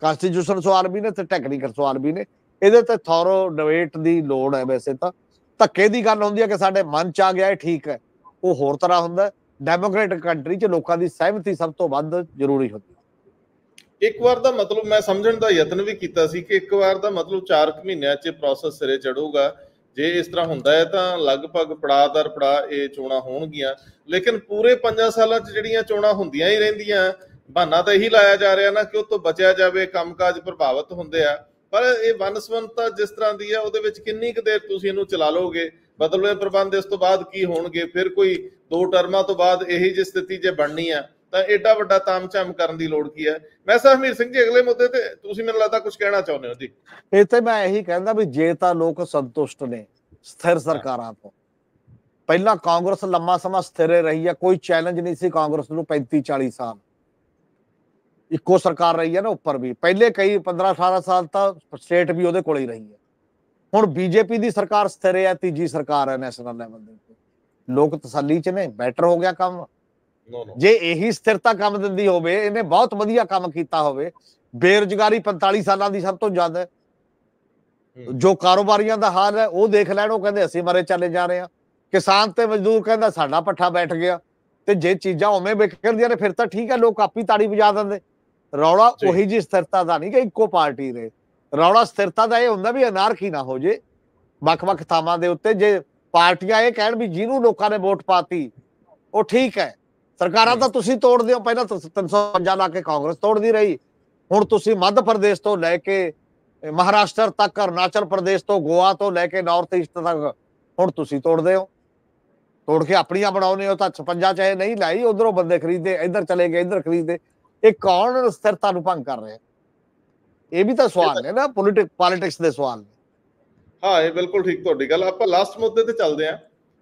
ਕਨਸਟੀਟਿਊਸ਼ਨ ਸਵਾਲ ਵੀ ਨੇ ਤੇ ਟੈਕਨੀਕਲ ਸਵਾਲ ਵੀ ਨੇ। ਇਹਦੇ ਤੇ ਥੋਰੋ ਡਿਬੇਟ ਦੀ ਲੋੜ ਹੈ ਵੈਸੇ ਤਾਂ। ਧੱਕੇ ਦੀ ਗੱਲ ਹੁੰਦੀ ਹੈ ਕਿ ਸਾਡੇ ਮਨ ਚ ਆ ਗਿਆ ਇਹ ਠੀਕ ਹੈ। ਉਹ ਹੋਰ ਤਰ੍ਹਾਂ ਹੁੰਦਾ ਡੈਮੋਕ੍ਰੈਟਿਕ ਕੰਟਰੀ 'ਚ ਲੋਕਾਂ ਦੀ ਸਹਿਮਤੀ ਸਭ ਤੋਂ ਵੱਧ ਜ਼ਰੂਰੀ ਹੁੰਦੀ ਇੱਕ ਵਾਰ ਦਾ ਮਤਲਬ ਮੈਂ ਸਮਝਣ ਦਾ ਯਤਨ ਵੀ ਕੀਤਾ ਸੀ ਕਿ ਇੱਕ ਵਾਰ ਦਾ ਮਤਲਬ 4 ਮਹੀਨਿਆਂ 'ਚ ਪ੍ਰੋਸੈਸ ਸਿਰੇ ਚੜੂਗਾ। ਜੇ ਇਸ ਤਰ੍ਹਾਂ ਹੁੰਦਾ ਹੈ ਤਾਂ ਲਗਭਗ ਪੜਾਦਰ ਪੜਾ ਇਹ ਚੋਣਾਂ ਹੋਣਗੀਆਂ। ਲੇਕਿਨ ਪੂਰੇ 5 ਸਾਲਾਂ 'ਚ ਜਿਹੜੀਆਂ ਚੋਣਾਂ ਹੁੰਦੀਆਂ ਹੀ ਰਹਿੰਦੀਆਂ, ਬਹਾਨਾ ਤਾਂ ਇਹੀ ਲਾਇਆ ਜਾ ਰਿਹਾ ਨਾ ਕਿ ਉਹ ਤੋਂ ਬਚਿਆ ਜਾਵੇ, ਕੰਮਕਾਜ ਪ੍ਰਭਾਵਿਤ ਹੁੰਦੇ ਆ। ਪਰ ਇਹ ਵਨਸਵੰਤਾ ਜਿਸ ਤਰ੍ਹਾਂ ਦੀ ਹੈ, ਉਹਦੇ ਵਿੱਚ ਕਿੰਨੀ ਕੁ ਦੇਰ ਤੁਸੀਂ ਇਹਨੂੰ ਚਲਾ ਲੋਗੇ ਬਦਲਵੇਂ ਪ੍ਰਬੰਧ ਇਸ ਤੋਂ ਬਾਅਦ ਕੀ ਹੋਣਗੇ? ਫਿਰ ਕੋਈ ਦੋ ਟਰਮਾਂ ਤੋਂ ਬਾਅਦ ਇਹੀ ਜਿਹੀ ਸਥਿਤੀ ਜੇ ਬਣਨੀ ਆ ਤਾਂ ਐਡਾ ਵੱਡਾ ਤਾਮਝਾਮ ਕਰਨ ਦੀ ਲੋੜ ਕੀ ਹੈ? ਮੈਂ ਹਮੀਰ ਸਿੰਘ ਜੀ, ਅਗਲੇ ਮੁੱਦੇ ਤੇ ਤੁਸੀਂ ਮੈਨੂੰ ਲੱਗਦਾ ਕੁਝ ਕਹਿਣਾ ਚਾਹੁੰਦੇ ਹੋ ਜੀ। ਇਹ ਮੈਂ ਇਹੀ ਕਹਿੰਦਾ ਵੀ ਜੇ ਤਾਂ ਲੋਕ ਸੰਤੁਸ਼ਟ ਨੇ ਸਥਿਰ ਸਰਕਾਰਾਂ ਤੋਂ। ਪਹਿਲਾਂ ਕਾਂਗਰਸ ਲੰਮਾ ਸਮਾਂ ਸਥਿਰ ਰਹੀ ਹੈ, ਕੋਈ ਚੈਲੰਜ ਨਹੀਂ ਸੀ ਕਾਂਗਰਸ ਨੂੰ 35 40 ਸਾਲ। ਇੱਕੋ ਸਰਕਾਰ ਰਹੀ ਹੈ ਨਾ ਉੱਪਰ ਵੀ। ਪਹਿਲੇ ਕਈ 15 18 ਸਾਲ ਤਾਂ ਸਟੇਟ ਵੀ ਉਹਦੇ ਕੋਲ ਹੀ ਰਹੀ ਹੈ। ਹੁਣ ਬੀਜੇਪੀ ਦੀ ਸਰਕਾਰ ਸਥਿਰ ਹੈ, ਤੀਜੀ ਸਰਕਾਰ ਹੈ ਨੈਸ਼ਨਲ ਲੈਵਲ ਦੇ ਉੱਤੇ। ਲੋਕ ਤਸੱਲੀ ਚ ਨੇ ਬੈਟਰ ਹੋ ਗਿਆ ਕੰਮ। ਜੇ ਇਹੀ ਸਥਿਰਤਾ ਕੰਮ ਦਿੰਦੀ ਹੋਵੇ ਇਹਨੇ ਬਹੁਤ ਵਧੀਆ ਕੰਮ ਕੀਤਾ ਹੋਵੇ ਬੇਰੁਜ਼ਗਾਰੀ 45 ਸਾਲਾਂ ਦੀ ਸਭ ਤੋਂ ਜ਼ਿਆਦਾ ਜੋ ਕਾਰੋਬਾਰੀਆਂ ਦਾ ਹਾਲ ਹੈ ਉਹ ਦੇਖ ਲੈਣ ਉਹ ਕਹਿੰਦੇ ਅਸੀਂ ਮਰੇ ਚੱਲੇ ਜਾ ਰਹੇ ਆ ਕਿਸਾਨ ਤੇ ਮਜ਼ਦੂਰ ਕਹਿੰਦਾ ਸਾਡਾ ਪੱਠਾ ਬੈਠ ਗਿਆ। ਤੇ ਜੇ ਚੀਜ਼ਾਂ ਉਵੇਂ ਵਿਕਰਦੀਆਂ ਨੇ ਫਿਰ ਤਾਂ ਠੀਕ ਹੈ ਲੋਕ ਆਪੀ ਤਾੜੀ ਵਜਾ ਦਿੰਦੇ। ਰੌਲਾ ਉਹੀ ਜੀ ਸਥਿਰਤਾ ਦਾ ਨਹੀਂ ਕਿ ਇੱਕੋ ਪਾਰਟੀ ਦੇ ਰੌਲਾ ਸਥਿਰਤਾ ਦਾ ਇਹ ਹੁੰਦਾ ਵੀ ਅਨਾਰਕੀ ਨਾ ਹੋ ਜੇ। ਵੱਖ-ਵੱਖ ਥਾਵਾਂ ਦੇ ਉੱਤੇ ਜੇ ਪਾਰਟੀਆਂ ਇਹ ਕਹਿਣ ਵੀ ਜਿਹਨੂੰ ਲੋਕਾਂ ਨੇ ਵੋਟ ਪਾਤੀ ਉਹ ਠੀਕ ਹੈ। ਸਰਕਾਰਾਂ ਤਾਂ ਤੁਸੀਂ ਤੋੜਦੇ ਹੋ ਪਹਿਲਾਂ 350 ਲਾ ਕੇ ਕਾਂਗਰਸ ਤੋੜਦੀ ਰਹੀ। ਹੁਣ ਤੁਸੀਂ ਮੱਧ ਪ੍ਰਦੇਸ਼ ਤੋਂ ਲੈ ਕੇ ਮਹਾਰਾਸ਼ਟਰ ਤੱਕ, ਅਰੁਣਾਚਲ ਪ੍ਰਦੇਸ਼ ਤੋਂ, ਗੋਆ ਤੋਂ ਲੈ ਕੇ ਨਾਰਥ ਈਸਟ ਤੱਕ, ਹੁਣ ਤੁਸੀਂ ਤੋੜਦੇ ਹੋ ਤੋੜ ਕੇ ਆਪਣੀਆਂ ਬਣਾਉਨੇ ਹੋ ਤਾਂ 56 ਚਾਹੇ ਨਹੀਂ ਲਾਈ, ਉਧਰੋਂ ਬੰਦੇ ਖਰੀਦੇ ਇੱਧਰ ਚਲੇ ਗਏ, ਇੱਧਰ ਖਰੀਦੇ ਇਹ ਕੌਣ ਸਥਿਰਤਾ ਨੂੰ ਭੰਗ ਕਰ ਰਿਹਾ? ਇਹ ਵੀ ਤਾਂ ਸਵਾਲ ਨੇ ਨਾ, ਪੋਲਿਟਿਕ, ਪੋਲਿਟਿਕਸ ਦੇ ਸਵਾਲ ਨੇ। ਹਾਂ, ਇਹ ਬਿਲਕੁਲ ਠੀਕ ਤੁਹਾਡੀ ਗੱਲ। ਆਪਾਂ ਲਾਸਟ ਮੁੱਦੇ ਤੇ ਚੱਲਦੇ ਆਂ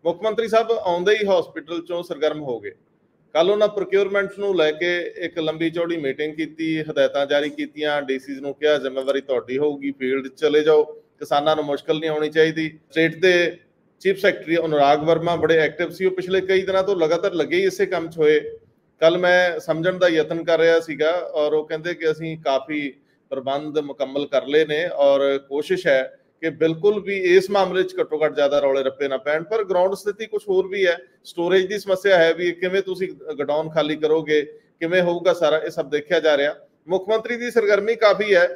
ਮੁੱਖ ਮੰਤਰੀ ਸਾਹਿਬ ਆਉਂਦੇ ਹੀ ਹਸਪੀਟਲ ਚੋਂ ਸਰਗਰਮ ਹੋ ਗਏ। ਕੱਲ ਉਹਨਾਂ ਪ੍ਰੋਕਿਉਰਮੈਂਟ ਨੂੰ ਲੈ ਕੇ ਇੱਕ ਲੰਬੀ ਚੌੜੀ ਮੀਟਿੰਗ ਕੀਤੀ, ਹਦਾਇਤਾਂ ਜਾਰੀ ਕੀਤੀਆਂ ਡੀਸੀਜ਼ ਨੂੰ ਕਿਹਾ, ਜ਼ਿੰਮੇਵਾਰੀ ਤੁਹਾਡੀ ਹੋਊਗੀ, ਫੀਲਡ ਚਲੇ ਜਾਓ, ਕਿਸਾਨਾਂ ਨੂੰ ਮੁਸ਼ਕਲ ਨਹੀਂ ਆਉਣੀ ਚਾਹੀਦੀ। ਸਟੇਟ ਦੇ ਚੀਫ ਸੈਕਟਰੀ ਅਨੁਰਾਗ ਵਰਮਾ ਬੜੇ ਐਕਟਿਵ ਸੀ। ਉਹ ਪਿਛਲੇ ਕਈ ਦਿਨਾਂ ਤੋਂ ਲਗਾਤਾਰ ਲੱਗੇ ਹੀ ਇਸੇ ਕੰਮ 'ਚ ਹੋਏ। ਕੱਲ ਮੈਂ ਸਮਝਣ ਦਾ ਯਤਨ ਕਰ ਰਿਹਾ ਸੀਗਾ ਔਰ ਉਹ ਕਹਿੰਦੇ ਕਿ ਅਸੀਂ ਕਾਫੀ ਪ੍ਰਬੰਧ ਮੁਕੰਮਲ ਕਰ ਲਏ ਨੇ ਔਰ ਕੋਸ਼ਿਸ਼ ਹੈ ਕਿ ਬਿਲਕੁਲ ਵੀ ਇਸ ਮਾਮਲੇ 'ਚ ਘੱਟੋ ਘੱਟ ਜ਼ਿਆਦਾ ਰੌਲੇ ਰੱਪੇ ਨਾ ਪੈਣ, ਪਰ ਗਰਾਊਂਡ ਸਥਿਤੀ ਕੁਝ ਹੋਰ ਵੀ ਹੈ। ਸਟੋਰੇਜ ਦੀ ਸਮੱਸਿਆ ਹੈ ਵੀ ਕਿਵੇਂ ਤੁਸੀਂ ਗਡਾਊਨ ਖਾਲੀ ਕਰੋਗੇ, ਕਿਵੇਂ ਹੋਊਗਾ ਸਾਰਾ ਇਹ ਸਭ ਦੇਖਿਆ ਜਾ ਰਿਹਾ। ਮੁੱਖ ਮੰਤਰੀ ਦੀ ਸਰਗਰਮੀ ਕਾਫੀ ਹੈ।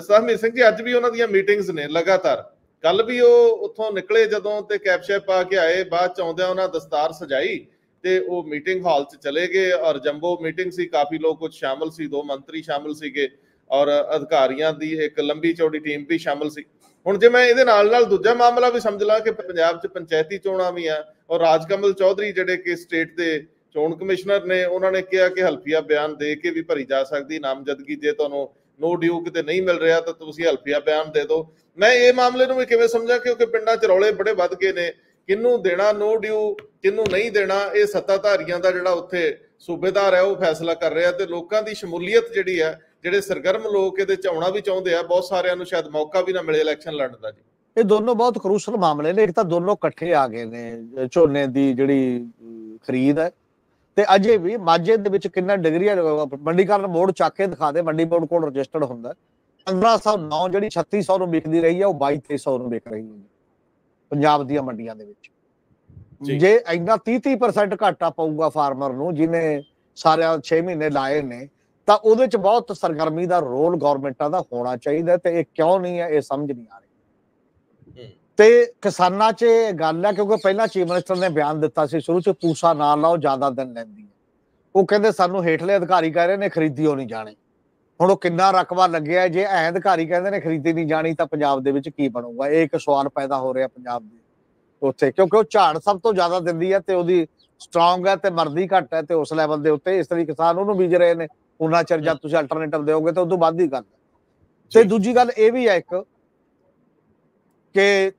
ਸਹਮੀਰ ਸਿੰਘ ਜੀ, ਅੱਜ ਵੀ ਉਹਨਾਂ ਦੀਆਂ ਮੀਟਿੰਗਸ ਨੇ ਲਗਾਤਾਰ। ਕੱਲ ਵੀ ਉਹ ਉੱਥੋਂ ਨਿਕਲੇ ਜਦੋਂ ਤੇ ਕੈਪਸ਼ਾ ਪਾ ਕੇ ਆਏ, ਬਾਅਦ ਚ ਆਉਂਦਿਆਂ ਉਹਨਾਂ ਦਸਤਾਰ ਸਜਾਈ ਤੇ ਉਹ ਮੀਟਿੰਗ ਹਾਲ 'ਚ ਚਲੇ ਗਏ ਔਰ ਜੰਬੋ ਮੀਟਿੰਗ ਸੀ, ਕਾਫੀ ਲੋਕ ਕੁਝ ਸ਼ਾਮਲ ਸੀ, ਦੋ ਮੰਤਰੀ ਸ਼ਾਮਲ ਸੀਗੇ ਔਰ ਅਧਿਕਾਰੀਆਂ ਦੀ ਇੱਕ ਲੰਬੀ ਚੌੜੀ ਟੀਮ ਵੀ ਸ਼ਾਮਲ ਸੀ। ਹੁਣ ਜੇ ਮੈਂ ਇਹਦੇ ਨਾਲ ਨਾਲ ਦੂਜਾ ਮਾਮਲਾ ਵੀ ਸਮਝ ਲਾਂ ਕਿ ਪੰਜਾਬ 'ਚ ਪੰਚਾਇਤੀ ਚੋਣਾਂ ਵੀ ਆ ਔਰ ਰਾਜਕਮਲ ਚੌਧਰੀ ਜਿਹੜੇ ਕਿ ਸਟੇਟ ਦੇ ਚੋਣ ਕਮਿਸ਼ਨਰ ਨੇ, ਉਹਨਾਂ ਨੇ ਕਿਹਾ ਕਿ ਹਲਫੀਆ ਬਿਆਨ ਦੇ ਕੇ ਵੀ ਭਰੀ ਜਾ ਸਕਦੀ, ਨਾਮਜ਼ਦਗੀ ਜੇ ਤੁਹਾਨੂੰ ਨੋ ਡਿਊ ਕਿਤੇ ਨਹੀਂ ਮਿਲ ਰਿਹਾ ਤਾਂ ਤੁਸੀਂ ਹਲਫੀਆ ਬਿਆਨ ਦੇ ਦਿਓ। ਮੈਂ ਇਹ ਮਾਮਲੇ ਨੂੰ ਵੀ ਕਿਵੇਂ ਸਮਝਾਂ? ਕਿਉਂਕਿ ਪਿੰਡਾਂ 'ਚ ਰੌਲੇ ਬੜੇ ਵੱਧ ਗਏ ਨੇ। ਕਿੰਨੂੰ ਦੇਣਾ ਨੋ ਡਿਊ ਕਿੰਨੂੰ ਨਹੀਂ ਦੇਣਾ, ਇਹ ਸੱਤਾਧਾਰੀਆਂ ਦਾ ਜਿਹੜਾ ਉੱਥੇ ਸੂਬੇਦਾਰ ਹੈ, ਉਹ ਫੈਸਲਾ ਕਰ ਰਿਹਾ ਤੇ ਲੋਕਾਂ ਦੀ ਸ਼ਮੂਲੀਅਤ ਜਿਹੜੀ ਹੈ ਜਿਹੜੇ ਸਰਗਰਮ ਲੋਕ ਇਹਦੇ ਚ ਆਉਣਾ ਵੀ ਚਾਹੁੰਦੇ ਆ ਬਹੁਤ ਸਾਰਿਆਂ ਨੂੰ ਸ਼ਾਇਦ ਮੌਕਾ ਵੀ ਨਾ ਮਿਲੇ ਇਲੈਕਸ਼ਨ ਲੜਨ ਦਾ ਜੀ। ਇਹ ਦੋਨੋਂ ਬਹੁਤ ਕਰੂਸ਼ਲ ਮਾਮਲੇ ਨੇ ਇੱਕ ਤਾਂ ਦੋਨੋਂ ਇਕੱਠੇ ਆ ਗਏ ਨੇ ਝੋਨੇ ਦੀ ਜਿਹੜੀ ਖਰੀਦ ਹੈ। ਤੇ ਅਜੇ ਵੀ ਮਾਝੇ ਦੇ ਵਿੱਚ ਕਿੰਨਾ ਡਿਗਰੀ ਮੰਡੀਕਰਨ ਮੋੜ ਚੱਕ ਕੇ ਦਿਖਾ ਦੇ ਮੰਡੀ ਬੋਰਡ ਕੋਲ ਰਜਿਸਟਰਡ ਹੁੰਦਾ। 1509 ਜਿਹੜੀ 3600 ਨੂੰ ਵਿਕਦੀ ਰਹੀ ਹੈ ਉਹ 2200 ਨੂੰ ਵਿਕ ਰਹੀ ਹੈ ਪੰਜਾਬ ਦੀਆਂ ਮੰਡੀਆਂ ਦੇ ਵਿੱਚ। ਜੇ। ਇੰਨਾ 30-30% ਘਾਟਾ ਪਊਗਾ ਫਾਰਮਰ ਨੂੰ ਜਿਹਨੇ ਸਾਰਿਆਂ 6 ਮਹੀਨੇ ਲਾਏ ਨੇ ਤਾਂ ਉਹਦੇ ਚ ਬਹੁਤ ਸਰਗਰਮੀ ਦਾ ਰੋਲ ਗਵਰਨਮੈਂਟਾਂ ਦਾ ਹੋਣਾ ਚਾਹੀਦਾ ਤੇ ਇਹ ਕਿਉਂ ਨਹੀਂ ਹੈ ਇਹ ਸਮਝ ਨਹੀਂ ਆ ਰਹੀ। ਤੇ ਕਿਸਾਨਾਂ 'ਚ ਗੱਲ ਹੈ ਕਿਉਂਕਿ ਪਹਿਲਾਂ ਚੀਫ ਮਿਨਿਸਟਰ ਨੇ ਬਿਆਨ ਦਿੱਤਾ ਸੀ ਸ਼ੁਰੂ 'ਚ ਪੂਸਾ ਨਾ ਲਾਓ ਜ਼ਿਆਦਾ ਦਿਨ ਲੈਂਦੀ ਹੈ। ਉਹ ਕਹਿੰਦੇ ਸਾਨੂੰ ਹੇਠਲੇ ਅਧਿਕਾਰੀ ਕਹਿ ਰਹੇ ਨੇ ਖਰੀਦੀ ਉਹ ਨਹੀਂ ਜਾਣੀ। ਹੁਣ ਉਹ ਕਿੰਨਾ ਰਕਬਾ ਲੱਗਿਆ ਜੇ ਐ ਅਧਿਕਾਰੀ ਕਹਿੰਦੇ ਨੇ ਖਰੀਦੀ ਨਹੀਂ ਜਾਣੀ ਤਾਂ ਪੰਜਾਬ ਦੇ ਵਿੱਚ ਕੀ ਬਣੂਗਾ? ਇਹ ਇੱਕ ਸਵਾਲ ਪੈਦਾ ਹੋ ਰਿਹਾ ਪੰਜਾਬ ਦੇ ਉੱਥੇ ਕਿਉਂਕਿ ਉਹ ਝਾੜ ਸਭ ਤੋਂ ਜ਼ਿਆਦਾ ਦਿੰਦੀ ਹੈ ਤੇ ਉਹਦੀ ਸਟਰੋਂਗ ਹੈ ਤੇ ਮਰਦੀ ਘੱਟ ਹੈ ਤੇ ਉਸ ਲੈਵਲ ਦੇ ਉੱਤੇ ਇਸ ਤਰੀਕੇ ਕਿਸਾਨ ਉਹਨੂੰ ਬੀਜ ਰਹੇ ਨੇ। ਉਹਨਾਂ ਚਿਰ ਜਦ ਤੁਸੀਂ ਅਲਟਰਨੇਟਿਵ ਦਿਓਗੇ ਤਾਂ ਉਦੋਂ ਵੱਧ ਹੀ ਗੱਲ ਤੇ ਦੂਜੀ ਗੱਲ ਇਹ ਵੀ ਹੈ ਇੱਕ ਕਿ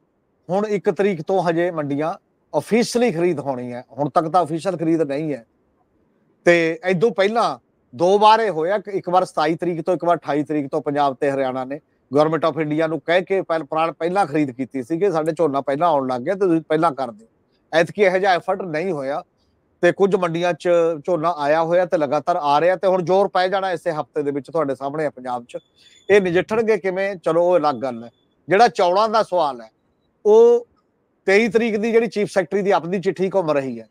ਹੁਣ 1 ਤਰੀਕ ਤੋਂ ਹਜੇ ਮੰਡੀਆਂ ਅਫੀਸ਼ੀਅਲੀ ਖਰੀਦ ਹੋਣੀ ਹੈ। ਹੁਣ ਤੱਕ ਤਾਂ ਅਫੀਸ਼ੀਅਲ ਖਰੀਦ ਨਹੀਂ ਹੈ। ਤੇ ਇਦੋਂ ਪਹਿਲਾਂ ਦੋ ਵਾਰ ਇਹ ਹੋਇਆ ਕਿ ਇੱਕ ਵਾਰ 27 ਤਰੀਕ ਤੋਂ ਇੱਕ ਵਾਰ 28 ਤਰੀਕ ਤੋਂ ਪੰਜਾਬ ਤੇ ਹਰਿਆਣਾ ਨੇ ਗਵਰਨਮੈਂਟ ਆਫ ਇੰਡੀਆ ਨੂੰ ਕਹਿ ਕੇ ਪਹਿਲਾਂ ਖਰੀਦ ਕੀਤੀ ਸੀ ਕਿ ਸਾਡੇ ਝੋਨਾ ਪਹਿਲਾਂ ਆਉਣ ਲੱਗ ਗਿਆ ਤੇ ਤੁਸੀਂ ਪਹਿਲਾਂ ਕਰ ਦਿਓ ਐਤਕੀ ਇਹੋ ਜਿਹਾ ਐਫਰਟ ਨਹੀਂ ਹੋਇਆ। ਤੇ ਕੁਝ ਮੰਡੀਆਂ 'ਚ ਝੋਨਾ ਆਇਆ ਹੋਇਆ ਤੇ ਲਗਾਤਾਰ ਆ ਰਿਹਾ ਤੇ ਹੁਣ ਜ਼ੋਰ ਪੈ ਜਾਣਾ ਇਸੇ ਹਫ਼ਤੇ ਦੇ ਵਿੱਚ ਤੁਹਾਡੇ ਸਾਹਮਣੇ ਆ ਪੰਜਾਬ 'ਚ। ਇਹ ਨਜਿੱਠਣਗੇ ਕਿਵੇਂ? ਚਲੋ ਉਹ ਅਲੱਗ ਗੱਲ ਹੈ। ਜਿਹੜਾ ਚੌਲਾਂ ਦਾ ਸਵਾਲ ਹੈ, ਉਹ 23 ਤਰੀਕ ਦੀ ਜਿਹੜੀ ਚੀਫ ਸੈਕਟਰੀ ਦੀ ਆਪਣੀ ਚਿੱਠੀ ਘੁੰਮ ਰਹੀ ਹੈ,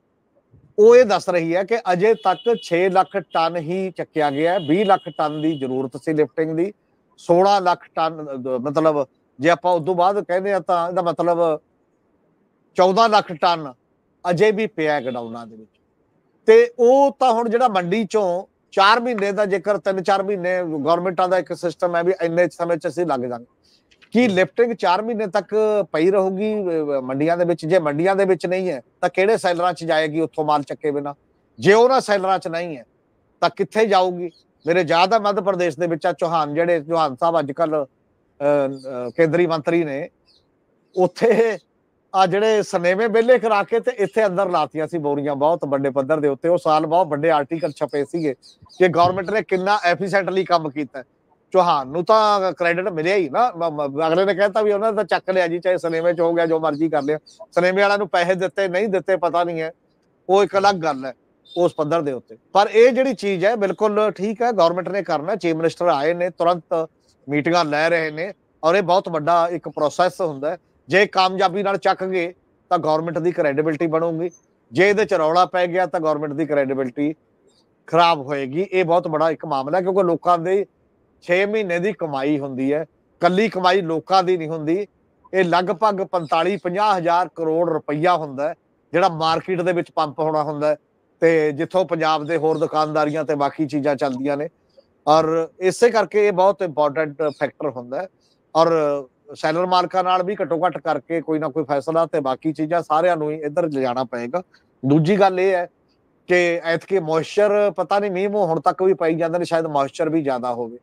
ਉਹ ਇਹ ਦੱਸ ਰਹੀ ਹੈ ਕਿ ਅਜੇ ਤੱਕ 6 ਲੱਖ ਟਨ ਹੀ ਚੱਕਿਆ ਗਿਆ ਹੈ। 20 ਲੱਖ ਟਨ ਦੀ ਜ਼ਰੂਰਤ ਸੀ ਲਿਫਟਿੰਗ ਦੀ 16 ਲੱਖ ਟਨ ਮਤਲਬ ਜੇ ਆਪਾਂ ਉਸ ਤੋਂ ਬਾਅਦ ਕਹਿੰਦੇ ਆ ਤਾਂ ਇਹਦਾ ਮਤਲਬ 14 ਲੱਖ ਟਨ ਅਜੇ ਵੀ ਪਿਆ ਗਡਾਊਨਾਂ ਦੇ ਵਿੱਚ। ਤੇ ਉਹ ਤਾਂ ਹੁਣ ਜਿਹੜਾ ਮੰਡੀ ਚੋਂ 4 ਮਹੀਨੇ ਦਾ ਜੇਕਰ 3-4 ਮਹੀਨੇ ਗਵਰਨਮੈਂਟਾਂ ਦਾ ਇੱਕ ਸਿਸਟਮ ਹੈ ਵੀ ਇੰਨੇ ਸਮੇਂ ਚ ਅਸੀਂ ਲੱਗ ਜਾਵਾਂਗੇ ਕੀ ਲਿਫਟਿੰਗ 4 ਮਹੀਨੇ ਤੱਕ ਪਈ ਰਹੂਗੀ ਮੰਡੀਆਂ ਦੇ ਵਿੱਚ? ਜੇ ਮੰਡੀਆਂ ਦੇ ਵਿੱਚ ਨਹੀਂ ਹੈ ਤਾਂ ਕਿਹੜੇ ਸੈਲਰਾਂ 'ਚ ਜਾਏਗੀ ਉੱਥੋਂ ਮਾਲ ਚੱਕੇ ਬਿਨਾ? ਜੇ ਉਹਨਾਂ ਸੈਲਰਾਂ 'ਚ ਨਹੀਂ ਹੈ ਤਾਂ ਕਿੱਥੇ ਜਾਊਗੀ? ਮੇਰੇ ਜ਼ਿਆਦਾ ਮੱਧ ਪ੍ਰਦੇਸ਼ ਦੇ ਵਿੱਚ ਆ ਚੌਹਾਨ ਜਿਹੜੇ ਚੌਹਾਨ ਸਾਹਿਬ ਅੱਜ ਕੱਲ ਕੇਂਦਰੀ ਮੰਤਰੀ ਨੇ ਉੱਥੇ ਆ ਜਿਹੜੇ ਸਨੇਵੇਂ ਬੇਲੇ ਕਰਾ ਕੇ ਤੇ ਇੱਥੇ ਅੰਦਰ ਲਾਤੀਆਂ ਸੀ ਬੋਰੀਆਂ, ਬਹੁਤ ਵੱਡੇ ਪੱਧਰ ਦੇ ਉੱਤੇ, ਉਹ ਸਾਲ ਬਹੁਤ ਵੱਡੇ ਆਰਟੀਕਲ ਛਪੇ ਸੀਗੇ ਕਿ ਗਵਰਨਮੈਂਟ ਨੇ ਕਿੰਨਾ ਐਫੀਸ਼ੀਐਂਟਲੀ ਕੰਮ ਕੀਤਾ। ਚੌਹਾਨ ਨੂੰ ਤਾਂ ਕ੍ਰੈਡਿਟ ਮਿਲਿਆ ਹੀ ਨਾ ਅਗਲੇ ਨੇ ਕਹਿਤਾ ਵੀ ਉਹਨਾਂ ਦਾ ਚੱਕ ਲਿਆ ਜੀ, ਚਾਹੇ ਸਨੇਵੇਂ ਚ ਹੋ ਗਿਆ, ਜੋ ਮਰਜ਼ੀ ਕਰ ਲਿਆ। ਸਨੇਵੇਂ ਵਾਲਿਆਂ ਨੂੰ ਪੈਸੇ ਦਿੱਤੇ, ਨਹੀਂ ਦਿੱਤੇ, ਪਤਾ ਨਹੀਂ ਹੈ। ਉਹ ਇੱਕ ਅਲੱਗ ਗੱਲ ਹੈ ਉਸ ਪੱਧਰ ਦੇ ਉੱਤੇ। ਪਰ ਇਹ ਜਿਹੜੀ ਚੀਜ਼ ਹੈ, ਬਿਲਕੁਲ ਠੀਕ ਹੈ ਗਵਰਨਮੈਂਟ ਨੇ ਕਰਨਾ ਚੀਫ ਮਿਨਿਸਟਰ ਆਏ ਨੇ, ਤੁਰੰਤ ਮੀਟਿੰਗਾਂ ਲੈ ਰਹੇ ਨੇ ਔਰ ਇਹ ਬਹੁਤ ਵੱਡਾ ਇੱਕ ਪ੍ਰੋਸੈਸ ਹੁੰਦਾ ਹੈ। ਜੇ ਕਾਮਯਾਬੀ ਨਾਲ ਚੱਕ ਗਏ, ਤਾਂ ਗਵਰਨਮੈਂਟ ਦੀ ਕ੍ਰੈਡੀਬਿਲਟੀ ਬਣੂਗੀ। ਜੇ ਇਹਦੇ ਚ ਰੌਲਾ ਪੈ ਗਿਆ, ਤਾਂ ਗਵਰਨਮੈਂਟ ਦੀ ਕ੍ਰੈਡੀਬਿਲਟੀ ਖਰਾਬ ਹੋਏਗੀ। ਇਹ ਬਹੁਤ ਬੜਾ ਇੱਕ ਮਾਮਲਾ ਕਿਉਂਕਿ ਲੋਕਾਂ ਦੇ 6 ਮਹੀਨੇ ਦੀ ਕਮਾਈ ਹੁੰਦੀ ਹੈ। ਕੱਲੀ ਕਮਾਈ ਲੋਕਾਂ ਦੀ ਨਹੀਂ ਹੁੰਦੀ। ਇਹ ਲਗਭਗ 45 50 ਹਜ਼ਾਰ ਕਰੋੜ ਰੁਪਈਆ ਹੁੰਦਾ ਜਿਹੜਾ ਮਾਰਕੀਟ ਦੇ ਵਿੱਚ ਪੰਪ ਹੋਣਾ ਹੁੰਦਾ ਤੇ ਜਿੱਥੋਂ ਪੰਜਾਬ ਦੇ ਹੋਰ ਦੁਕਾਨਦਾਰੀਆਂ ਤੇ ਬਾਕੀ ਚੀਜ਼ਾਂ ਚੱਲਦੀਆਂ ਨੇ। ਔਰ ਇਸੇ ਕਰਕੇ ਇਹ ਬਹੁਤ ਇੰਪੋਰਟੈਂਟ ਫੈਕਟਰ ਹੁੰਦਾ ਔਰ ਸੈਲਰ ਮਾਲਕਾਂ ਨਾਲ ਵੀ ਘਟੋ ਘਟ ਕਰਕੇ ਕੋਈ ਨਾ ਕੋਈ ਫੈਸਲਾ ਤੇ ਬਾਕੀ ਚੀਜ਼ਾਂ ਸਾਰਿਆਂ ਨੂੰ ਹੀ ਇੱਧਰ ਲਿਜਾਣਾ ਪਏਗਾ। ਦੂਜੀ ਗੱਲ ਇਹ ਹੈ ਕਿ ਐਤਕੇ ਮੋਇਸਚਰ ਪਤਾ ਨਹੀਂ ਮੀਂਹ ਹੁਣ ਤੱਕ ਵੀ ਪਈ ਜਾਂਦੇ ਨੇ ਸ਼ਾਇਦ ਮੋਇਸਚਰ ਵੀ ਜ਼ਿਆਦਾ ਹੋਵੇ।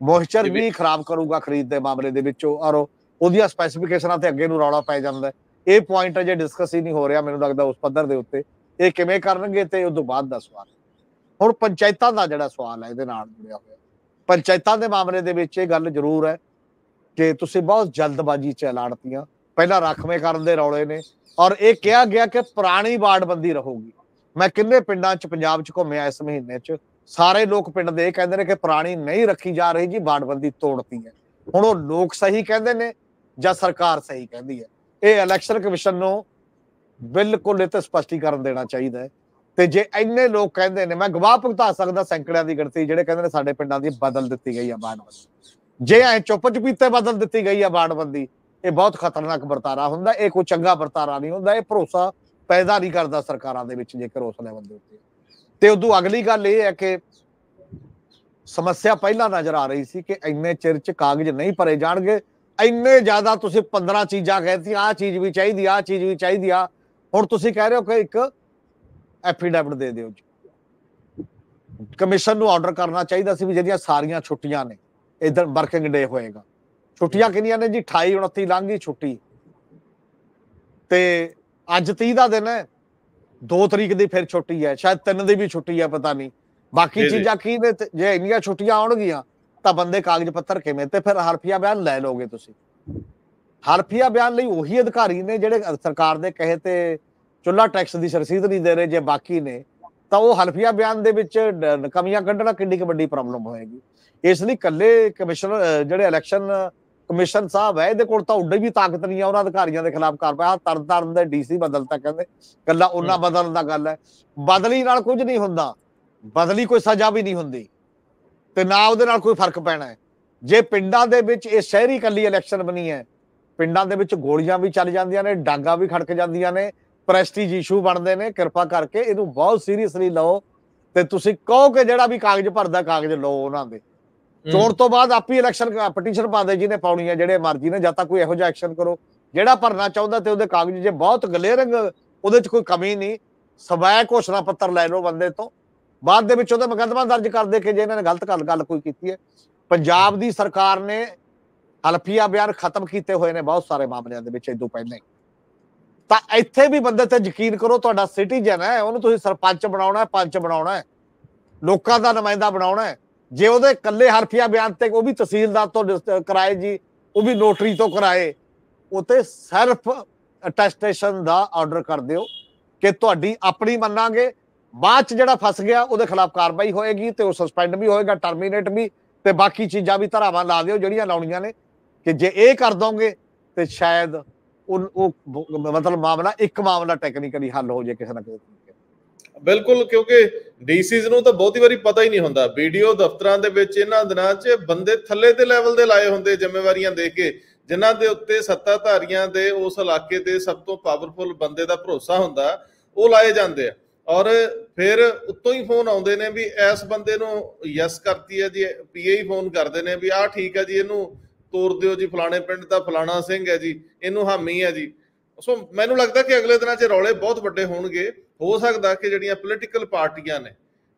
ਮੋਇਸਚਰ ਵੀ ਖਰਾਬ ਕਰੂਗਾ ਖਰੀਦ ਦੇ ਮਾਮਲੇ ਦੇ ਵਿੱਚ ਔਰ ਉਹਦੀਆਂ ਸਪੈਸੀਫਿਕੇਸ਼ਨਾਂ ਤੇ ਅੱਗੇ ਨੂੰ ਰੌਲਾ ਪੈ ਜਾਂਦਾ। ਇਹ ਪੁਆਇੰਟ ਅਜੇ ਡਿਸਕਸ ਹੀ ਨਹੀਂ ਹੋ ਰਿਹਾ ਮੈਨੂੰ ਲੱਗਦਾ ਉਸ ਪੱਧਰ ਦੇ ਉੱਤੇ। ਇਹ ਕਿਵੇਂ ਕਰਨਗੇ ਤੇ ਉਸ ਤੋਂ ਬਾਅਦ ਦਾ ਸਵਾਲ ਹੁਣ ਪੰਚਾਇਤਾਂ ਦਾ ਜਿਹੜਾ ਸਵਾਲ ਹੈ ਇਹਦੇ ਨਾਲ ਜੁੜਿਆ ਹੋਇਆ। ਪੰਚਾਇਤਾਂ ਦੇ ਮਾਮਲੇ ਦੇ ਵਿੱਚ ਇਹ ਗੱਲ ਜ਼ਰੂਰ ਹੈ ਕਿ ਤੁਸੀਂ ਬਹੁਤ ਜਲਦਬਾਜ਼ੀ ਚ ਐਲਾਨਤੀਆਂ ਪਹਿਲਾਂ ਰਖਵੇਂ ਕਰਨ ਦੇ ਰੌਲੇ ਨੇ ਔਰ ਇਹ ਕਿਹਾ ਗਿਆ ਕਿ ਪੁਰਾਣੀ ਵਾਰਡਬੰਦੀ ਰਹੂਗੀ। ਮੈਂ ਕਿੰਨੇ ਪਿੰਡਾਂ ਚ ਪੰਜਾਬ ਚ ਘੁੰਮਿਆ ਇਸ ਮਹੀਨੇ ਚ, ਸਾਰੇ ਲੋਕ ਪਿੰਡ ਦੇ ਕਹਿੰਦੇ ਨੇ ਕਿ ਪੁਰਾਣੀ ਨਹੀਂ ਰੱਖੀ ਜਾ ਰਹੀ ਜੀ, ਵਾਰਡਬੰਦੀ ਤੋੜਤੀ ਹੈ। ਹੁਣ ਉਹ ਲੋਕ ਸਹੀ ਕਹਿੰਦੇ ਨੇ ਜਾਂ ਸਰਕਾਰ ਸਹੀ ਕਹਿੰਦੀ ਹੈ? ਇਹ ਇਲੈਕਸ਼ਨ ਕਮਿਸ਼ਨ ਨੂੰ ਬਿਲਕੁਲ ਇਹ ਤੇ ਸਪਸ਼ਟੀਕਰਨ ਦੇਣਾ ਚਾਹੀਦਾ ਹੈ। ਤੇ ਜੇ ਇੰਨੇ ਲੋਕ ਕਹਿੰਦੇ ਨੇ, ਮੈਂ ਗਵਾਹ ਭੁਗਤਾ ਸਕਦਾ ਸੈਂਕੜਿਆਂ ਦੀ ਗਿਣਤੀ ਜਿਹੜੇ ਕਹਿੰਦੇ ਨੇ ਸਾਡੇ ਪਿੰਡਾਂ ਦੀ ਬਦਲ ਦਿੱਤੀ ਗਈ ਆ ਬਾੜਬੰਦੀ ਜੇ ਐ ਚੁੱਪ ਚਪੀਤੇ ਬਦਲ ਦਿੱਤੀ ਗਈ ਆ ਬਾੜਬੰਦੀ ਇਹ ਬਹੁਤ ਖਤਰਨਾਕ ਵਰਤਾਰਾ ਹੁੰਦਾ, ਇਹ ਕੋਈ ਚੰਗਾ ਵਰਤਾਰਾ ਨਹੀਂ ਹੁੰਦਾ, ਇਹ ਭਰੋਸਾ ਪੈਦਾ ਨਹੀਂ ਕਰਦਾ ਸਰਕਾਰਾਂ ਦੇ ਵਿੱਚ ਜੇਕਰ ਉਸ ਲੈਵਲ ਦੇ ਉੱਤੇ। ਤੇ ਉਦੋਂ ਅਗਲੀ ਗੱਲ ਇਹ ਹੈ ਕਿ ਸਮੱਸਿਆ ਪਹਿਲਾਂ ਨਜ਼ਰ ਆ ਰਹੀ ਸੀ ਕਿ ਇੰਨੇ ਚਿਰ ਚ ਕਾਗਜ਼ ਨਹੀਂ ਭਰੇ ਜਾਣਗੇ, ਇੰਨੇ ਜ਼ਿਆਦਾ ਤੁਸੀਂ 15 ਚੀਜ਼ਾਂ ਕਹਿਤੀ ਆ ਚੀਜ਼ ਵੀ ਚਾਹੀਦੀ ਆ ਚੀਜ਼ ਵੀ ਚਾਹੀਦੀ ਆ ਹੁਣ ਤੁਸੀਂ ਕਹਿ ਰਹੇ ਹੋ ਕਿ ਇੱਕ ਐਫੀਡੈਵਿਟ ਦੇ ਦਿਓ ਜੀ। ਕਮਿਸ਼ਨ ਨੂੰ ਆਰਡਰ ਕਰਨਾ ਚਾਹੀਦਾ ਸੀ ਵੀ ਜਿਹੜੀਆਂ ਸਾਰੀਆਂ ਛੁੱਟੀਆਂ ਨੇ। ਇਧਰ ਵਰਕਿੰਗ ਡੇ ਹੋਏਗਾ। ਛੁੱਟੀਆਂ ਕਿੰਨੀਆਂ ਨੇ ਜੀ? 28 29 ਲੰਘ ਗਈ ਛੁੱਟੀ। ਤੇ ਅੱਜ 30 ਦਾ ਦਿਨ ਹੈ। 2 ਤਰੀਕ ਦੀ ਫਿਰ ਛੁੱਟੀ ਹੈ। ਸ਼ਾਇਦ 3 ਦੀ ਵੀ ਛੁੱਟੀ ਹੈ ਪਤਾ ਨਹੀਂ। ਬਾਕੀ ਚੀਜ਼ਾਂ ਕੀ ਨੇ? ਜੇ ਇੰਨੀਆਂ ਛੁੱਟੀਆਂ ਆਉਣਗੀਆਂ ਤਾਂ ਬੰਦੇ ਕਾਗਜ਼ ਪੱਤਰ ਕਿਵੇਂ? ਤੇ ਫਿਰ ਹਰਫੀਆ ਬਿਆਨ ਲੈ ਲੋਗੇ ਤੁਸੀਂ। ਹਰਫੀਆ ਬਿਆਨ ਲਈ ਉਹੀ ਅਧਿਕਾਰੀ ਨੇ ਜਿਹੜੇ ਸਰਕਾਰ ਦੇ ਕਹੇ ਤੇ ਚੁੱਲਾ ਟੈਕਸ ਦੀ ਰਸੀਦ ਨਹੀਂ ਦੇ ਰਹੇ ਜੇ ਬਾਕੀ ਨੇ ਤਾਂ ਉਹ ਹਲਫੀਆ ਬਿਆਨ ਦੇ ਵਿੱਚ ਕਮੀਆਂ ਕੱਢਣਾ ਕਿੰਨੀ ਕੁ ਵੱਡੀ ਪ੍ਰੋਬਲਮ ਹੋਏਗੀ। ਇਸ ਲਈ ਕੱਲੇ ਕਮਿਸ਼ਨਰ ਜਿਹੜੇ ਇਲੈਕਸ਼ਨ ਕਮਿਸ਼ਨ ਸਾਹਿਬ ਹੈ ਇਹਦੇ ਕੋਲ ਤਾਂ ਉੱਡੇ ਵੀ ਤਾਕਤ ਨਹੀਂ ਆ ਉਹਨਾਂ ਅਧਿਕਾਰੀਆਂ ਦੇ ਖਿਲਾਫ ਕਾਰਵਾਈ। ਆ ਤਰਨ ਤਾਰਨ ਦੇ ਡੀਸੀ ਬਦਲਤਾ ਕਹਿੰਦੇ ਕੱਲਾ ਉਹਨਾਂ। ਬਦਲਣ ਦਾ ਗੱਲ ਹੈ। ਬਦਲੀ ਨਾਲ ਕੁਝ ਨਹੀਂ ਹੁੰਦਾ। ਬਦਲੀ ਕੋਈ ਸਜ਼ਾ ਵੀ ਨਹੀਂ ਹੁੰਦੀ। ਤੇ ਨਾ ਉਹਦੇ ਨਾਲ ਕੋਈ ਫ਼ਰਕ ਪੈਣਾ ਹੈ। ਜੇ ਪਿੰਡਾਂ ਦੇ ਵਿੱਚ ਇਹ ਸ਼ਹਿਰੀ ਕੱਲੀ ਇਲੈਕਸ਼ਨ ਬਣੀ ਹੈ ਪਿੰਡਾਂ ਦੇ ਵਿੱਚ ਗੋਲੀਆਂ ਵੀ ਚੱਲ ਜਾਂਦੀਆਂ ਨੇ ਡਾਂਗਾ ਵੀ ਖੜਕ ਜਾਂਦੀਆਂ ਨੇ ਪ੍ਰੈਸਟੀਜ ਇਸ਼ੂ ਬਣਦੇ ਨੇ ਕਿਰਪਾ ਕਰਕੇ ਇਹਨੂੰ ਬਹੁਤ ਸੀਰੀਅਸਲੀ ਲਓ। ਤੇ ਤੁਸੀਂ ਕਹੋ ਕਿ ਜਿਹੜਾ ਵੀ ਕਾਗਜ਼ ਭਰਦਾ ਕਾਗਜ਼ ਲਓ ਉਹਨਾਂ ਦੇ। ਚੋਣ ਤੋਂ ਬਾਅਦ ਆਪੀ ਇਲੈਕਸ਼ਨ ਪਟੀਸ਼ਨ ਪਾਦੇ ਜਿਹਨੇ ਪਾਉਣੀ ਹੈ ਜਿਹੜੇ ਮਰਜ਼ੀ ਨੇ, ਜਾਂ ਤਾਂ ਕੋਈ ਇਹੋ ਜਿਹਾ ਐਕਸ਼ਨ ਕਰੋ। ਜਿਹੜਾ ਭਰਨਾ ਚਾਹੁੰਦਾ ਤੇ ਉਹਦੇ ਕਾਗਜ਼ ਜੇ ਬਹੁਤ ਗਲੇਰੰਗ ਉਹਦੇ 'ਚ ਕੋਈ ਕਮੀ ਨਹੀਂ। ਸਵੈ ਘੋਸ਼ਣਾ ਪੱਤਰ ਲੈ ਲਓ ਬੰਦੇ ਤੋਂ। ਬਾਅਦ ਦੇ ਵਿੱਚ ਉਹਦਾ ਮੁਕੱਦਮਾ ਦਰਜ ਕਰ ਦੇ ਕੇ ਜੇ ਇਹਨਾਂ ਨੇ ਗਲਤ ਗੱਲ ਗੱਲ ਕੋਈ ਕੀਤੀ ਹੈ। ਪੰਜਾਬ ਦੀ ਸਰਕਾਰ ਨੇ ਹਲਫੀਆ ਬਿਆਨ ਖਤਮ ਕੀਤੇ ਹੋਏ ਨੇ ਬਹੁਤ ਸਾਰੇ ਮਾਮਲਿਆਂ ਦੇ ਵਿੱਚ ਇਦੋਂ ਪਹਿਲਾਂ ਤਾਂ ਇੱਥੇ ਵੀ ਬੰਦੇ ਤੇ ਯਕੀਨ ਕਰੋ, ਤੁਹਾਡਾ ਸਿਟੀਜ਼ਨ ਹੈ, ਉਹਨੂੰ ਤੁਸੀਂ ਸਰਪੰਚ ਬਣਾਉਣਾ ਹੈ, ਪੰਚ ਬਣਾਉਣਾ ਹੈ। ਲੋਕਾਂ ਦਾ ਨੁਮਾਇੰਦਾ ਬਣਾਉਣਾ ਹੈ। ਜੇ ਉਹਦੇ ਕੱਲੇ ਹਲਫੀਆ ਬਿਆਨ ਤੇ ਉਹ ਵੀ ਤਹਿਸੀਲਦਾਰ ਤੋਂ ਕਰਾਏ ਜੀ, ਉਹ ਵੀ ਨੋਟਰੀ ਤੋਂ ਕਰਾਏ ਉਤੇ ਸਿਰਫ ਅਟੈਸਟੇਸ਼ਨ ਦਾ ਆਰਡਰ ਕਰ ਦਿਓ ਕਿ ਤੁਹਾਡੀ ਆਪਣੀ ਮੰਨਾਂਗੇ। ਬਾਅਦ ਚ ਜਿਹੜਾ ਫਸ ਗਿਆ, ਉਹਦੇ ਖਿਲਾਫ ਕਾਰਵਾਈ ਹੋਏਗੀ ਤੇ ਉਹ ਸਸਪੈਂਡ ਵੀ ਹੋਏਗਾ ਟਰਮੀਨੇਟ ਵੀ ਤੇ ਬਾਕੀ ਚੀਜ਼ਾਂ ਵੀ ਧਰਾਵਾਂ ਲਾ ਦਿਓ ਜਿਹੜੀਆਂ ਲਾਉਣੀਆਂ ਨੇ ਕਿ ਜੇ ਇਹ ਕਰ ਦੋਗੇ ਤੇ ਸ਼ਾਇਦ ਉਹ ਮਤਲਬ ਮਾਮਲਾ ਇੱਕ ਮਾਮਲਾ ਟੈਕਨੀਕਲੀ ਹੱਲ ਹੋ ਜੇ ਕਿਸੇ ਨਾ ਕਿਸੇ ਤਰੀਕੇ ਬਿਲਕੁਲ, ਕਿਉਂਕਿ ਡੀਸੀਜ਼ ਨੂੰ ਤਾਂ ਬਹੁਤੀ ਵਾਰੀ ਪਤਾ ਹੀ ਨਹੀਂ ਹੁੰਦਾ। ਵੀਡੀਓ ਦਫ਼ਤਰਾਂ ਦੇ ਵਿੱਚ ਇਹਨਾਂ ਦਿਨਾਂ 'ਚ ਬੰਦੇ ਥੱਲੇ ਦੇ ਲੈਵਲ ਦੇ ਲਾਏ ਹੁੰਦੇ ਜ਼ਿੰਮੇਵਾਰੀਆਂ ਦੇ ਕੇ, ਜਿਨ੍ਹਾਂ ਦੇ ਉੱਤੇ ਸੱਤਾਧਾਰੀਆਂ ਦੇ ਉਸ ਇਲਾਕੇ ਦੇ ਸਭ ਤੋਂ ਪਾਵਰਫੁਲ ਬੰਦੇ ਦਾ ਭਰੋਸਾ ਹੁੰਦਾ, ਉਹ ਲਾਏ ਜਾਂਦੇ ਆ। ਔਰ ਫਿਰ ਉੱਤੋਂ ਹੀ ਫੋਨ ਆਉਂਦੇ ਨੇ ਵੀ ਇਸ ਬੰਦੇ ਨੂੰ ਯੈਸ ਕਰਤੀ ਹੈ ਜੀ ਪੀਏ ਹੀ ਫੋਨ ਕਰਦੇ ਨੇ ਵੀ ਆਹ ਠੀਕ ਹੈ ਜੀ, ਇਹਨੂੰ ਤੋਰ ਦਿਓ ਜੀ, ਫਲਾਣੇ ਪਿੰਡ ਦਾ ਫਲਾਣਾ ਸਿੰਘ ਹੈ ਜੀ, ਇਹਨੂੰ ਹਾਮੀ ਹੈ ਜੀ। ਸੋ ਮੈਨੂੰ ਲੱਗਦਾ ਕਿ ਅਗਲੇ ਦਿਨਾਂ 'ਚ ਰੌਲੇ ਬਹੁਤ ਵੱਡੇ ਹੋਣਗੇ। ਹੋ ਸਕਦਾ ਕਿ ਜਿਹੜੀਆਂ ਪੋਲੀਟੀਕਲ ਪਾਰਟੀਆਂ ਨੇ,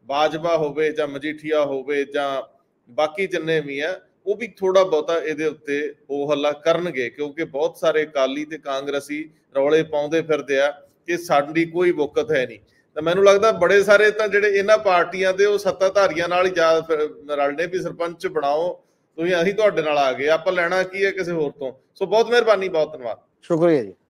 ਬਾਜਵਾ ਹੋਵੇ ਜਾਂ ਮਜੀਠੀਆ ਹੋਵੇ ਜਾਂ ਬਾਕੀ ਜਿੰਨੇ ਵੀ ਆ, ਉਹ ਵੀ ਥੋੜਾ ਬਹੁਤਾ ਇਹਦੇ ਉੱਤੇ ਹੋ ਹੱਲਾ ਕਰਨਗੇ, ਕਿਉਂਕਿ ਬਹੁਤ ਸਾਰੇ ਅਕਾਲੀ ਤੇ ਕਾਂਗਰਸੀ ਰੌਲੇ ਪਾਉਂਦੇ ਫਿਰਦੇ ਆ ਕਿ ਸਾਡੀ ਕੋਈ ਵਕਤ ਹੈ ਨਹੀਂ। ਤਾਂ ਮੈਨੂੰ ਲੱਗਦਾ ਬੜੇ ਸਾਰੇ ਤਾਂ ਜਿਹੜੇ ਇਹਨਾਂ ਪਾਰਟੀਆਂ ਦੇ ਉਹ ਸੱਤਾਧਾਰੀਆਂ ਨਾਲ ਹੀ ਜਾ ਫਿਰ ਰਲਣੇ ਵੀ ਸਰਪੰਚ ਬਣਾਓ, ਤੁਸੀਂ ਅਸੀਂ ਤੁਹਾਡੇ ਨਾਲ ਆ ਗਏ, ਆਪਾਂ ਲੈਣਾ ਕੀ ਹੈ ਕਿਸੇ ਹੋਰ ਤੋਂ। ਸੋ ਬਹੁਤ ਮਿਹਰਬਾਨੀ, ਬਹੁਤ ਧੰਨਵਾਦ। ਸ਼ੁਕਰੀਆ ਜੀ।